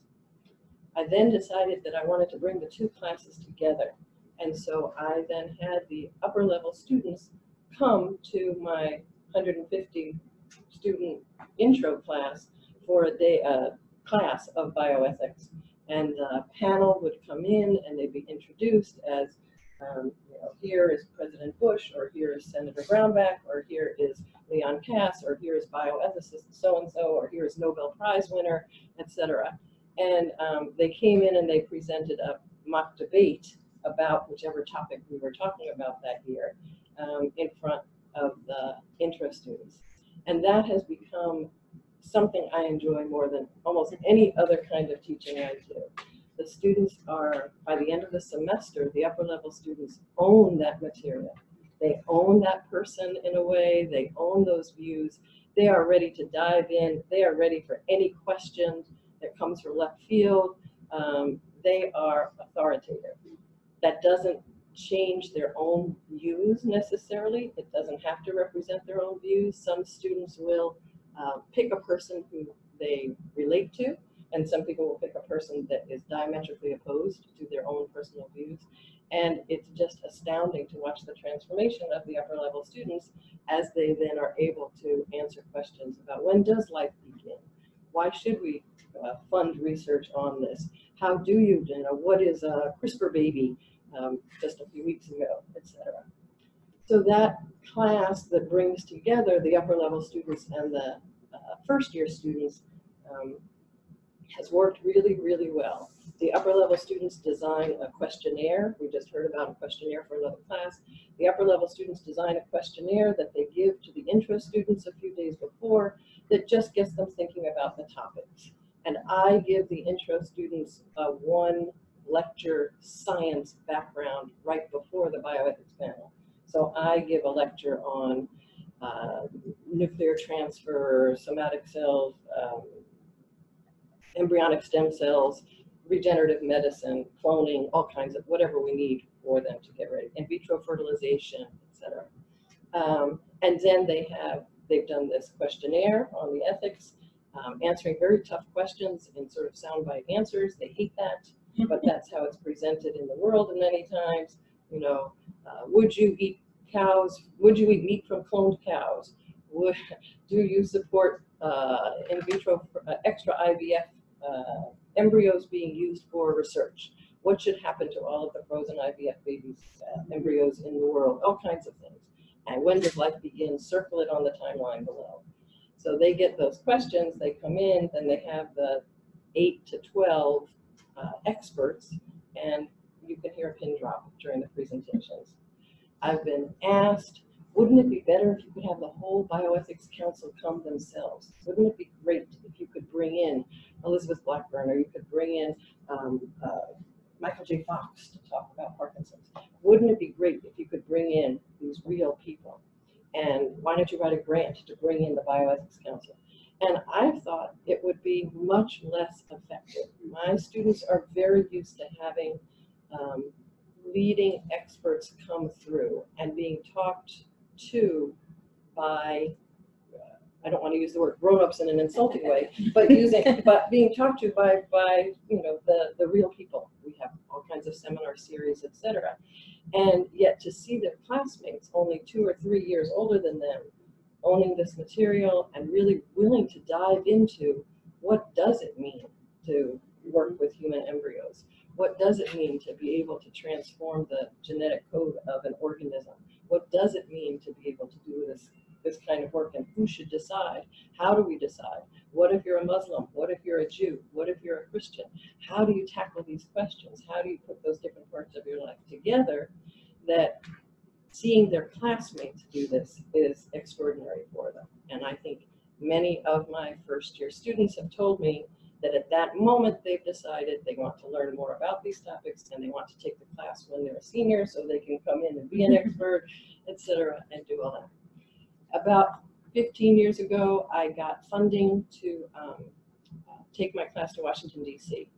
I then decided that I wanted to bring the two classes together. And so I then had the upper level students come to my 150 student intro class for a day, uh, class of bioethics. And the panel would come in and they'd be introduced as um, you know, here is President Bush, or here is Senator Brownback, or here is Leon Kass, or here is bioethicist so-and-so, or here is Nobel Prize winner, etc. And um, they came in and they presented a mock debate about whichever topic we were talking about that year um, in front of the intro students. And that has become something I enjoy more than almost any other kind of teaching I do the students are, by the end of the semester, the upper level students own that material. They own that person in a way, they own those views. They are ready to dive in. They are ready for any question that comes from left field. Um, they are authoritative. That doesn't change their own views necessarily. It doesn't have to represent their own views. Some students will uh, pick a person who they relate to and some people will pick a person that is diametrically opposed to their own personal views. And it's just astounding to watch the transformation of the upper level students as they then are able to answer questions about when does life begin? Why should we uh, fund research on this? How do you, you know, what is a CRISPR baby um, just a few weeks ago, etc. So that class that brings together the upper level students and the uh, first year students um, has worked really, really well. The upper level students design a questionnaire. We just heard about a questionnaire for another class. The upper level students design a questionnaire that they give to the intro students a few days before that just gets them thinking about the topics. And I give the intro students a one lecture science background right before the bioethics panel. So I give a lecture on uh, nuclear transfer, somatic cells, um, embryonic stem cells, regenerative medicine, cloning, all kinds of whatever we need for them to get ready, in vitro fertilization, etc. Um, and then they have they've done this questionnaire on the ethics, um, answering very tough questions in sort of soundbite answers. They hate that, but that's how it's presented in the world. And many times, you know, uh, would you eat cows? Would you eat meat from cloned cows? Would do you support uh, in vitro uh, extra IVF uh, embryos being used for research? What should happen to all of the frozen IVF babies, uh, embryos in the world? All kinds of things. And when does life begin? Circle it on the timeline below. So they get those questions, they come in, then they have the eight to 12 uh, experts, and you can hear a pin drop during the presentations. I've been asked, wouldn't it be better if you could have the whole bioethics council come themselves? Wouldn't it be great if you could bring in Elizabeth Blackburn, or you could bring in um, uh, Michael J. Fox to talk about Parkinson's? Wouldn't it be great if you could bring in these real people? And why don't you write a grant to bring in the Bioethics Council? And I thought it would be much less effective. My students are very used to having um, leading experts come through and being talked to by, uh, I don't want to use the word grown-ups in an insulting way, but using, but being talked to by, by, you know, the, the real people. We have all kinds of seminar series, etc. And yet to see their classmates, only two or three years older than them, owning this material and really willing to dive into what does it mean to work with human embryos? What does it mean to be able to transform the genetic code of an organism? What does it mean to be able to do this, this kind of work and who should decide? How do we decide? What if you're a Muslim? What if you're a Jew? What if you're a Christian? How do you tackle these questions? How do you put those different parts of your life together that seeing their classmates do this is extraordinary for them. And I think many of my first year students have told me that at that moment they've decided they want to learn more about these topics and they want to take the class when they're a senior so they can come in and be an expert, etc., and do all that. About 15 years ago, I got funding to um, take my class to Washington, D.C.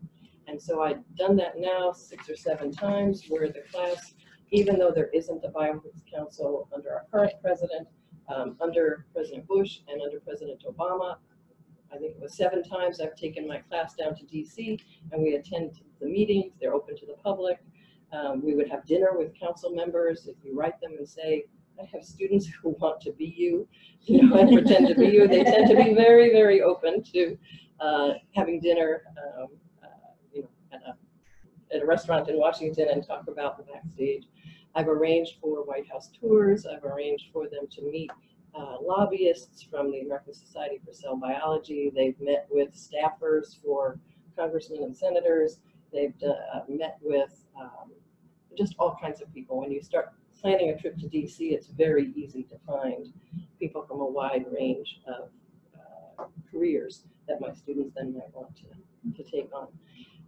And so I've done that now six or seven times where the class even though there isn't a bioethics council under our current president, um, under President Bush and under President Obama, I think it was seven times I've taken my class down to DC and we attend the meetings. They're open to the public. Um, we would have dinner with council members. If you write them and say, I have students who want to be you, you know, and pretend to be you, they tend to be very, very open to uh, having dinner, um, uh, you know, at a, at a restaurant in Washington and talk about the backstage. I've arranged for White House tours. I've arranged for them to meet uh, lobbyists from the American Society for Cell Biology. They've met with staffers for congressmen and senators. They've uh, met with um, just all kinds of people. When you start planning a trip to DC, it's very easy to find people from a wide range of uh, careers that my students then might want to, to take on.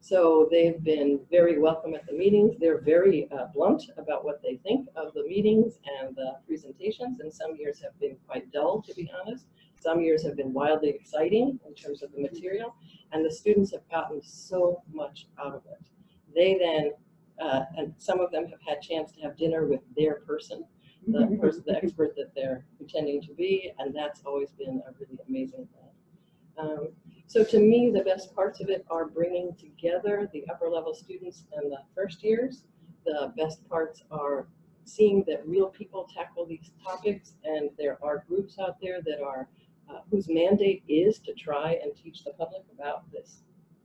So they've been very welcome at the meetings. They're very uh, blunt about what they think of the meetings and the presentations, and some years have been quite dull, to be honest. Some years have been wildly exciting in terms of the material, and the students have gotten so much out of it. They then, uh, and some of them have had chance to have dinner with their person, the person, the expert that they're pretending to be, and that's always been a really amazing thing. Um, so to me, the best parts of it are bringing together the upper level students and the first years. The best parts are seeing that real people tackle these topics and there are groups out there that are uh, whose mandate is to try and teach the public about this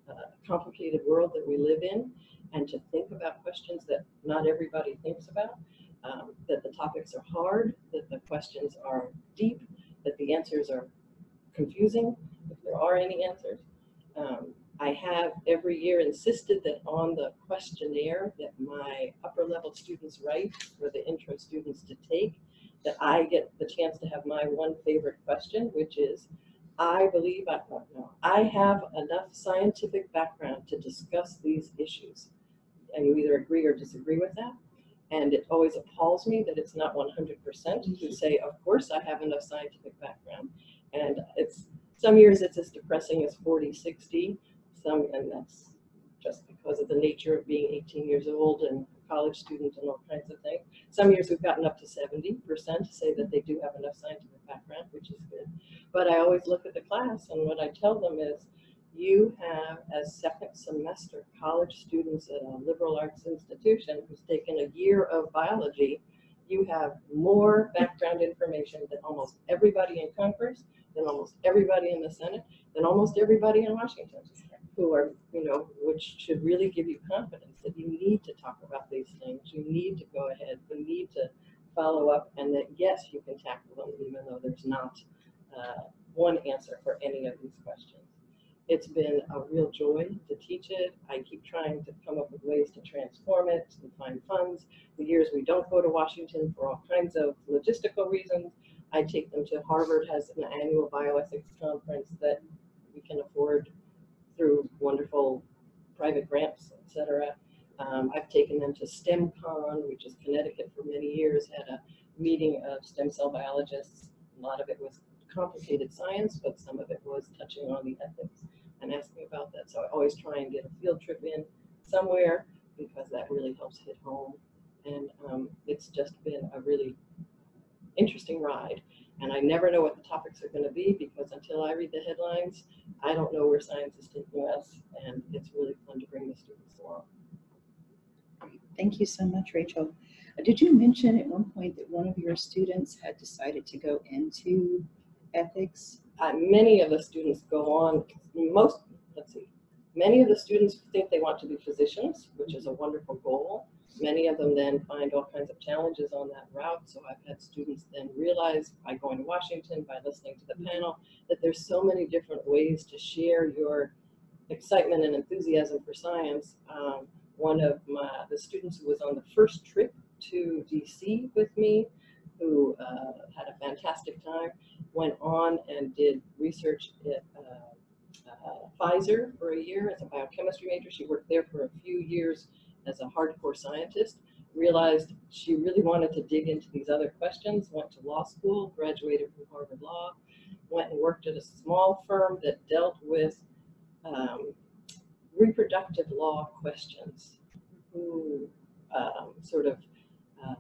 uh, complicated world that we live in and to think about questions that not everybody thinks about, um, that the topics are hard, that the questions are deep, that the answers are confusing, if there are any answers. Um, I have every year insisted that on the questionnaire that my upper level students write for the intro students to take, that I get the chance to have my one favorite question, which is, I believe I, no, I have enough scientific background to discuss these issues. And you either agree or disagree with that. And it always appalls me that it's not one hundred percent to say, of course, I have enough scientific background. And it's, some years it's as depressing as 40, 60. some, and that's just because of the nature of being eighteen years old and a college student and all kinds of things. Some years we've gotten up to seventy percent to say that they do have enough scientific background, which is good. But I always look at the class and what I tell them is, you have as second semester college students at a liberal arts institution who's taken a year of biology, you have more background information than almost everybody in Congress, than almost everybody in the Senate, than almost everybody in Washington, who are, you know, which should really give you confidence that you need to talk about these things, you need to go ahead, you need to follow up, and that yes, you can tackle them, even though there's not uh, one answer for any of these questions. It's been a real joy to teach it. I keep trying to come up with ways to transform it and find funds. The years we don't go to Washington for all kinds of logistical reasons, I take them to Harvard has an annual bioethics conference that we can afford through wonderful private grants, etc. Um, I've taken them to StemCONN, which is Connecticut for many years, had a meeting of stem cell biologists. A lot of it was complicated science, but some of it was touching on the ethics and asking about that. So I always try and get a field trip in somewhere because that really helps hit home. And um, it's just been a really interesting ride. And I never know what the topics are going to be because until I read the headlines, I don't know where science is taking us. And it's really fun to bring the students along. Thank you so much, Rachel. Uh, Did you mention at one point that one of your students had decided to go into ethics? Uh, many of the students go on, most, let's see, many of the students think they want to be physicians, which is a wonderful goal. Many of them then find all kinds of challenges on that route. So I've had students then realize by going to Washington, by listening to the panel, that there's so many different ways to share your excitement and enthusiasm for science. Um, one of my, the students who was on the first trip to DC with me, who uh, had a fantastic time, went on and did research at uh, uh, Pfizer for a year as a biochemistry major. She worked there for a few years as a hardcore scientist, realized she really wanted to dig into these other questions, went to law school, graduated from Harvard Law, went and worked at a small firm that dealt with um, reproductive law questions. Who um, sort of, uh,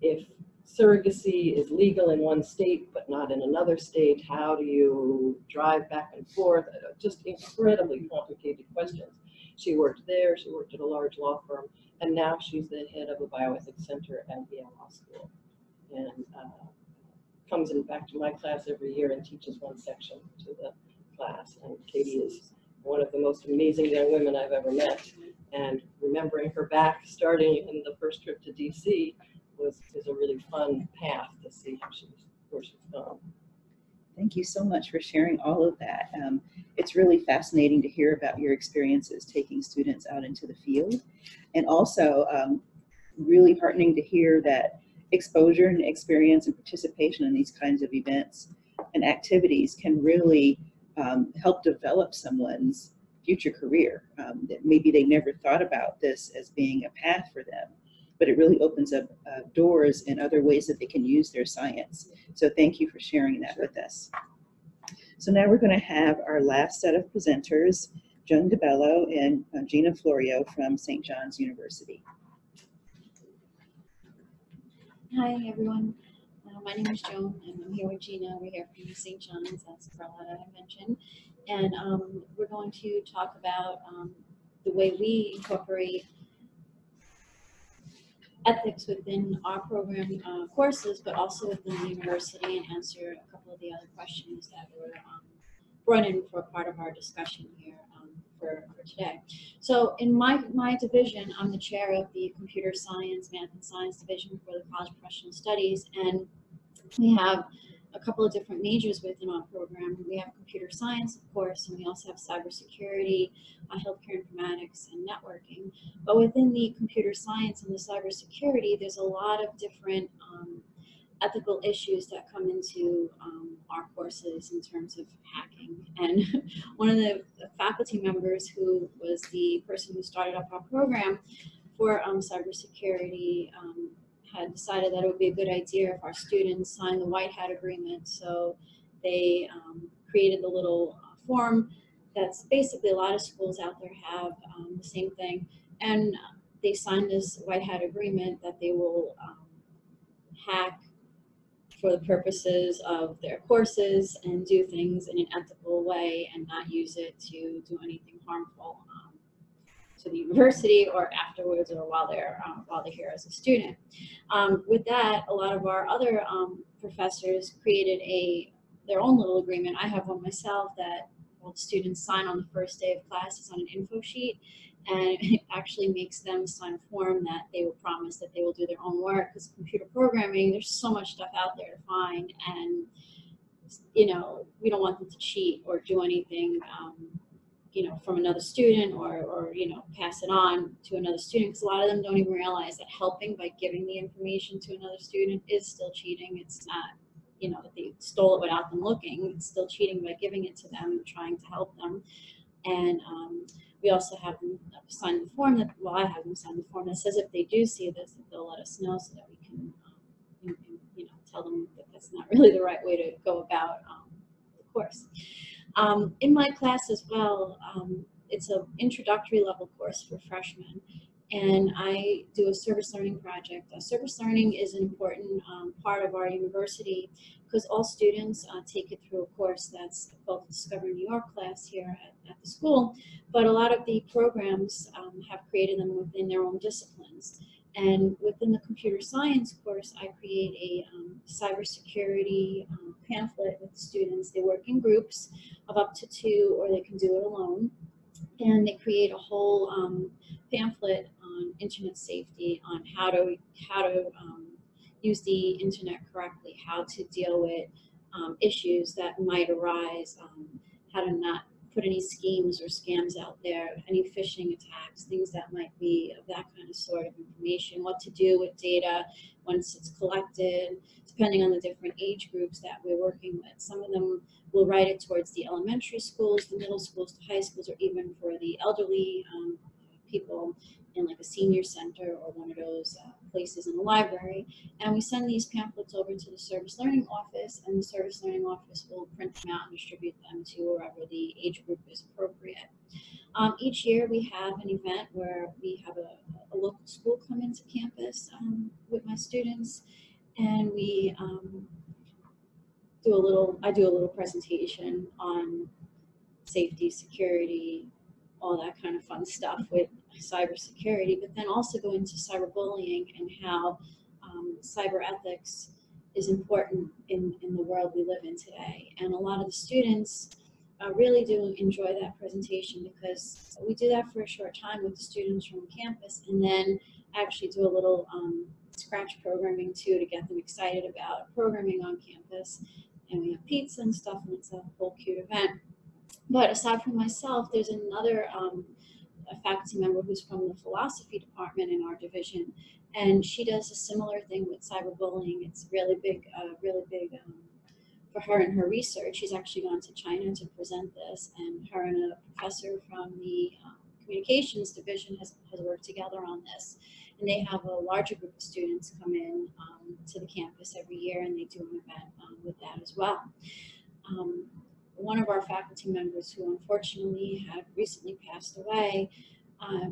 if surrogacy is legal in one state but not in another state, how do you drive back and forth? Just incredibly complicated questions. She worked there, she worked at a large law firm, and now she's the head of a bioethics center at Yale Law School. And uh, comes in back to my class every year and teaches one section to the class. And Katie is one of the most amazing young women I've ever met. And remembering her back starting in the first trip to DC was is a really fun path to see how she's where she's gone. Thank you so much for sharing all of that. Um, it's really fascinating to hear about your experiences taking students out into the field. And also um, really heartening to hear that exposure and experience and participation in these kinds of events and activities can really um, help develop someone's future career. Um, that maybe they never thought about this as being a path for them, but it really opens up uh, doors and other ways that they can use their science. So thank you for sharing that with us. So now we're going to have our last set of presenters, Joan DeBello and uh, Gina Florio from St. John's University. Hi, everyone. Uh, my name is Joan, and I'm here with Gina. We're here from St. John's, as Carlotta mentioned. And um, we're going to talk about um, the way we incorporate ethics within our program uh, courses, but also within the university, and answer a couple of the other questions that were um, brought in for part of our discussion here um, for, for today. So in my, my division, I'm the chair of the Computer Science, Math and Science Division for the College of Professional Studies, and we have a couple of different majors within our program. We have computer science, of course, and we also have cybersecurity, uh, healthcare informatics, and networking. But within the computer science and the cybersecurity, there's a lot of different um, ethical issues that come into um, our courses in terms of hacking. And one of the, faculty members who was the person who started up our program for um, cybersecurity um, had decided that it would be a good idea if our students signed the White Hat Agreement. So they um, created the little uh, form that's basically a lot of schools out there have um, the same thing. And they signed this White Hat Agreement that they will um, hack for the purposes of their courses and do things in an ethical way and not use it to do anything harmful to the university or afterwards or while they're um, while they're here as a student. Um, with that, a lot of our other um, professors created a their own little agreement. I have one myself that all students sign on the first day of class. classes on an info sheet and it actually makes them sign a form that they will promise that they will do their own work because computer programming there's so much stuff out there to find and you know we don't want them to cheat or do anything um, you know from another student or or you know pass it on to another student because a lot of them don't even realize that helping by giving the information to another student is still cheating. It's not you know that they stole it without them looking. It's still cheating by giving it to them and trying to help them. And um, we also have them sign the form that, well, I have them sign the form that says if they do see this, that they'll let us know so that we can, um, you, know, tell them that that's not really the right way to go about um, the course. Um, in my class as well, um, it's an introductory level course for freshmen and I do a service learning project. Uh, service learning is an important um, part of our university because all students uh, take it through a course that's called the Discover New York class here at, at the school, but a lot of the programs um, have created them within their own disciplines. And within the computer science course, I create a um, cybersecurity um, pamphlet with students. They work in groups of up to two, or they can do it alone. And they create a whole um, pamphlet on internet safety, on how to how to um, use the internet correctly, how to deal with um, issues that might arise, um, how to not put any schemes or scams out there, any phishing attacks, things that might be of that kind of sort of information, what to do with data once it's collected, depending on the different age groups that we're working with. Some of them will write it towards the elementary schools, the middle schools, the high schools, or even for the elderly um, people in like a senior center or one of those uh, places in the library. And we send these pamphlets over to the service learning office and the service learning office will print them out and distribute them to wherever the age group is appropriate. Um, each year we have an event where we have a, a local school come into campus um, with my students and we um, do a little, I do a little presentation on safety, security, all that kind of fun stuff with cybersecurity, but then also go into cyberbullying and how um, cyber ethics is important in, in the world we live in today. And a lot of the students uh, really do enjoy that presentation because we do that for a short time with the students from campus and then actually do a little um, scratch programming too to get them excited about programming on campus. And we have pizza and stuff and it's a whole cute event. But aside from myself, there's another um, a faculty member who's from the philosophy department in our division, and she does a similar thing with cyberbullying. It's really big, uh, really big um, for her in her research. She's actually gone to China to present this, and her and a professor from the um, communications division has, has worked together on this. And they have a larger group of students come in um, to the campus every year, and they do an event um, with that as well. Um, one of our faculty members who unfortunately had recently passed away, uh,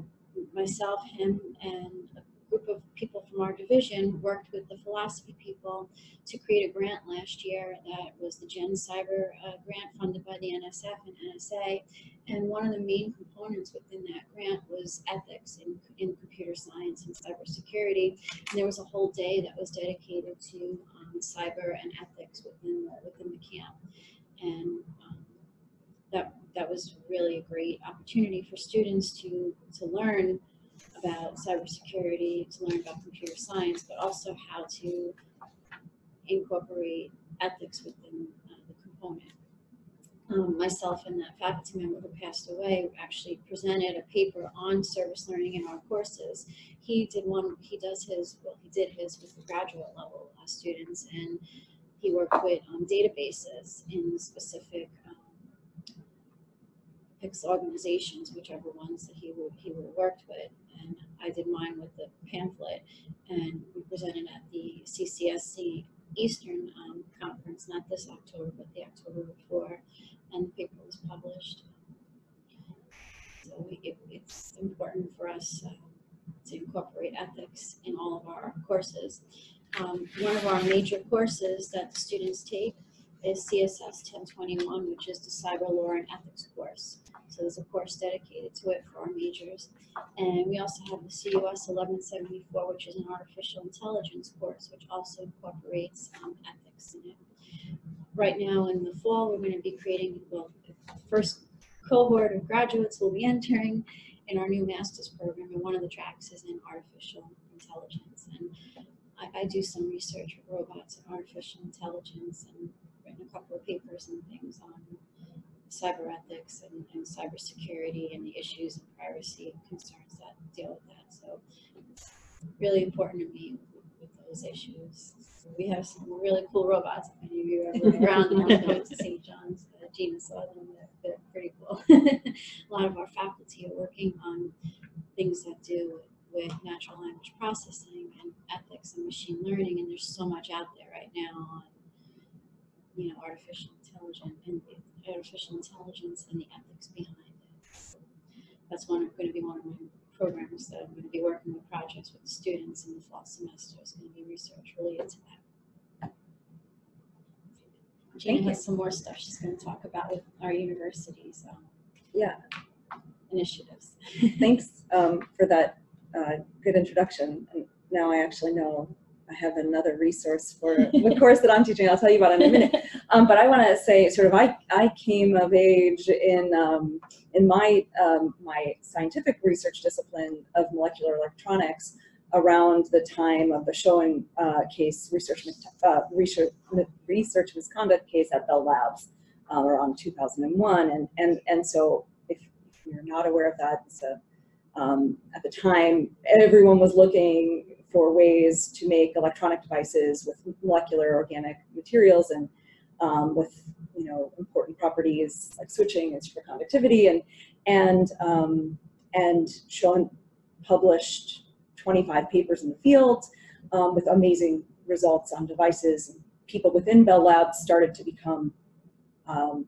myself, him, and a group of people from our division worked with the philosophy people to create a grant last year that was the Gen Cyber uh, grant funded by the NSF and NSA. And one of the main components within that grant was ethics in, in computer science and cybersecurity. And there was a whole day that was dedicated to um, cyber and ethics within the, within the camp and um, that that was really a great opportunity for students to to learn about cybersecurity, to learn about computer science, but also how to incorporate ethics within uh, the component. Um, myself and that faculty member who passed away actually presented a paper on service learning in our courses. He did one, he does his, well, he did his with the graduate level uh, students, and he worked with um, databases in specific um, organizations, whichever ones that he would, he would worked with. And I did mine with the pamphlet, and we presented at the CCSC Eastern um, Conference, not this October, but the October before, and the paper was published. So it, it's important for us uh, to incorporate ethics in all of our courses. Um, one of our major courses that the students take is CSS 1021, which is the cyber law and ethics course. So there's a course dedicated to it for our majors. And we also have the CUS 1174, which is an artificial intelligence course, which also incorporates um, ethics in it. Right now in the fall, we're going to be creating, well, the first cohort of graduates will be entering in our new master's program, and one of the tracks is in artificial intelligence. And I, I do some research with robots and artificial intelligence and written a couple of papers and things on cyber ethics and, and cybersecurity and the issues and privacy concerns that deal with that. So it's really important to me with, with those issues. So we have some really cool robots. If any of you are around go to St. John's, uh, Gina saw them. They're, they're pretty cool. a lot of our faculty are working on things that do with natural language processing and ethics and machine learning, and there's so much out there right now on you know artificial intelligence and artificial intelligence and the ethics behind it. So that's one going to be one of my programs that I'm going to be working with projects with students in the fall semester. Is going to be research related to that. Jane has some more stuff she's going to talk about with our universities So. Yeah, initiatives. thanks um, for that uh, good introduction. And now I actually know I have another resource for the course that I'm teaching. I'll tell you about in a minute. Um, but I want to say, sort of, I, I came of age in um, in my um, my scientific research discipline of molecular electronics around the time of the Schoen uh, case, research uh, research research misconduct case at Bell Labs um, around 2001, and and and so if, if you're not aware of that, it's a um, at the time, everyone was looking for ways to make electronic devices with molecular organic materials and um, with you know important properties like switching and superconductivity and and um, and Schoen published 25 papers in the field um, with amazing results on devices. People within Bell Labs started to become um,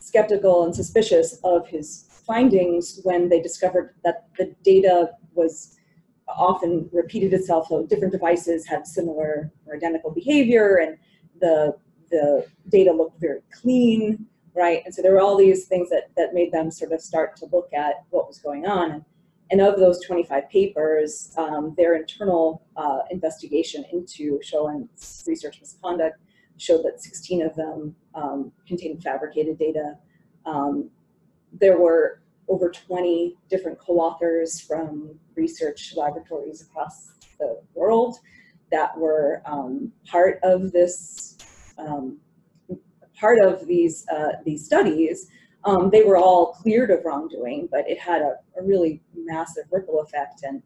skeptical and suspicious of his findings when they discovered that the data was often repeated itself, so different devices had similar or identical behavior, and the the data looked very clean, right? And so there were all these things that that made them sort of start to look at what was going on. And, of those 25 papers, um, their internal uh, investigation into Schoen's research misconduct showed that 16 of them um, contained fabricated data. Um, there were over 20 different co-authors from research laboratories across the world that were um, part of this, um, part of these uh, these studies. Um, they were all cleared of wrongdoing, but it had a, a really massive ripple effect. And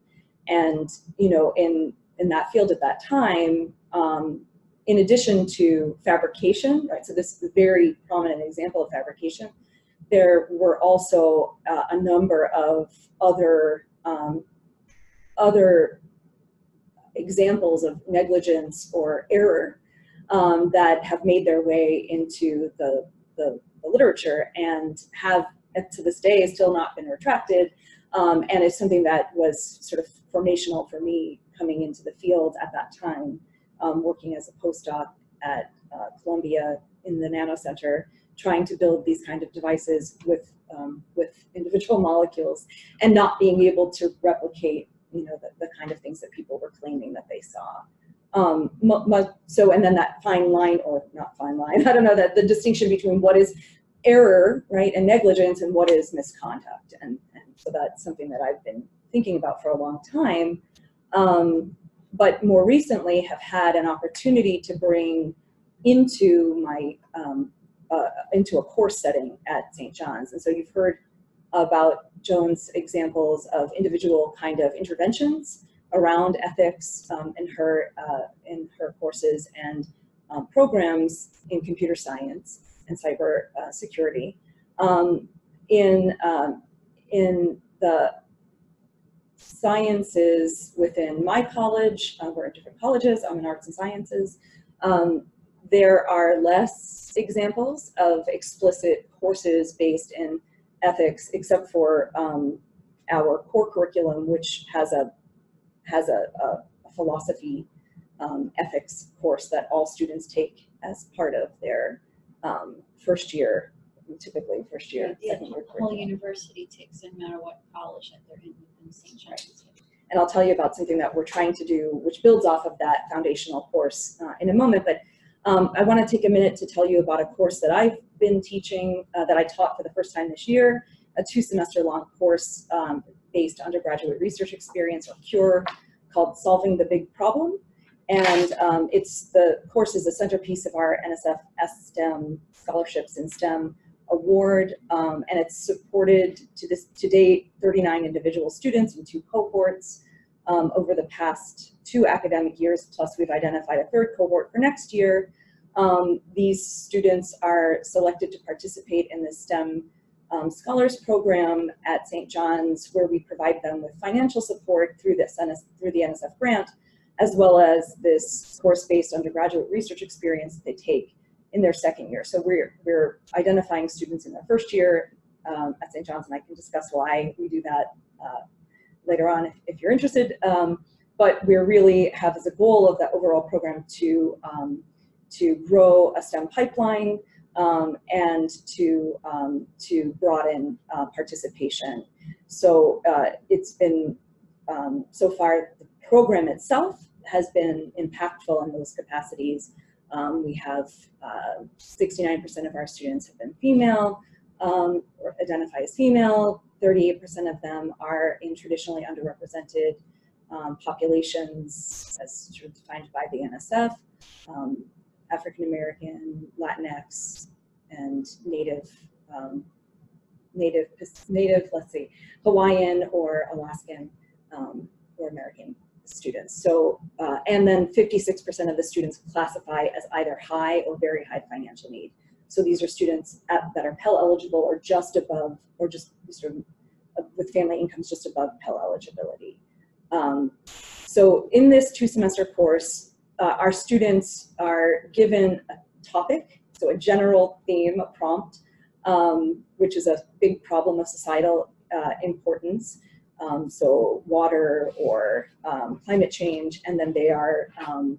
and you know, in in that field at that time, um, in addition to fabrication, right? So this is a very prominent example of fabrication there were also uh, a number of other um, other examples of negligence or error um, that have made their way into the, the, the literature and have to this day still not been retracted um, and is something that was sort of formational for me coming into the field at that time um, working as a postdoc at uh, Columbia in the Nano Center trying to build these kind of devices with um, with individual molecules and not being able to replicate you know the, the kind of things that people were claiming that they saw. Um, so and then that fine line or not fine line i don't know that the distinction between what is error right and negligence and what is misconduct. And, and so that's something that i've been thinking about for a long time. Um, but more recently have had an opportunity to bring into my um, uh, into a course setting at St. John's. And so you've heard about Joan's examples of individual kind of interventions around ethics um, in her uh, in her courses and um, programs in computer science and cyber uh, security. Um, in um, in the sciences within my college, uh, we're in different colleges, I'm in arts and sciences, um, there are less examples of explicit courses based in ethics, except for um, our core curriculum, which has a has a, a, philosophy um, ethics course that all students take as part of their um, first year, typically first year, Yeah, second year the whole curriculum. university takes it, no matter what college that they're in within St. John's. And I'll tell you about something that we're trying to do, which builds off of that foundational course uh, in a moment. But um, I want to take a minute to tell you about a course that I've been teaching, uh, that I taught for the first time this year, a two semester long course um, based undergraduate research experience or CURE called Solving the Big Problem. And um, it's the course is a centerpiece of our NSF STEM scholarships in STEM award, um, and it's supported to this to date 39 individual students in two cohorts um, over the past two academic years. Plus, we've identified a third cohort for next year. Um, these students are selected to participate in the STEM um, Scholars Program at St. John's, where we provide them with financial support through this NS, through the NSF grant, as well as this course-based undergraduate research experience that they take in their second year. So we're, we're identifying students in their first year um, at St. John's, and I can discuss why we do that uh, later on if, if you're interested. Um, but we really have as a goal of that overall program to, um, to grow a STEM pipeline um, and to, um, to broaden uh, participation. So uh, it's been, um, so far, the program itself has been impactful in those capacities. Um, we have 69% of our students have been female, um, or identify as female. 38% of them are in traditionally underrepresented um, populations as defined by the NSF, um, African American, Latinx, and Native, um, Native, Native, let's see, Hawaiian or Alaskan um, or American students. So, uh, and then 56% of the students classify as either high or very high financial need. So these are students at, that are Pell eligible or just above, or just sort of uh, with family incomes just above Pell eligibility. Um, so in this two semester course, uh, our students are given a topic, so a general theme, a prompt, um, which is a big problem of societal uh, importance. Um, so water or um, climate change, and then they are, um,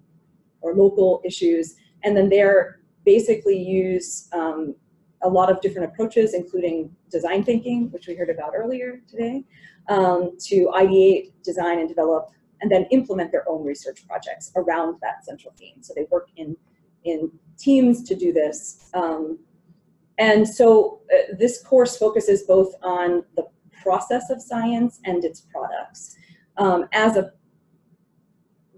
or local issues, and then they're basically use um, a lot of different approaches, including design thinking, which we heard about earlier today, um, to ideate, design, and develop, and then implement their own research projects around that central theme. So they work in, in teams to do this. Um, and so uh, this course focuses both on the process of science and its products. Um, as a,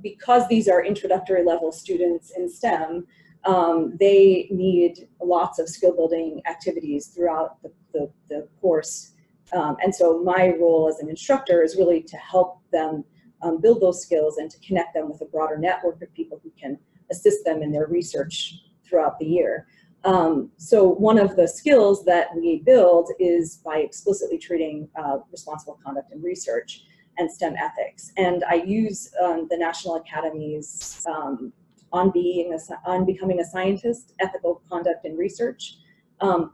because these are introductory level students in STEM, um, they need lots of skill building activities throughout the, the, the course. Um, and so my role as an instructor is really to help them um, build those skills and to connect them with a broader network of people who can assist them in their research throughout the year. Um, so one of the skills that we build is by explicitly treating uh, responsible conduct in research and STEM ethics. And I use um, the National Academy's um, on being a, on becoming a scientist, ethical conduct in research um,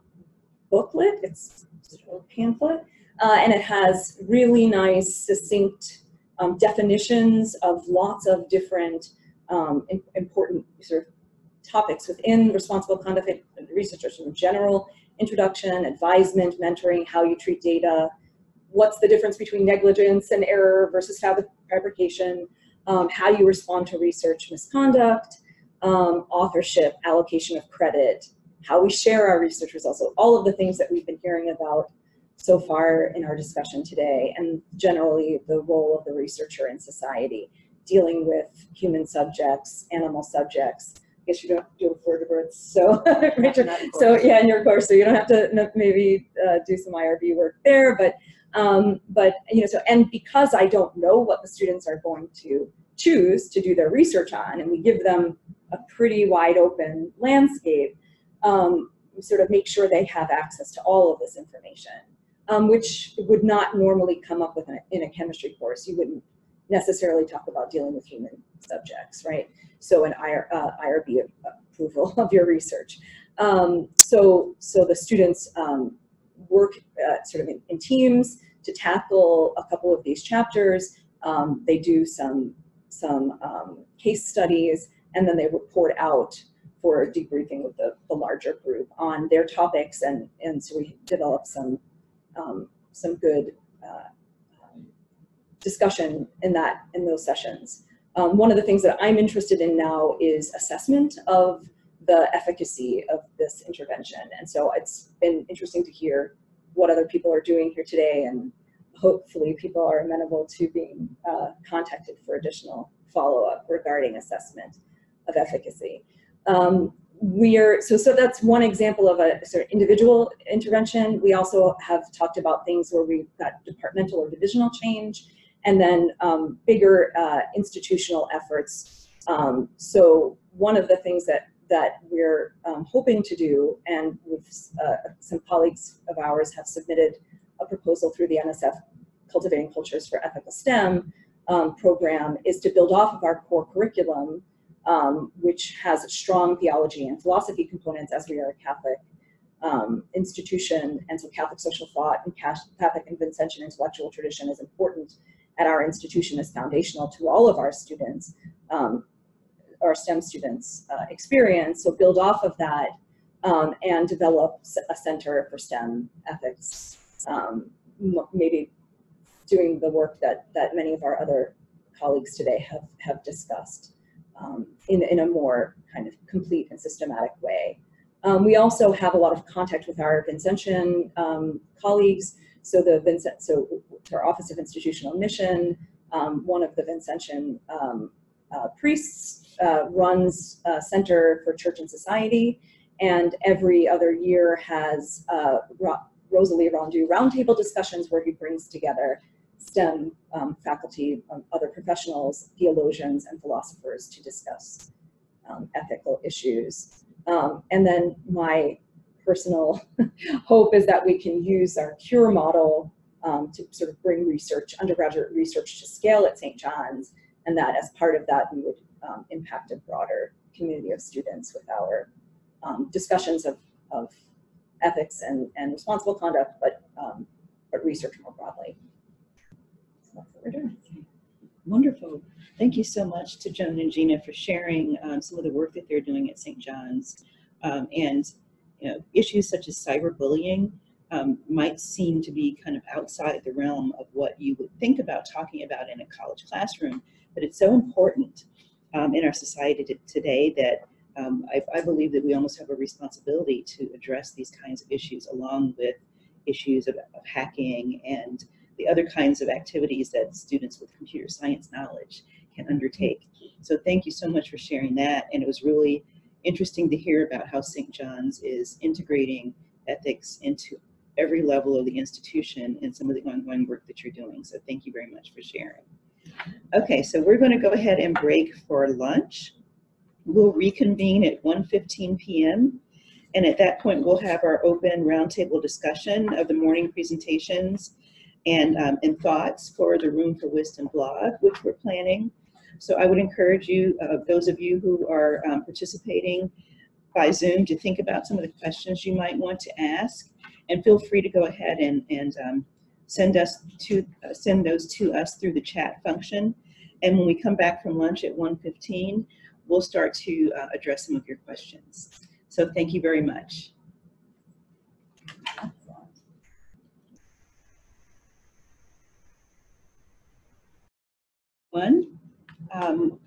booklet. It's a pamphlet, uh, and it has really nice, succinct um, definitions of lots of different um, important sort of topics within responsible conduct and research, sort general introduction, advisement, mentoring, how you treat data, what's the difference between negligence and error versus fabrication, um, how you respond to research misconduct, um, authorship, allocation of credit, how we share our research results. So all of the things that we've been hearing about so far in our discussion today, and generally the role of the researcher in society, dealing with human subjects, animal subjects. I guess you don't with vertebrates, so Rachel, so yeah, in your course, so you don't have to maybe uh, do some IRB work there, but um, but you know, so and because I don't know what the students are going to choose to do their research on, and we give them a pretty wide open landscape, um, sort of make sure they have access to all of this information. um, which would not normally come up with a, in a chemistry course. You wouldn't necessarily talk about dealing with human subjects, right? So an IR, uh, IRB approval of your research. Um, so, so the students um, work uh, sort of in, in, teams to tackle a couple of these chapters. Um, they do some, some um, case studies and then they report out for a debriefing with the, the larger group on their topics and, and so we develop some, um, some good uh, um, discussion in that in those sessions. Um, one of the things that I'm interested in now is assessment of the efficacy of this intervention. And so it's been interesting to hear what other people are doing here today and hopefully people are amenable to being uh, contacted for additional follow-up regarding assessment of efficacy. Um, we are, so, so that's one example of a sort of individual intervention. We also have talked about things where we've got departmental or divisional change and then um, bigger uh, institutional efforts. Um, so one of the things that that we're um, hoping to do, and uh, some colleagues of ours have submitted a proposal through the NSF Cultivating Cultures for Ethical STEM um, program, is to build off of our core curriculum, um, which has strong theology and philosophy components as we are a Catholic um, institution, and so Catholic social thought and Catholic and Vincentian intellectual tradition is important at our institution is foundational to all of our students, um, our STEM students' uh, experience. So build off of that um, and develop a center for STEM ethics, um, maybe doing the work that, that many of our other colleagues today have, have discussed um, in, in a more kind of complete and systematic way. Um, we also have a lot of contact with our Vincentian um, colleagues so the Vincent, so our Office of Institutional Mission, um, one of the Vincentian um, uh, priests uh, runs a Center for Church and Society, and every other year has uh, Rosalie Rendu roundtable discussions where he brings together STEM um, faculty, um, other professionals, theologians, and philosophers to discuss um, ethical issues. Um, and then my personal hope is that we can use our CURE model um, to sort of bring research, undergraduate research to scale at St. John's, and that as part of that, we would um, impact a broader community of students with our discussions of, of ethics and, and responsible conduct, but, but research more broadly. Wonderful. Thank you so much to Joan and Gina for sharing um, some of the work that they're doing at St. John's. Um, and you know, issues such as cyberbullying um, might seem to be kind of outside the realm of what you would think about talking about in a college classroom, but it's so important um, in our society today that um, I, I, believe that we almost have a responsibility to address these kinds of issues along with issues of, of hacking and the other kinds of activities that students with computer science knowledge can undertake. So thank you so much for sharing that. And it was really interesting to hear about how St. John's is integrating ethics into every level of the institution and some of the ongoing work that you're doing. So thank you very much for sharing. Okay, so we're going to go ahead and break for lunch. We'll reconvene at 1.15 p.m. And at that point, we'll have our open roundtable discussion of the morning presentations and, um, and thoughts for the Room for Wisdom blog, which we're planning. So I would encourage you, uh, those of you who are um, participating by Zoom, to think about some of the questions you might want to ask, and feel free to go ahead and, and um, send us to uh, send those to us through the chat function. And when we come back from lunch at 1:15, we'll start to uh, address some of your questions. So thank you very much. One. Um,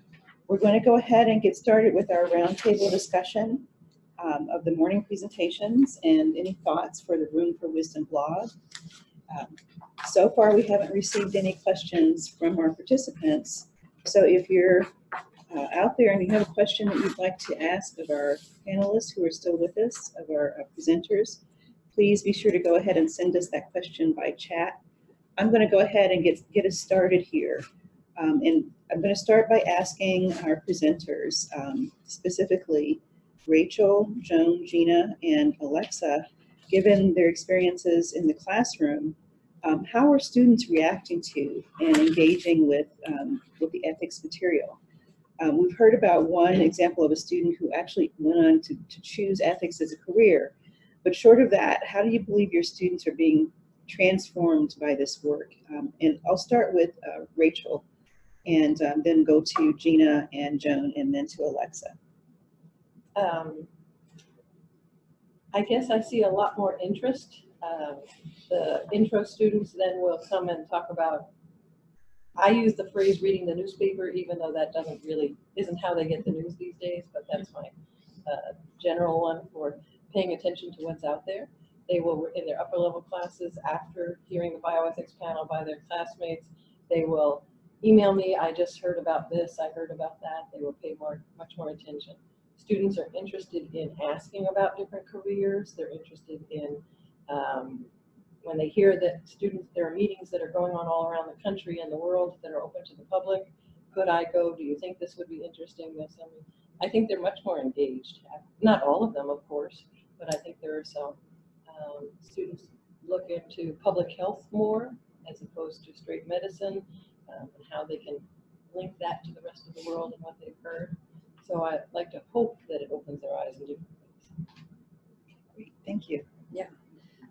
we're going to go ahead and get started with our roundtable discussion um, of the morning presentations and any thoughts for the Room for Wisdom blog. Um, so far, we haven't received any questions from our participants. So if you're uh, out there and you have a question that you'd like to ask of our panelists who are still with us, of our uh, presenters, please be sure to go ahead and send us that question by chat. I'm going to go ahead and get, get us started here. Um, and I'm going to start by asking our presenters, um, specifically Rachel, Joan, Gina, and Alexa, given their experiences in the classroom, um, how are students reacting to and engaging with, um, with the ethics material? Um, we've heard about one example of a student who actually went on to, to choose ethics as a career. But short of that, how do you believe your students are being transformed by this work? Um, and I'll start with uh, Rachel and um, then go to Gina and Joan and then to Alexa. Um, I guess I see a lot more interest. Um, the intro students then will come and talk about, I use the phrase reading the newspaper, even though that doesn't really, isn't how they get the news these days, but that's my uh, general one for paying attention to what's out there. They will, in their upper level classes, after hearing the bioethics panel by their classmates, they will email me, I just heard about this, I heard about that. They will pay more, much more attention. Students are interested in asking about different careers. They're interested in, um, when they hear that students, there are meetings that are going on all around the country and the world that are open to the public. Could I go? Do you think this would be interesting? I I think they're much more engaged. Not all of them, of course, but I think there are some um, students look into public health more as opposed to straight medicine um, and how they can link that to the rest of the world and what they've heard. So I'd like to hope that it opens their eyes in different ways. Great, thank you. Yeah.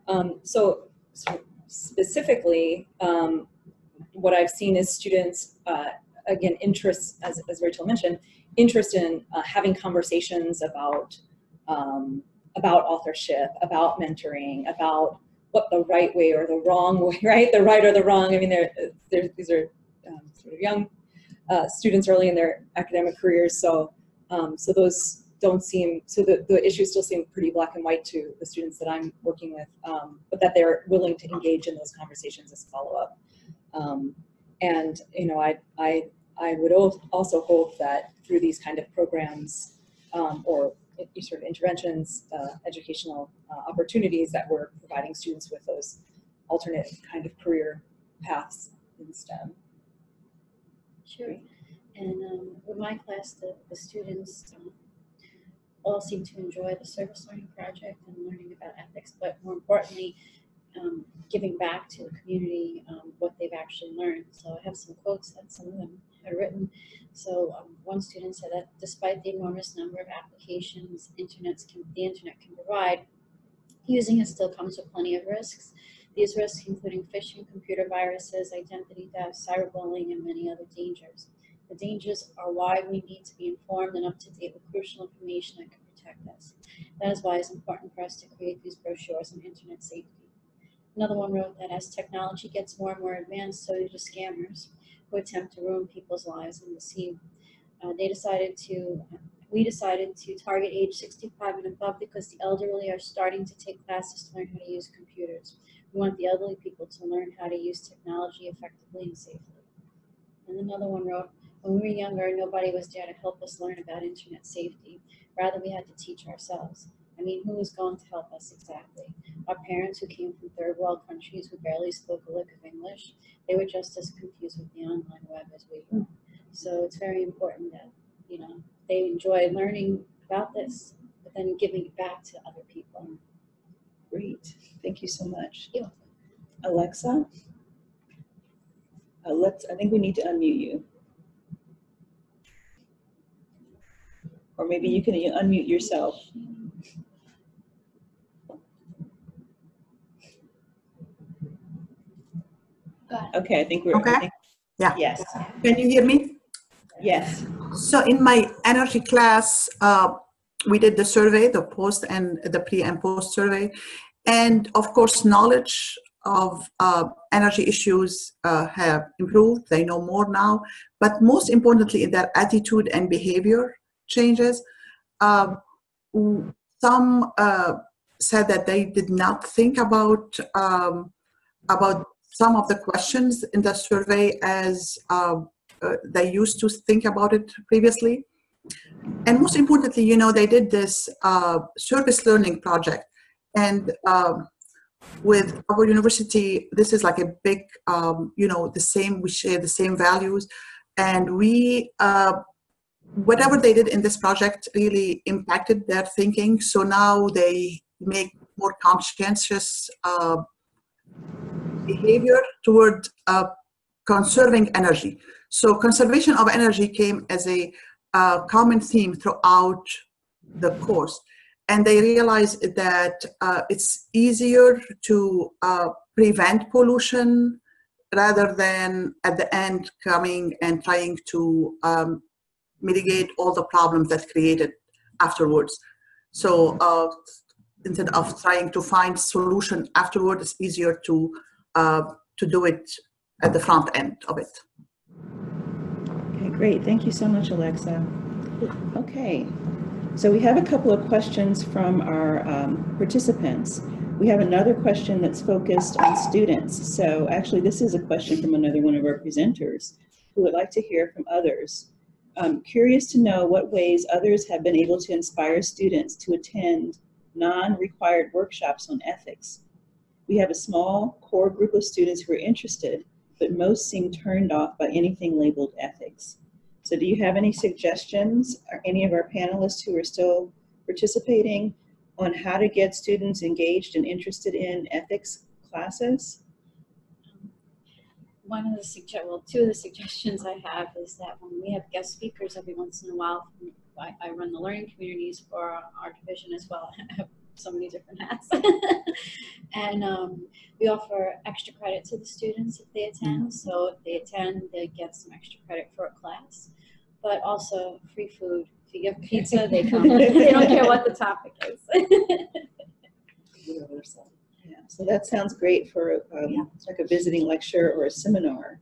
Um, so, so specifically, um, what I've seen is students, uh, again, interest, as, as Rachel mentioned, interest in uh, having conversations about um, about authorship, about mentoring, about what the right way or the wrong way, right? The right or the wrong. I mean, they're these are um, sort of young uh, students early in their academic careers, so um, so those don't seem so the, the issues still seem pretty black and white to the students that I'm working with, um, but that they're willing to engage in those conversations as follow up. Um, and you know, I I I would also hope that through these kind of programs um, or sort of interventions, uh, educational uh, opportunities that we're providing students with those alternate kind of career paths in STEM. Sure. And um, with my class, the, the students um, all seem to enjoy the service learning project and learning about ethics, but more importantly, um, giving back to the community um, what they've actually learned. So I have some quotes that some of them had written. So um, one student said that despite the enormous number of applications internets can, the internet can provide, using it still comes with plenty of risks. These risks including phishing, computer viruses, identity theft, cyberbullying, and many other dangers. The dangers are why we need to be informed and up to date with crucial information that can protect us. That is why it's important for us to create these brochures on internet safety. Another one wrote that as technology gets more and more advanced, so do the scammers who attempt to ruin people's lives and deceive. Uh, they decided to, we decided to target age 65 and above because the elderly are starting to take classes to learn how to use computers. We want the elderly people to learn how to use technology effectively and safely. And another one wrote, when we were younger, nobody was there to help us learn about internet safety. Rather, we had to teach ourselves. I mean, who was going to help us exactly? Our parents who came from third world countries who barely spoke a lick of English, they were just as confused with the online web as we were. So it's very important that, you know, they enjoy learning about this, but then giving it back to other people. Great, thank you so much. Yeah. Alexa? Uh, let's, I think we need to unmute you. Or maybe you can unmute yourself. Okay, I think we're. Okay. think- Yeah. Yes, Can you hear me? yes. So in my energy class, uh, we did the survey, the post and the pre and post survey. And of course, knowledge of uh, energy issues uh, have improved. They know more now. But most importantly, their attitude and behavior changes. Uh, some said that they did not think about um, about some of the questions in the survey as uh, uh, they used to think about it previously. And most importantly, you know, they did this uh, service learning project. And um, with our university, this is like a big, um, you know, the same, we share the same values. And we, uh, whatever they did in this project really impacted their thinking. So now they make more conscientious uh, behavior toward uh, conserving energy. So conservation of energy came as a uh, common theme throughout the course. And they realize that uh, it's easier to uh, prevent pollution rather than at the end coming and trying to um, mitigate all the problems that created afterwards. So uh, instead of trying to find solution afterward, it's easier to uh, to do it at the front end of it. Great. Thank you so much, Alexa. Okay, so we have a couple of questions from our um, participants. We have another question that's focused on students. So actually, this is a question from another one of our presenters who would like to hear from others. Um, curious to know what ways others have been able to inspire students to attend non-required workshops on ethics. We have a small core group of students who are interested, but most seem turned off by anything labeled ethics. So do you have any suggestions, or any of our panelists who are still participating, on how to get students engaged and interested in ethics classes? one of the suggest well two of the suggestions I have is that when we have guest speakers every once in a while, I, I run the learning communities for our, division as well. I have so many different hats, and um, we offer extra credit to the students if they attend. So if they attend, they get some extra credit for a class, but also free food. If you give pizza, they come. they don't care what the topic is. Yeah, so that sounds great for um, like a visiting lecture or a seminar.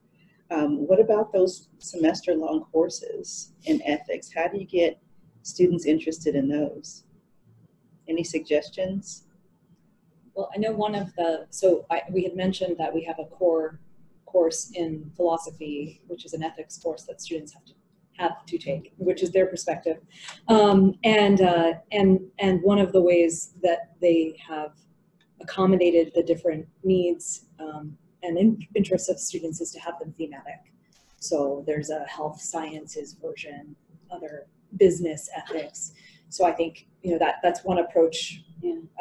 Um, what about those semester-long courses in ethics? How do you get students interested in those? Any suggestions? Well, I know one of the, so I, we had mentioned that we have a core course in philosophy, which is an ethics course that students have to have to take, which is their perspective. Um, and, uh, and, and one of the ways that they have accommodated the different needs um, and in interests of students is to have them thematic. So there's a health sciences version, other business ethics. So I think you know that that's one approach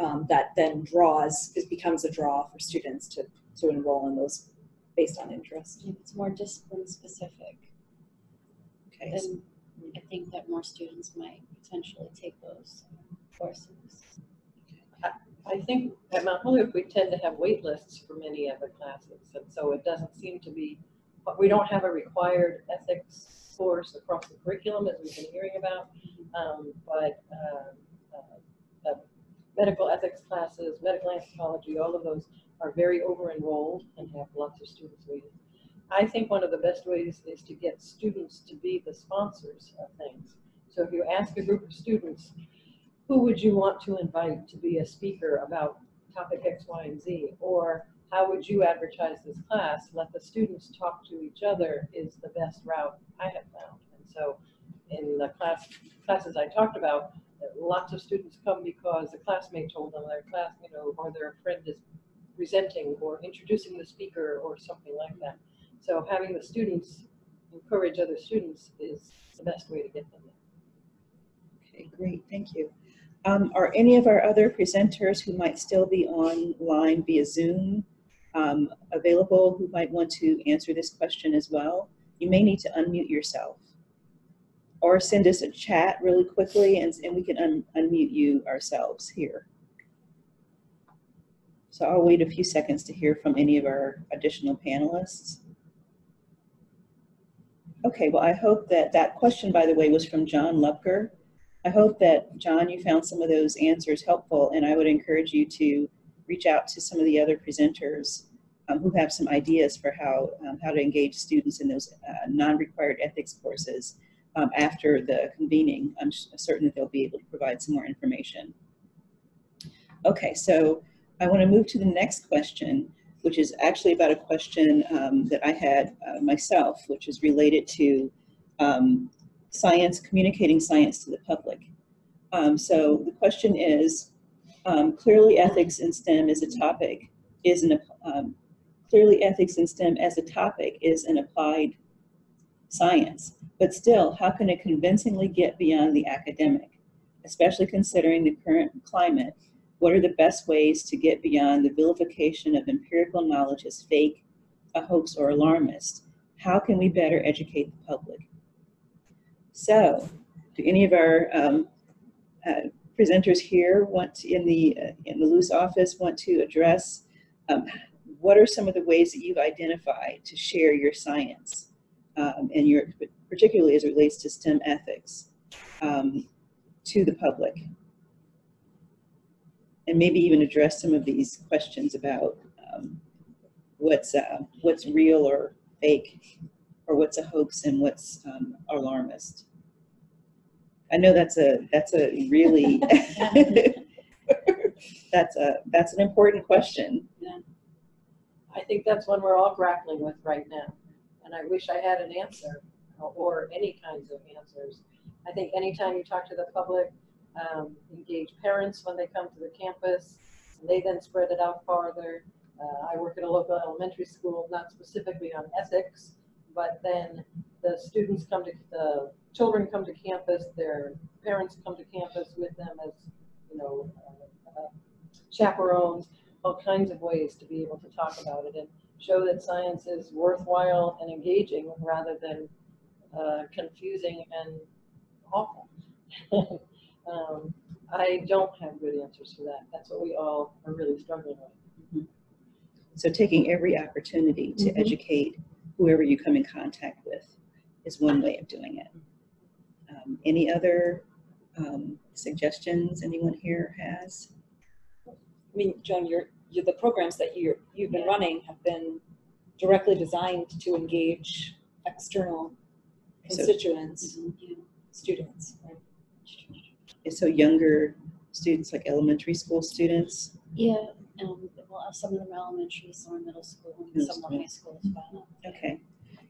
um, that then draws it becomes a draw for students to to enroll in those based on interest. It's more discipline specific. Okay. Then I think that more students might potentially take those courses. I think at Mount Holyoke, we tend to have wait lists for many of the classes, and so it doesn't seem to be, but we don't have a required ethics course across the curriculum, as we've been hearing about. Um, but uh, uh, medical ethics classes, medical anthropology, all of those are very over-enrolled and have lots of students waiting. I think one of the best ways is to get students to be the sponsors of things. So if you ask a group of students, who would you want to invite to be a speaker about topic X, Y, and Z? Or how would you advertise this class? Let the students talk to each other is the best route I have found. And so in the class classes I talked about, lots of students come because a classmate told them their class, you know, or their friend is presenting or introducing the speaker or something like that. So having the students encourage other students is the best way to get them there. Okay, great, thank you. Um, are any of our other presenters who might still be online via Zoom um, available who might want to answer this question as well? You may need to unmute yourself or send us a chat really quickly and, and we can un unmute you ourselves here. So I'll wait a few seconds to hear from any of our additional panelists. Okay, well, I hope that that question, by the way, was from John Lubker. I hope that, John, you found some of those answers helpful, and I would encourage you to reach out to some of the other presenters um, who have some ideas for how, um, how to engage students in those uh, non-required ethics courses um, after the convening. I'm certain that they'll be able to provide some more information. Okay, so I want to move to the next question, which is actually about a question um, that I had uh, myself, which is related to um, science, communicating science to the public. Um, so the question is, um, clearly ethics in STEM is a topic, is an, um, clearly ethics in STEM as a topic is an applied science, but still, how can it convincingly get beyond the academic, especially considering the current climate What are the best ways to get beyond the vilification of empirical knowledge as fake, a hoax, or alarmist? How can we better educate the public? So, do any of our um, uh, presenters here want to, in the uh, in the Luce office want to address um, what are some of the ways that you've identified to share your science um, and your particularly as it relates to STEM ethics um, to the public? And maybe even address some of these questions about um, what's, uh, what's real or fake, or what's a hoax and what's um, alarmist. I know that's a that's a really that's a that's an important question. Yeah. I think that's one we're all grappling with right now, and I wish I had an answer or any kinds of answers. I think anytime you talk to the public, um, engage parents when they come to the campus, they then spread it out farther. Uh, I work at a local elementary school, not specifically on ethics, but then the students come to the children come to campus, their parents come to campus with them as you know uh, uh, chaperones, all kinds of ways to be able to talk about it and show that science is worthwhile and engaging rather than uh, confusing and awful. um, I don't have good answers for that. That's what we all are really struggling with. So taking every opportunity to Mhm. educate whoever you come in contact with is one way of doing it. Um, any other um, suggestions anyone here has? I mean, Joan, your, your, the programs that you're, you've been running have been directly designed to engage external So- constituents, you know, students, right? And So younger students, like elementary school students, Yeah, um, well, some of them are elementary, some are middle school, and Middle some are school. high school as well. okay.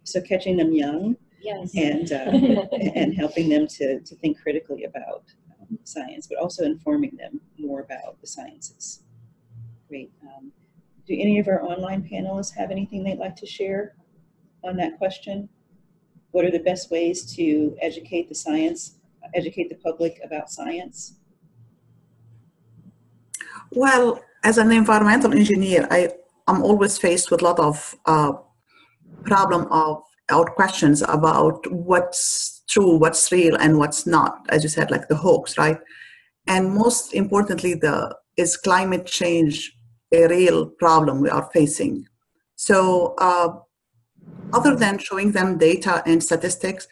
So catching them young Yes. and, uh, and helping them to, to think critically about um, science, but also informing them more about the sciences. Great. Um, do any of our online panelists have anything they'd like to share on that question? What are the best ways to educate the science, educate the public about science? Well, as an environmental engineer, I am always faced with a lot of uh, problem of or questions about what's true, what's real, and what's not. As you said, like the hoax, right? And most importantly, the is climate change a real problem we are facing? So, uh, other than showing them data and statistics,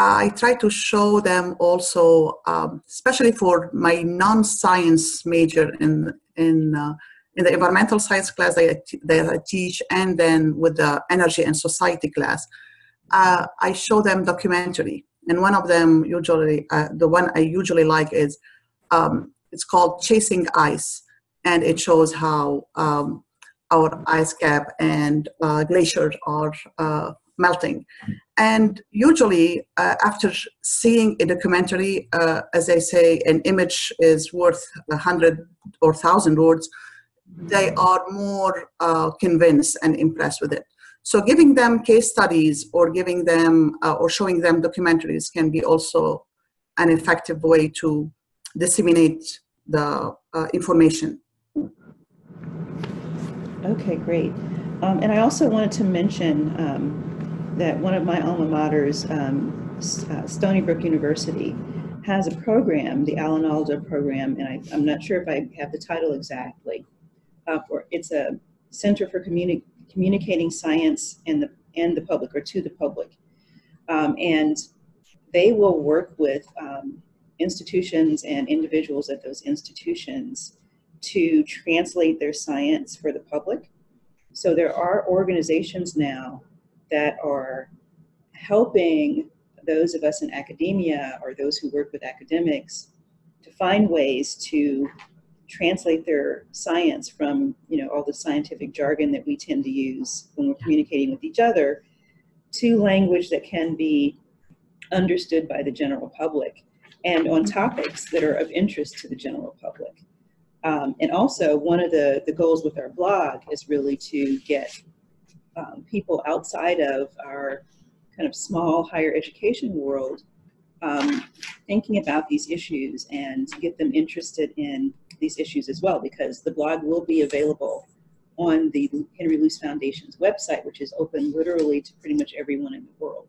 I try to show them also, um, especially for my non-science major in in uh, in the environmental science class that I, that I teach, and then with the energy and society class, uh, I show them documentary. And one of them, usually, uh, the one I usually like is um, it's called Chasing Ice, and it shows how um, our ice cap and uh, glaciers are uh, melting. And usually, uh, after seeing a documentary, uh, as they say, an image is worth a hundred or thousand words. They are more uh, convinced and impressed with it. So, giving them case studies or giving them uh, or showing them documentaries can be also an effective way to disseminate the uh, information. Okay, great. Um, and I also wanted to mention um, that one of my alma maters, um, uh, Stony Brook University, has a program, the Alan Alda program, and I, I'm not sure if I have the title exactly. Uh, for it's a Center for Communi- Communicating Science and the and the public, or to the public, um, and they will work with um, institutions and individuals at those institutions to translate their science for the public. So there are organizations now that are helping those of us in academia or those who work with academics to find ways to translate their science from you know all the scientific jargon that we tend to use when we're communicating with each other to language that can be understood by the general public and on topics that are of interest to the general public. Um, and also, one of the, the goals with our blog is really to get um, people outside of our kind of small higher education world um, thinking about these issues and get them interested in these issues as well, because the blog will be available on the Henry Luce Foundation's website, which is open literally to pretty much everyone in the world.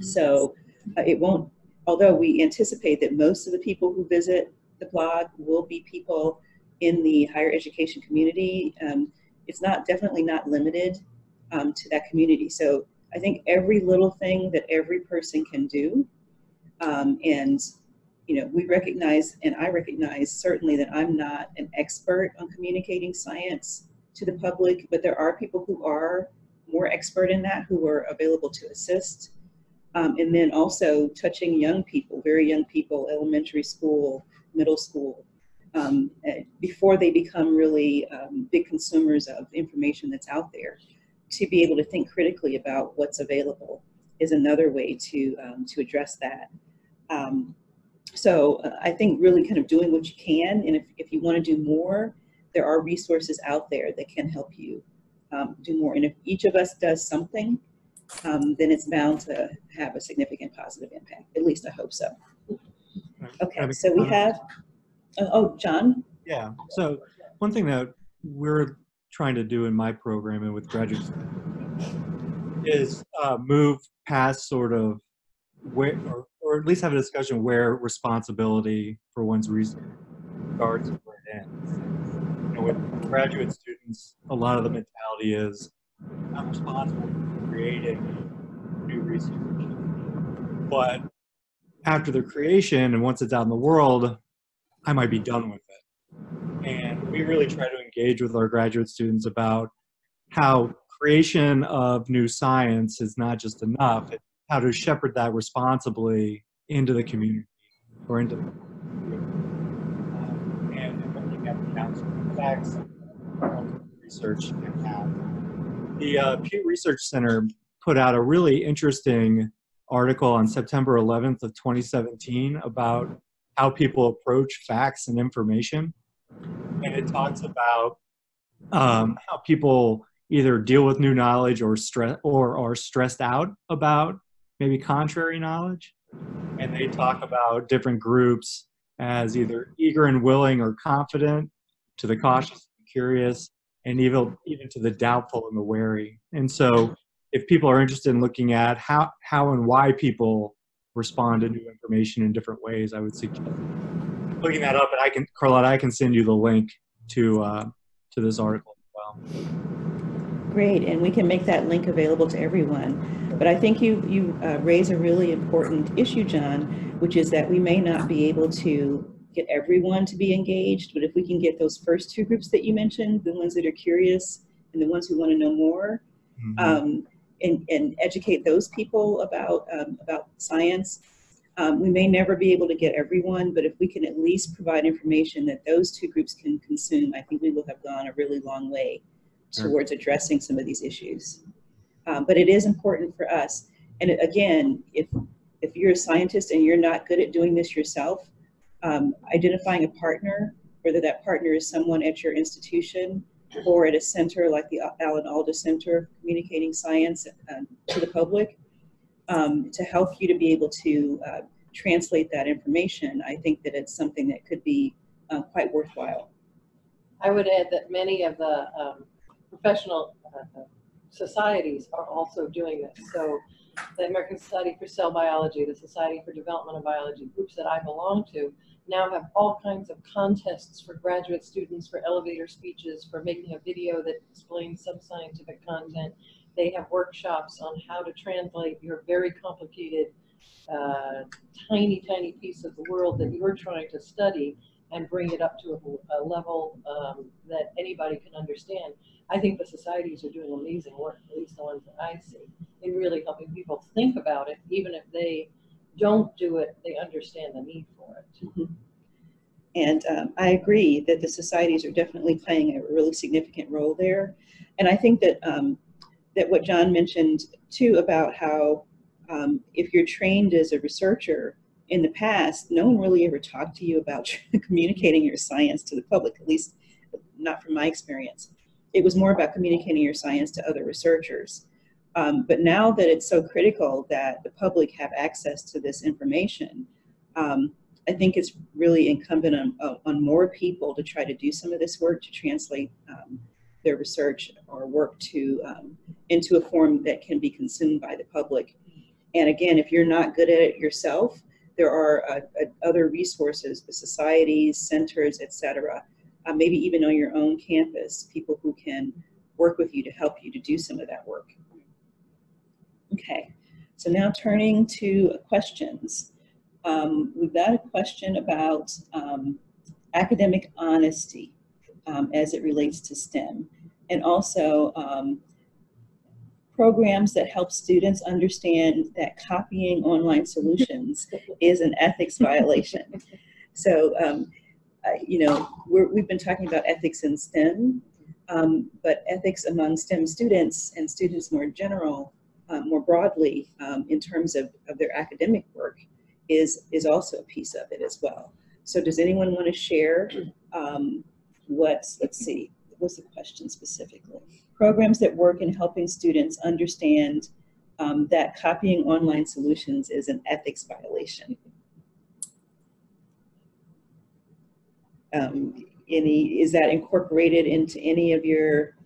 So uh, it won't, although we anticipate that most of the people who visit the blog will be people in the higher education community, um, it's not definitely not limited um, to that community. So I think every little thing that every person can do, um, and you know, we recognize, and I recognize certainly that I'm not an expert on communicating science to the public, but there are people who are more expert in that who are available to assist. Um, and then also touching young people, very young people, elementary school, middle school, um, eh, before they become really um, big consumers of information that's out there. To be able to think critically about what's available is another way to, um, to address that. Um, so uh, I think really kind of doing what you can, and if, if you want to do more, there are resources out there that can help you um, do more. And if each of us does something, um, then it's bound to have a significant positive impact. At least I hope so. Okay, so we have, uh, oh, John? Yeah, so one thing that we're trying to do in my program and with graduates is uh, move past sort of where, or, or at least have a discussion where responsibility for one's research starts and where it ends. You know, with graduate students, a lot of the mentality is I'm responsible for creating new research. But after the creation and once it's out in the world, I might be done with it. And we really try to engage with our graduate students about how creation of new science is not just enough, how to shepherd that responsibly into the community or into the um, and looking at the downstream effects research can have. The uh, Pew Research Center put out a really interesting article on September 11th of 2017 about how people approach facts and information. And it talks about um, how people either deal with new knowledge or stress or are stressed out about maybe contrary knowledge. And they talk about different groups as either eager and willing or confident, to the cautious and curious, and even even to the doubtful and the wary. And so if people are interested in looking at how, how and why people respond to new information in different ways, I would suggest looking that up. And I can, Carlotta, I can send you the link to uh, to this article as well. Great, and we can make that link available to everyone. But I think you you uh, raise a really important issue, John, which is that we may not be able to get everyone to be engaged, but if we can get those first two groups that you mentioned, the ones that are curious and the ones who want to know more, mm -hmm. um, and, and educate those people about, um, about science. Um, we may never be able to get everyone, but if we can at least provide information that those two groups can consume, I think we will have gone a really long way towards addressing some of these issues. Um, but it is important for us. And again, if, if you're a scientist and you're not good at doing this yourself, um, identifying a partner, whether that partner is someone at your institution or at a center like the Alan Alda Center Communicating Science um, to the public um, to help you to be able to uh, translate that information, I think that it's something that could be uh, quite worthwhile. I would add that many of the um, professional uh, societies are also doing this. So the American Society for Cell Biology, the Society for Developmental Biology, groups that I belong to, now have all kinds of contests for graduate students, for elevator speeches, for making a video that explains some scientific content. They have workshops on how to translate your very complicated, uh, tiny, tiny piece of the world that you're trying to study and bring it up to a, a level um, that anybody can understand. I think the societies are doing amazing work, at least the ones that I see, in really helping people think about it, even if they don't do it, they understand the need for it. Mm -hmm. And um, I agree that the societies are definitely playing a really significant role there. And I think that um, that what John mentioned too about how um, if you're trained as a researcher in the past, no one really ever talked to you about communicating your science to the public, at least not from my experience. It was more about communicating your science to other researchers. Um, but now that it's so critical that the public have access to this information, um, I think it's really incumbent on, on more people to try to do some of this work to translate um, their research or work to um, into a form that can be consumed by the public. And again, if you're not good at it yourself, there are uh, uh, other resources, the societies, centers, etc. Uh, maybe even on your own campus, people who can work with you to help you to do some of that work. Okay, so now turning to questions. Um, we've got a question about um, academic honesty um, as it relates to STEM, and also um, programs that help students understand that copying online solutions is an ethics violation. So, um, uh, you know, we have been talking about ethics in STEM, um, but ethics among STEM students and students more general, um, more broadly um, in terms of, of their academic work is, is also a piece of it as well. So does anyone want to share um, what, let's see, what's the question specifically? Programs that work in helping students understand um, that copying online solutions is an ethics violation. Um, any, is that incorporated into any of your,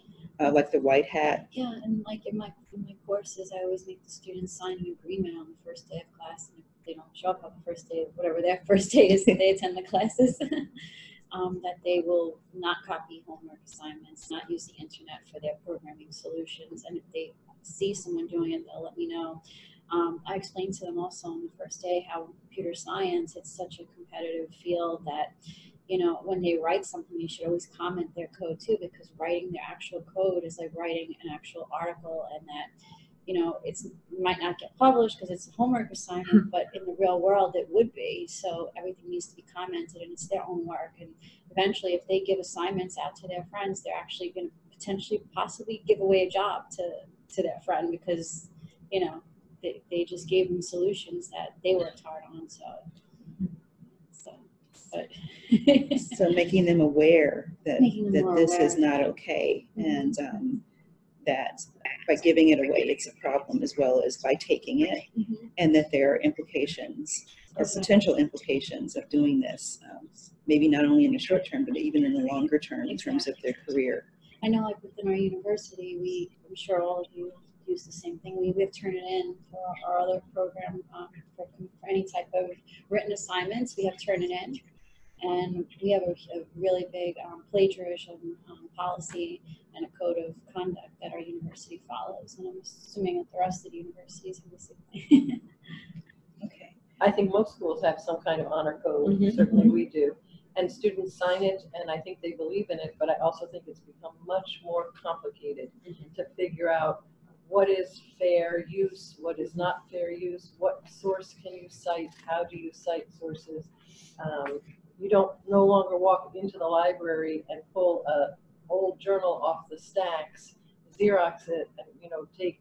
uh, like the white hat? Yeah, and like in my, in my courses, I always make the students sign an agreement on the first day of class. And if they don't show up on the first day, whatever their first day is, they attend the classes. um, that they will not copy homework assignments, not use the internet for their programming solutions. And if they see someone doing it, they'll let me know. Um, I explained to them also on the first day how computer science, it's such a competitive field that, you know, when they write something, you should always comment their code too, because writing their actual code is like writing an actual article and that you know, it's might not get published because it's a homework assignment, but in the real world it would be. So everything needs to be commented and it's their own work. And eventually if they give assignments out to their friends, they're actually going to potentially possibly give away a job to, to their friend because, you know, they, they just gave them solutions that they worked hard on. So, so, but. so making them aware that, that this aware. is not okay. And, um, that by giving it away, it's a problem as well as by taking it, Mhm. and that there are implications or Exactly. potential implications of doing this, um, maybe not only in the short term, but even in the longer term in terms of their career. I know like within our university, we, I'm sure all of you use the same thing. We, we have Turnitin for our other program, um, for, for any type of written assignments, we have Turnitin. And we have a, a really big um, plagiarism um, policy and a code of conduct that our university follows. And I'm assuming that the rest of the universities have the same thing. Okay. I think most schools have some kind of honor code, Mhm. certainly we do. And students sign it, and I think they believe in it, but I also think it's become much more complicated to figure out what is fair use, what is not fair use, what source can you cite, how do you cite sources. Um, You don't no longer walk into the library and pull a old journal off the stacks, Xerox it, and, you know, take,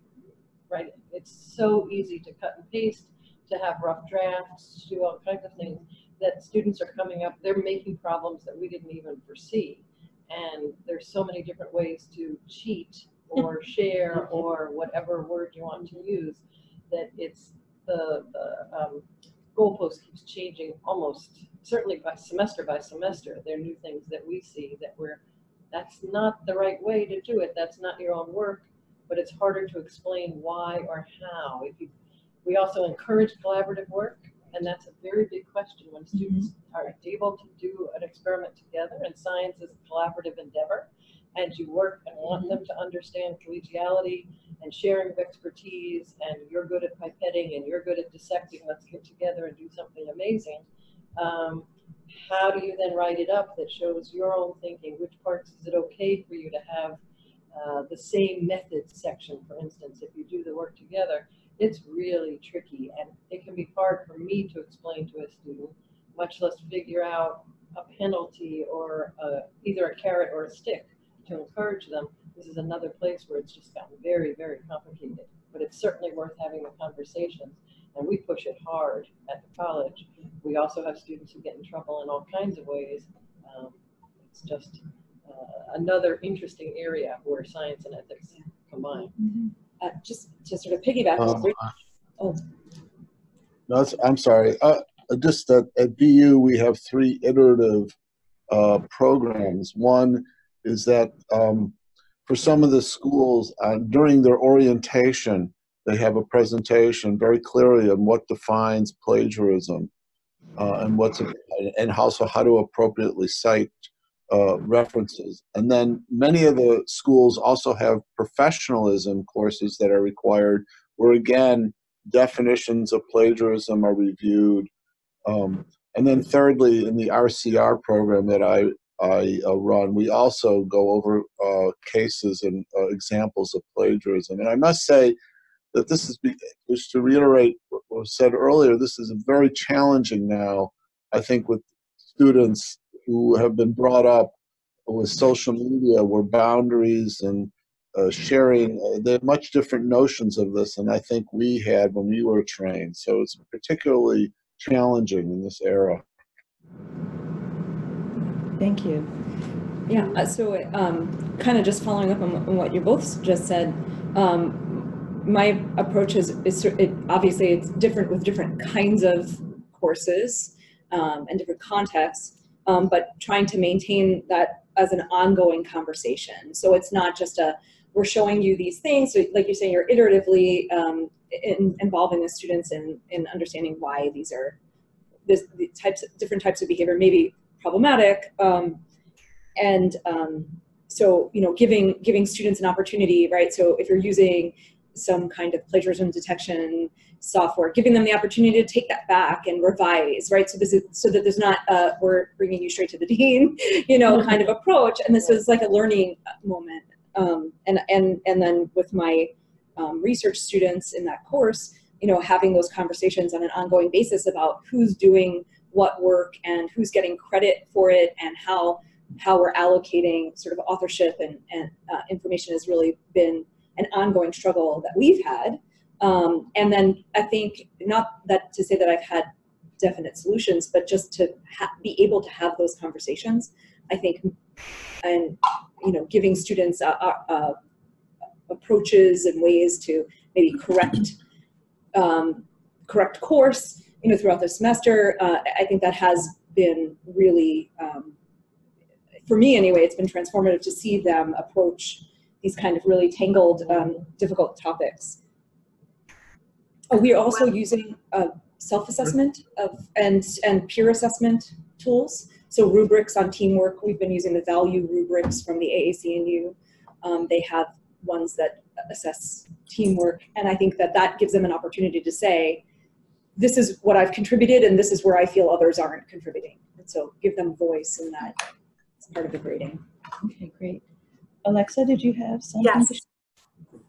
right? It's so easy to cut and paste, to have rough drafts, to do all kinds of things that students are coming up, they're making problems that we didn't even foresee. And there's so many different ways to cheat or share or whatever word you want to use, that it's the, the um, goalpost keeps changing almost, certainly by semester by semester. There are new things that we see that we're, that's not the right way to do it. That's not your own work, but it's harder to explain why or how. If you, we also encourage collaborative work, and that's a very big question when mm-hmm. students are able to do an experiment together, and science is a collaborative endeavor, and you work and want mm-hmm. them to understand collegiality and sharing of expertise, and you're good at pipetting and you're good at dissecting, let's get together and do something amazing. Um, how do you then write it up that shows your own thinking? Which parts is it okay for you to have uh, the same method section, for instance, if you do the work together? It's really tricky, and it can be hard for me to explain to a student, much less figure out a penalty or uh, either a carrot or a stick to encourage them. This is another place where it's just gotten very, very complicated, but it's certainly worth having the conversations. And we push it hard at the college. We also have students who get in trouble in all kinds of ways. Um, it's just uh, another interesting area where science and ethics combine. uh, just to sort of piggyback. Um, oh, No, it's- I'm sorry. Uh, just at, at BU, we have three iterative uh, programs. One is that um, for some of the schools, uh, during their orientation, they have a presentation very clearly on what defines plagiarism uh, and what's and also how to appropriately cite uh, references. And then many of the schools also have professionalism courses that are required, where again definitions of plagiarism are reviewed. Um, and then thirdly, in the RCR program that I, I uh, run, we also go over uh, cases and uh, examples of plagiarism. And I must say that this is, be- just to reiterate what was said earlier, this is very challenging now, I think, with students who have been brought up with social media where boundaries and uh, sharing, uh, they have much different notions of this than I think we had when we were trained. So it's particularly challenging in this era. Thank you. Yeah, uh, so um, kind of just following up on, on what you both just said, um, my approach is, is it, obviously it's different with different kinds of courses um, and different contexts, um, but trying to maintain that as an ongoing conversation. So it's not just a we're showing you these things. So like you're saying, you're iteratively um, in, involving the students in, in understanding why these are this the types different types of behavior may be problematic. Um, and um, so you know giving giving students an opportunity right so if you're using some kind of plagiarism detection software giving them the opportunity to take that back and revise right? So this is so that there's not uh, we're bringing you straight to the dean you know kind of approach. And this was like a learning moment. Um, and and and then with my um, research students in that course you know having those conversations on an ongoing basis about who's doing what work and who's getting credit for it and how how we're allocating sort of authorship and, and uh, information has really been an ongoing struggle that we've had. Um, and then I think not that to say that I've had definite solutions, but just to ha- be able to have those conversations. I think, and you know, giving students uh, uh, uh, approaches and ways to maybe correct um, correct course, you know, throughout the semester. Uh, I think that has been really um, for me anyway, it's been transformative to see them approach these kind of really tangled, um, difficult topics. Oh, we are also using uh, self-assessment of and and peer assessment tools. So rubrics on teamwork. We've been using the value rubrics from the AAC&U. Um, they have ones that assess teamwork, and I think that that gives them an opportunity to say, "This is what I've contributed, and this is where I feel others aren't contributing." And so give them voice in that it's part of the grading. Okay, great. Alexa, did you have something? Yes.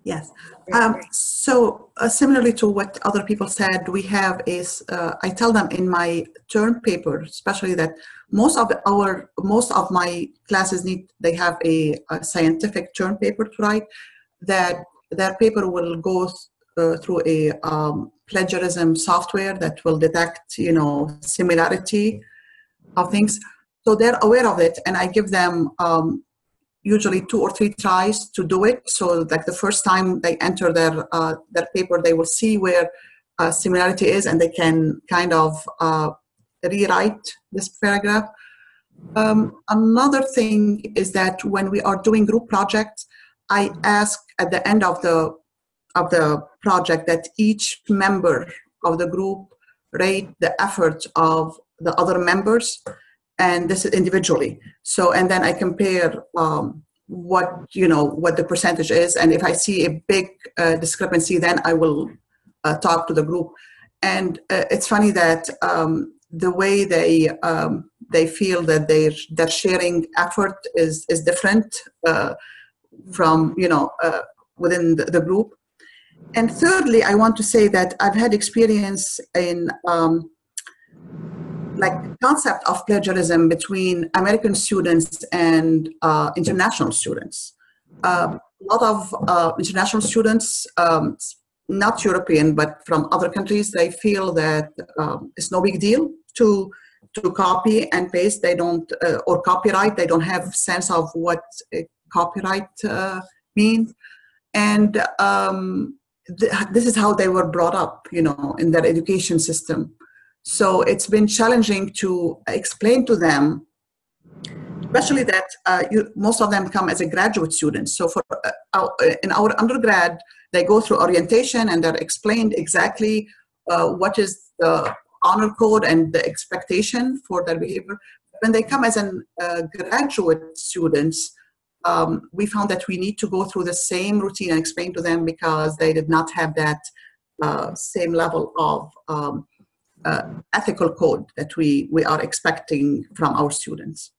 Yes. Um, so uh, similarly to what other people said, we have is uh, I tell them in my term paper, especially that most of our most of my classes need they have a, a scientific term paper to write. That their paper will go uh, through a um, plagiarism software that will detect you know similarity of things. So they're aware of it, and I give them um, usually two or three tries to do it. So like the first time they enter their uh, their paper, they will see where uh, similarity is, and they can kind of uh, rewrite this paragraph. Um, another thing is that when we are doing group projects, I ask at the end of the of the project that each member of the group rate the effort of the other members and this is individually. So and then i compare um, what you know what the percentage is and if i see a big uh, discrepancy then i will uh, talk to the group. And uh, it's funny that um, the way they um, they feel that their their sharing effort is is different uh, from you know uh, within the, the group. And thirdly i want to say that i've had experience in um, like the concept of plagiarism between American students and uh, international students. Uh, a lot of uh, international students, um, not European but from other countries, they feel that um, it's no big deal to to copy and paste. They don't uh, or copyright. They don't have sense of what copyright uh, means. and um, th- this is how they were brought up, you know, in their education system. So it's been challenging to explain to them, especially that uh, you, most of them come as a graduate student. So for uh, our, in our undergrad, they go through orientation and they're explained exactly uh, what is the honor code and the expectation for their behavior. When they come as an uh, graduate students, um, we found that we need to go through the same routine and explain to them because they did not have that uh, same level of um, uh, ethical code that we, we are expecting from our students.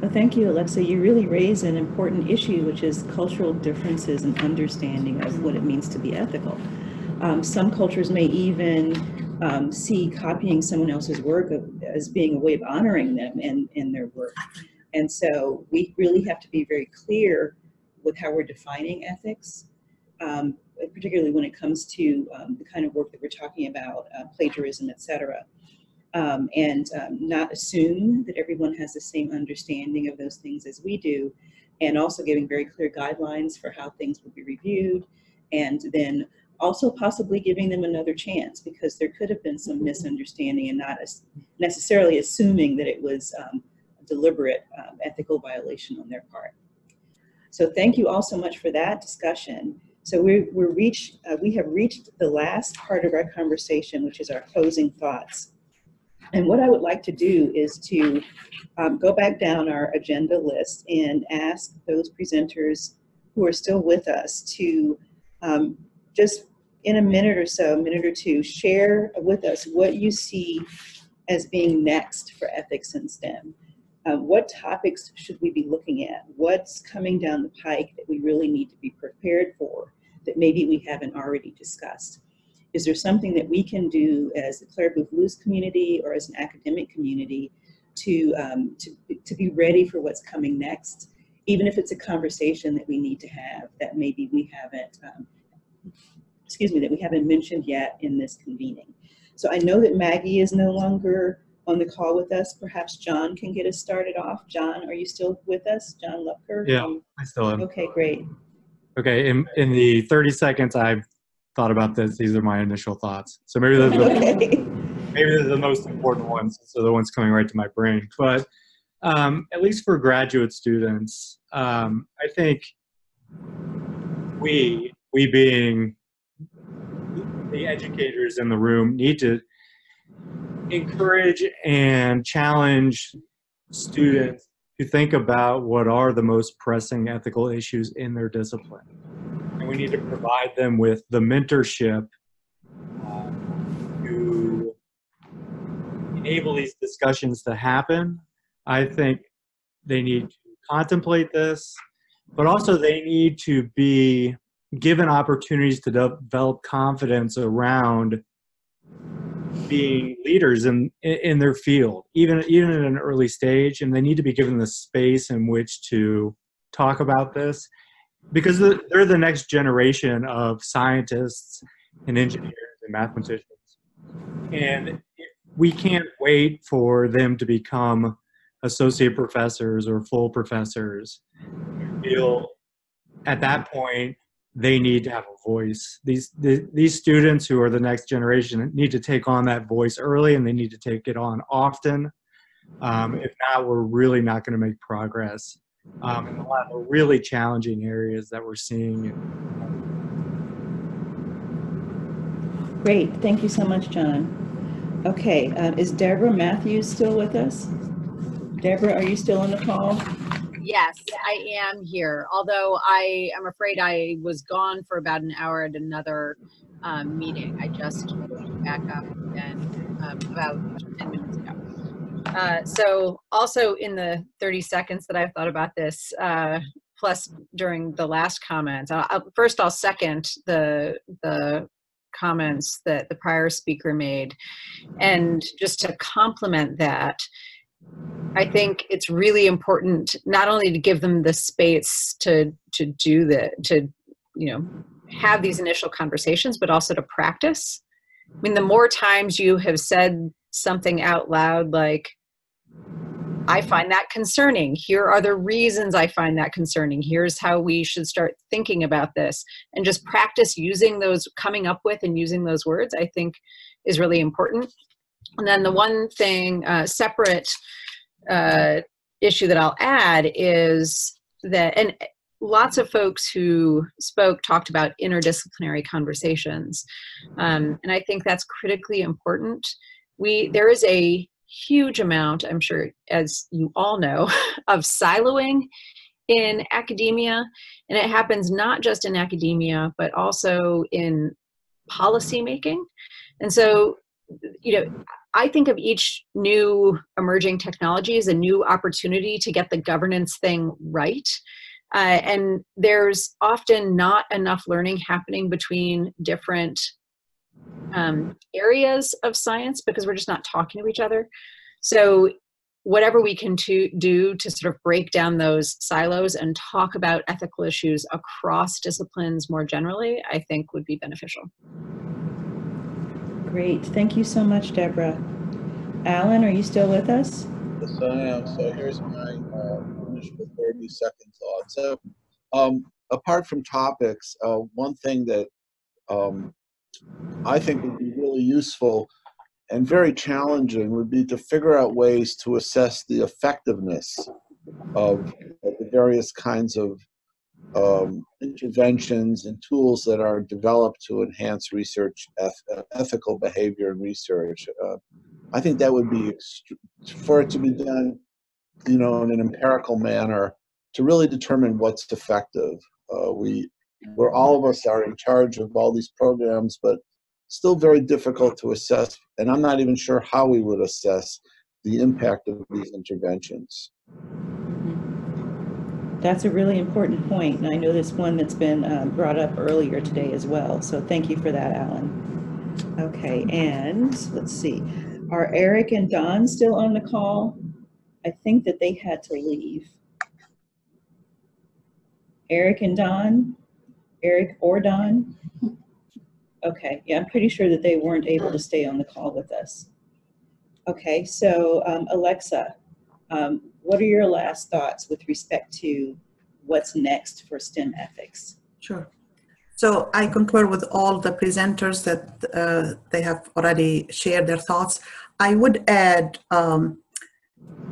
Well, thank you, Alexa. You really raise an important issue, which is cultural differences and understanding of what it means to be ethical. Um, some cultures may even um, see copying someone else's work as being a way of honoring them and, and their work. And so we really have to be very clear with how we're defining ethics, um, particularly when it comes to um, the kind of work that we're talking about, uh, plagiarism, et cetera. Um, and um, not assume that everyone has the same understanding of those things as we do, and also giving very clear guidelines for how things will be reviewed, and then also possibly giving them another chance because there could have been some misunderstanding and not necessarily assuming that it was um, deliberate um, ethical violation on their part. So thank you all so much for that discussion. So we, we're reached, uh, we have reached the last part of our conversation, which is our closing thoughts. And what I would like to do is to um, go back down our agenda list and ask those presenters who are still with us to um, just in a minute or so, a minute or two, share with us what you see as being next for ethics in STEM. Uh, what topics should we be looking at? What's coming down the pike that we really need to be prepared for that maybe we haven't already discussed? Is there something that we can do as the Clare Boothe Luce community or as an academic community to, um, to, to be ready for what's coming next? Even if it's a conversation that we need to have that maybe we haven't, um, excuse me, that we haven't mentioned yet in this convening. So I know that Maggie is no longer on the call with us. Perhaps John can get us started off. John, are you still with us? John Lubker? Yeah, um, I still am. Okay, great. Okay, in, in the 30 seconds I've thought about this, these are my initial thoughts. So maybe they're the, okay. maybe they're the most important ones. So the ones coming right to my brain. But um, at least for graduate students, um, I think we, we being the educators in the room, need to encourage and challenge students to think about what are the most pressing ethical issues in their discipline. And we need to provide them with the mentorship uh, to enable these discussions to happen. I think they need to contemplate this, but also they need to be given opportunities to develop confidence around being leaders in in their field, even even at an early stage, and they need to be given the space in which to talk about this, because they're the next generation of scientists and engineers and mathematicians, and we can't wait for them to become associate professors or full professors. feel at that point they need to have a voice. These the, these students who are the next generation need to take on that voice early, and they need to take it on often. Um, if not, we're really not going to make progress um, in a lot of really challenging areas that we're seeing. Great, thank you so much, John. Okay, uh, is Deborah Mathews still with us? Deborah, are you still on the call? Yes, I am here. Although I am afraid I was gone for about an hour at another um, meeting. I just back up and um, about 10 minutes ago. Uh, so also in the 30 seconds that I've thought about this, uh, plus during the last comments, I'll, I'll, first I'll second the the comments that the prior speaker made, and just to complement that, I think it's really important not only to give them the space to to do the to you know have these initial conversations, but also to practice. I mean, the more times you have said something out loud like, I find that concerning. Here are the reasons I find that concerning. Here's how we should start thinking about this. And just practice using those, coming up with and using those words, I think is really important. And then the one thing, uh, separate uh, issue that I'll add is that, and lots of folks who spoke talked about interdisciplinary conversations. Um, and I think that's critically important. We, there is a huge amount, I'm sure, as you all know, of siloing in academia. And it happens not just in academia, but also in policymaking. And so, you know, I think of each new emerging technology as a new opportunity to get the governance thing right. Uh, and there's often not enough learning happening between different um, areas of science because we're just not talking to each other. So whatever we can to do to sort of break down those silos and talk about ethical issues across disciplines more generally, I think would be beneficial. Great. Thank you so much, Deborah. Alan, are you still with us? Yes, I am. So here's my uh, initial 30 second thought. So, um, apart from topics, uh, one thing that um, I think would be really useful and very challenging would be to figure out ways to assess the effectiveness of, of the various kinds of um, interventions and tools that are developed to enhance research eth- ethical behavior and research. Uh, I think that would be for it to be done, you know, in an empirical manner to really determine what's effective. Uh, we, where all of us are in charge of all these programs, but still very difficult to assess, and I'm not even sure how we would assess the impact of these interventions. That's a really important point, and I know this one that's been uh, brought up earlier today as well. So thank you for that, Alan. Okay, and let's see. Are Eric and Don still on the call? I think that they had to leave. Eric and Don? Eric or Don? Okay, yeah, I'm pretty sure that they weren't able to stay on the call with us. Okay, so um, Alexa, um, what are your last thoughts with respect to what's next for STEM ethics? Sure. So I concur with all the presenters that uh, they have already shared their thoughts. I would add, um,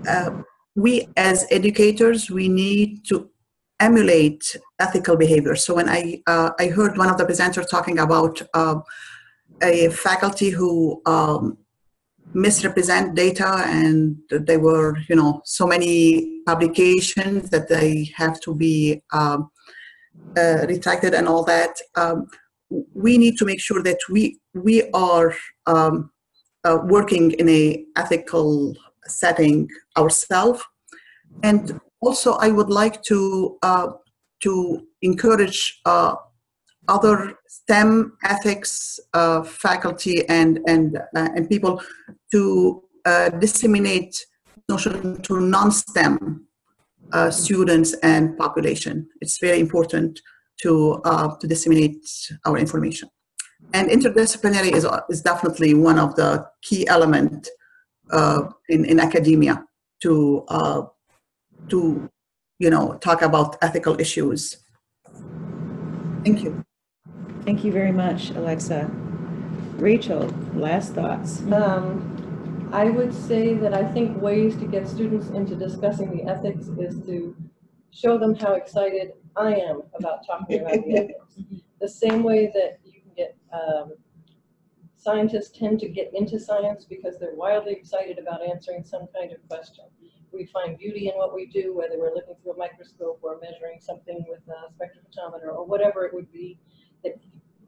uh, we as educators, we need to emulate ethical behavior. So when I uh, I heard one of the presenters talking about uh, a faculty who um, misrepresent data and there were you know so many publications that they have to be um, uh, retracted and all that um, we need to make sure that we we are um, uh, working in a ethical setting ourselves and also i would like to uh, to encourage uh, other STEM ethics uh, faculty and and uh, and people to uh, disseminate notion to non-STEM uh, students and population. It's very important to uh, to disseminate our information. And interdisciplinary is is definitely one of the key element uh, in in academia to to you know talk about ethical issues. Thank you. Thank you very much, Alexa. Rachel, last thoughts. Um, I would say that I think ways to get students into discussing the ethics is to show them how excited I am about talking about the ethics. The same way that you can get um, scientists tend to get into science because they're wildly excited about answering some kind of question. We find beauty in what we do, whether we're looking through a microscope or measuring something with a spectrophotometer or whatever it would be. That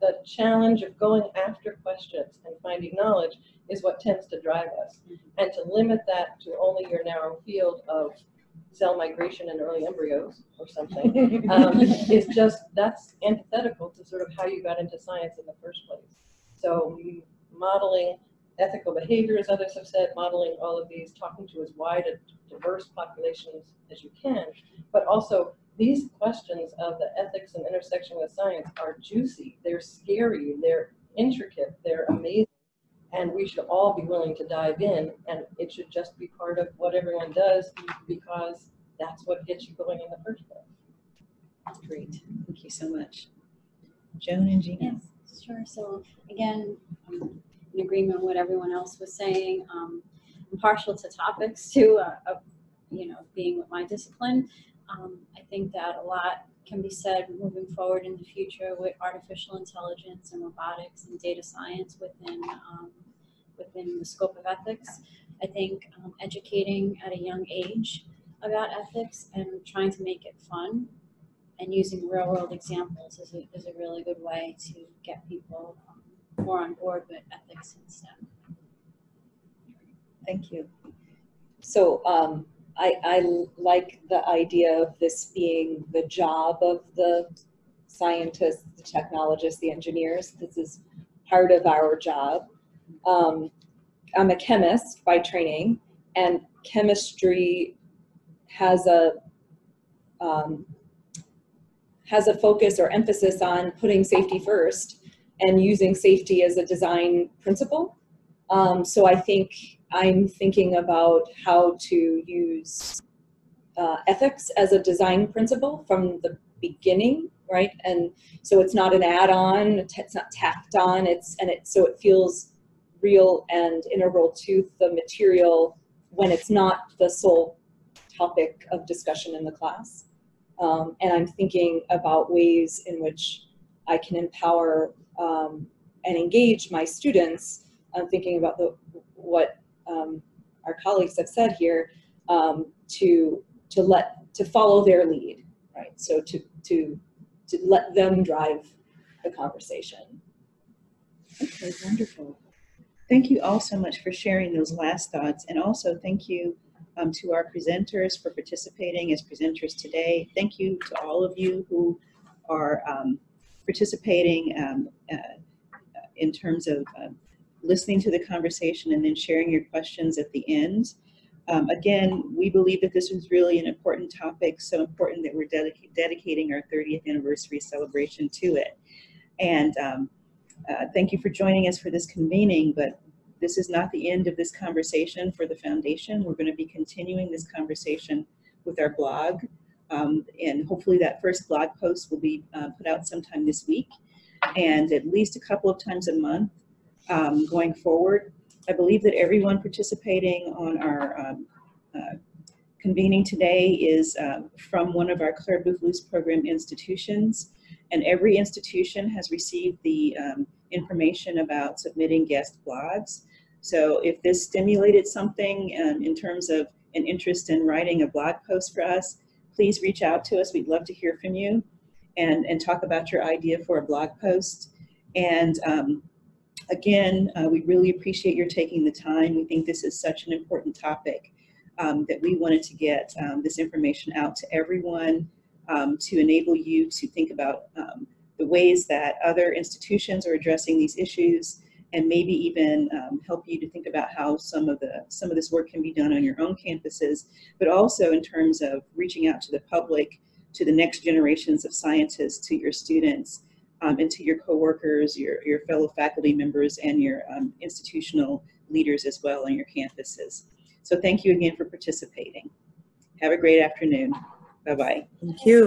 the challenge of going after questions and finding knowledge is what tends to drive us. And to limit that to only your narrow field of cell migration and early embryos or something um, is just, that's antithetical to sort of how you got into science in the first place. So modeling ethical behavior, as others have said, modeling all of these, talking to as wide a diverse populations as you can, but also these questions of the ethics and intersection with science are juicy, they're scary, they're intricate, they're amazing. And we should all be willing to dive in and it should just be part of what everyone does because that's what gets you going in the first place. Great, thank you so much. Joan and Gina. Yes, sure. So again, um, in agreement with what everyone else was saying, um, I'm partial to topics too, uh, of, you know, being with my discipline. Um, I think that a lot can be said moving forward in the future with artificial intelligence and robotics and data science within um, within the scope of ethics. I think um, educating at a young age about ethics and trying to make it fun and using real world examples is a, is a really good way to get people um, more on board with ethics and STEM. Thank you. So um, I, I like the idea of this being the job of the scientists, the technologists, the engineers. This is part of our job. Um, I'm a chemist by training, and chemistry has a um, has a focus or emphasis on putting safety first and using safety as a design principle. Um, so I think I'm thinking about how to use uh, ethics as a design principle from the beginning, right? And so it's not an add-on, it's not tacked on, it's and it so it feels real and integral to the material when it's not the sole topic of discussion in the class. Um, and I'm thinking about ways in which I can empower um, and engage my students. I'm thinking about the, what um, our colleagues have said here um, to to let to follow their lead, right? So to to to let them drive the conversation. Okay, wonderful. Thank you all so much for sharing those last thoughts, and also thank you um, to our presenters for participating as presenters today. Thank you to all of you who are um, participating um, uh, in terms of uh, listening to the conversation and then sharing your questions at the end. Um, again, we believe that this was really an important topic, so important that we're dedica dedicating our 30th anniversary celebration to it. And um, uh, thank you for joining us for this convening, but this is not the end of this conversation for the foundation. We're going to be continuing this conversation with our blog, um, and hopefully that first blog post will be uh, put out sometime this week, and at least a couple of times a month um, going forward. I believe that everyone participating on our um, uh, convening today is uh, from one of our Clare Boothe Luce program institutions, and every institution has received the um, information about submitting guest blogs. So if this stimulated something um, in terms of an interest in writing a blog post for us, please reach out to us. We'd love to hear from you and, and talk about your idea for a blog post. And um, again, uh, we really appreciate your taking the time. We think this is such an important topic um, that we wanted to get um, this information out to everyone um, to enable you to think about um, the ways that other institutions are addressing these issues and maybe even um, help you to think about how some of the some of this work can be done on your own campuses, but also in terms of reaching out to the public, to the next generations of scientists, to your students, um, and to your coworkers, your, your fellow faculty members, and your um, institutional leaders as well on your campuses. So thank you again for participating. Have a great afternoon. Bye-bye. Thank you.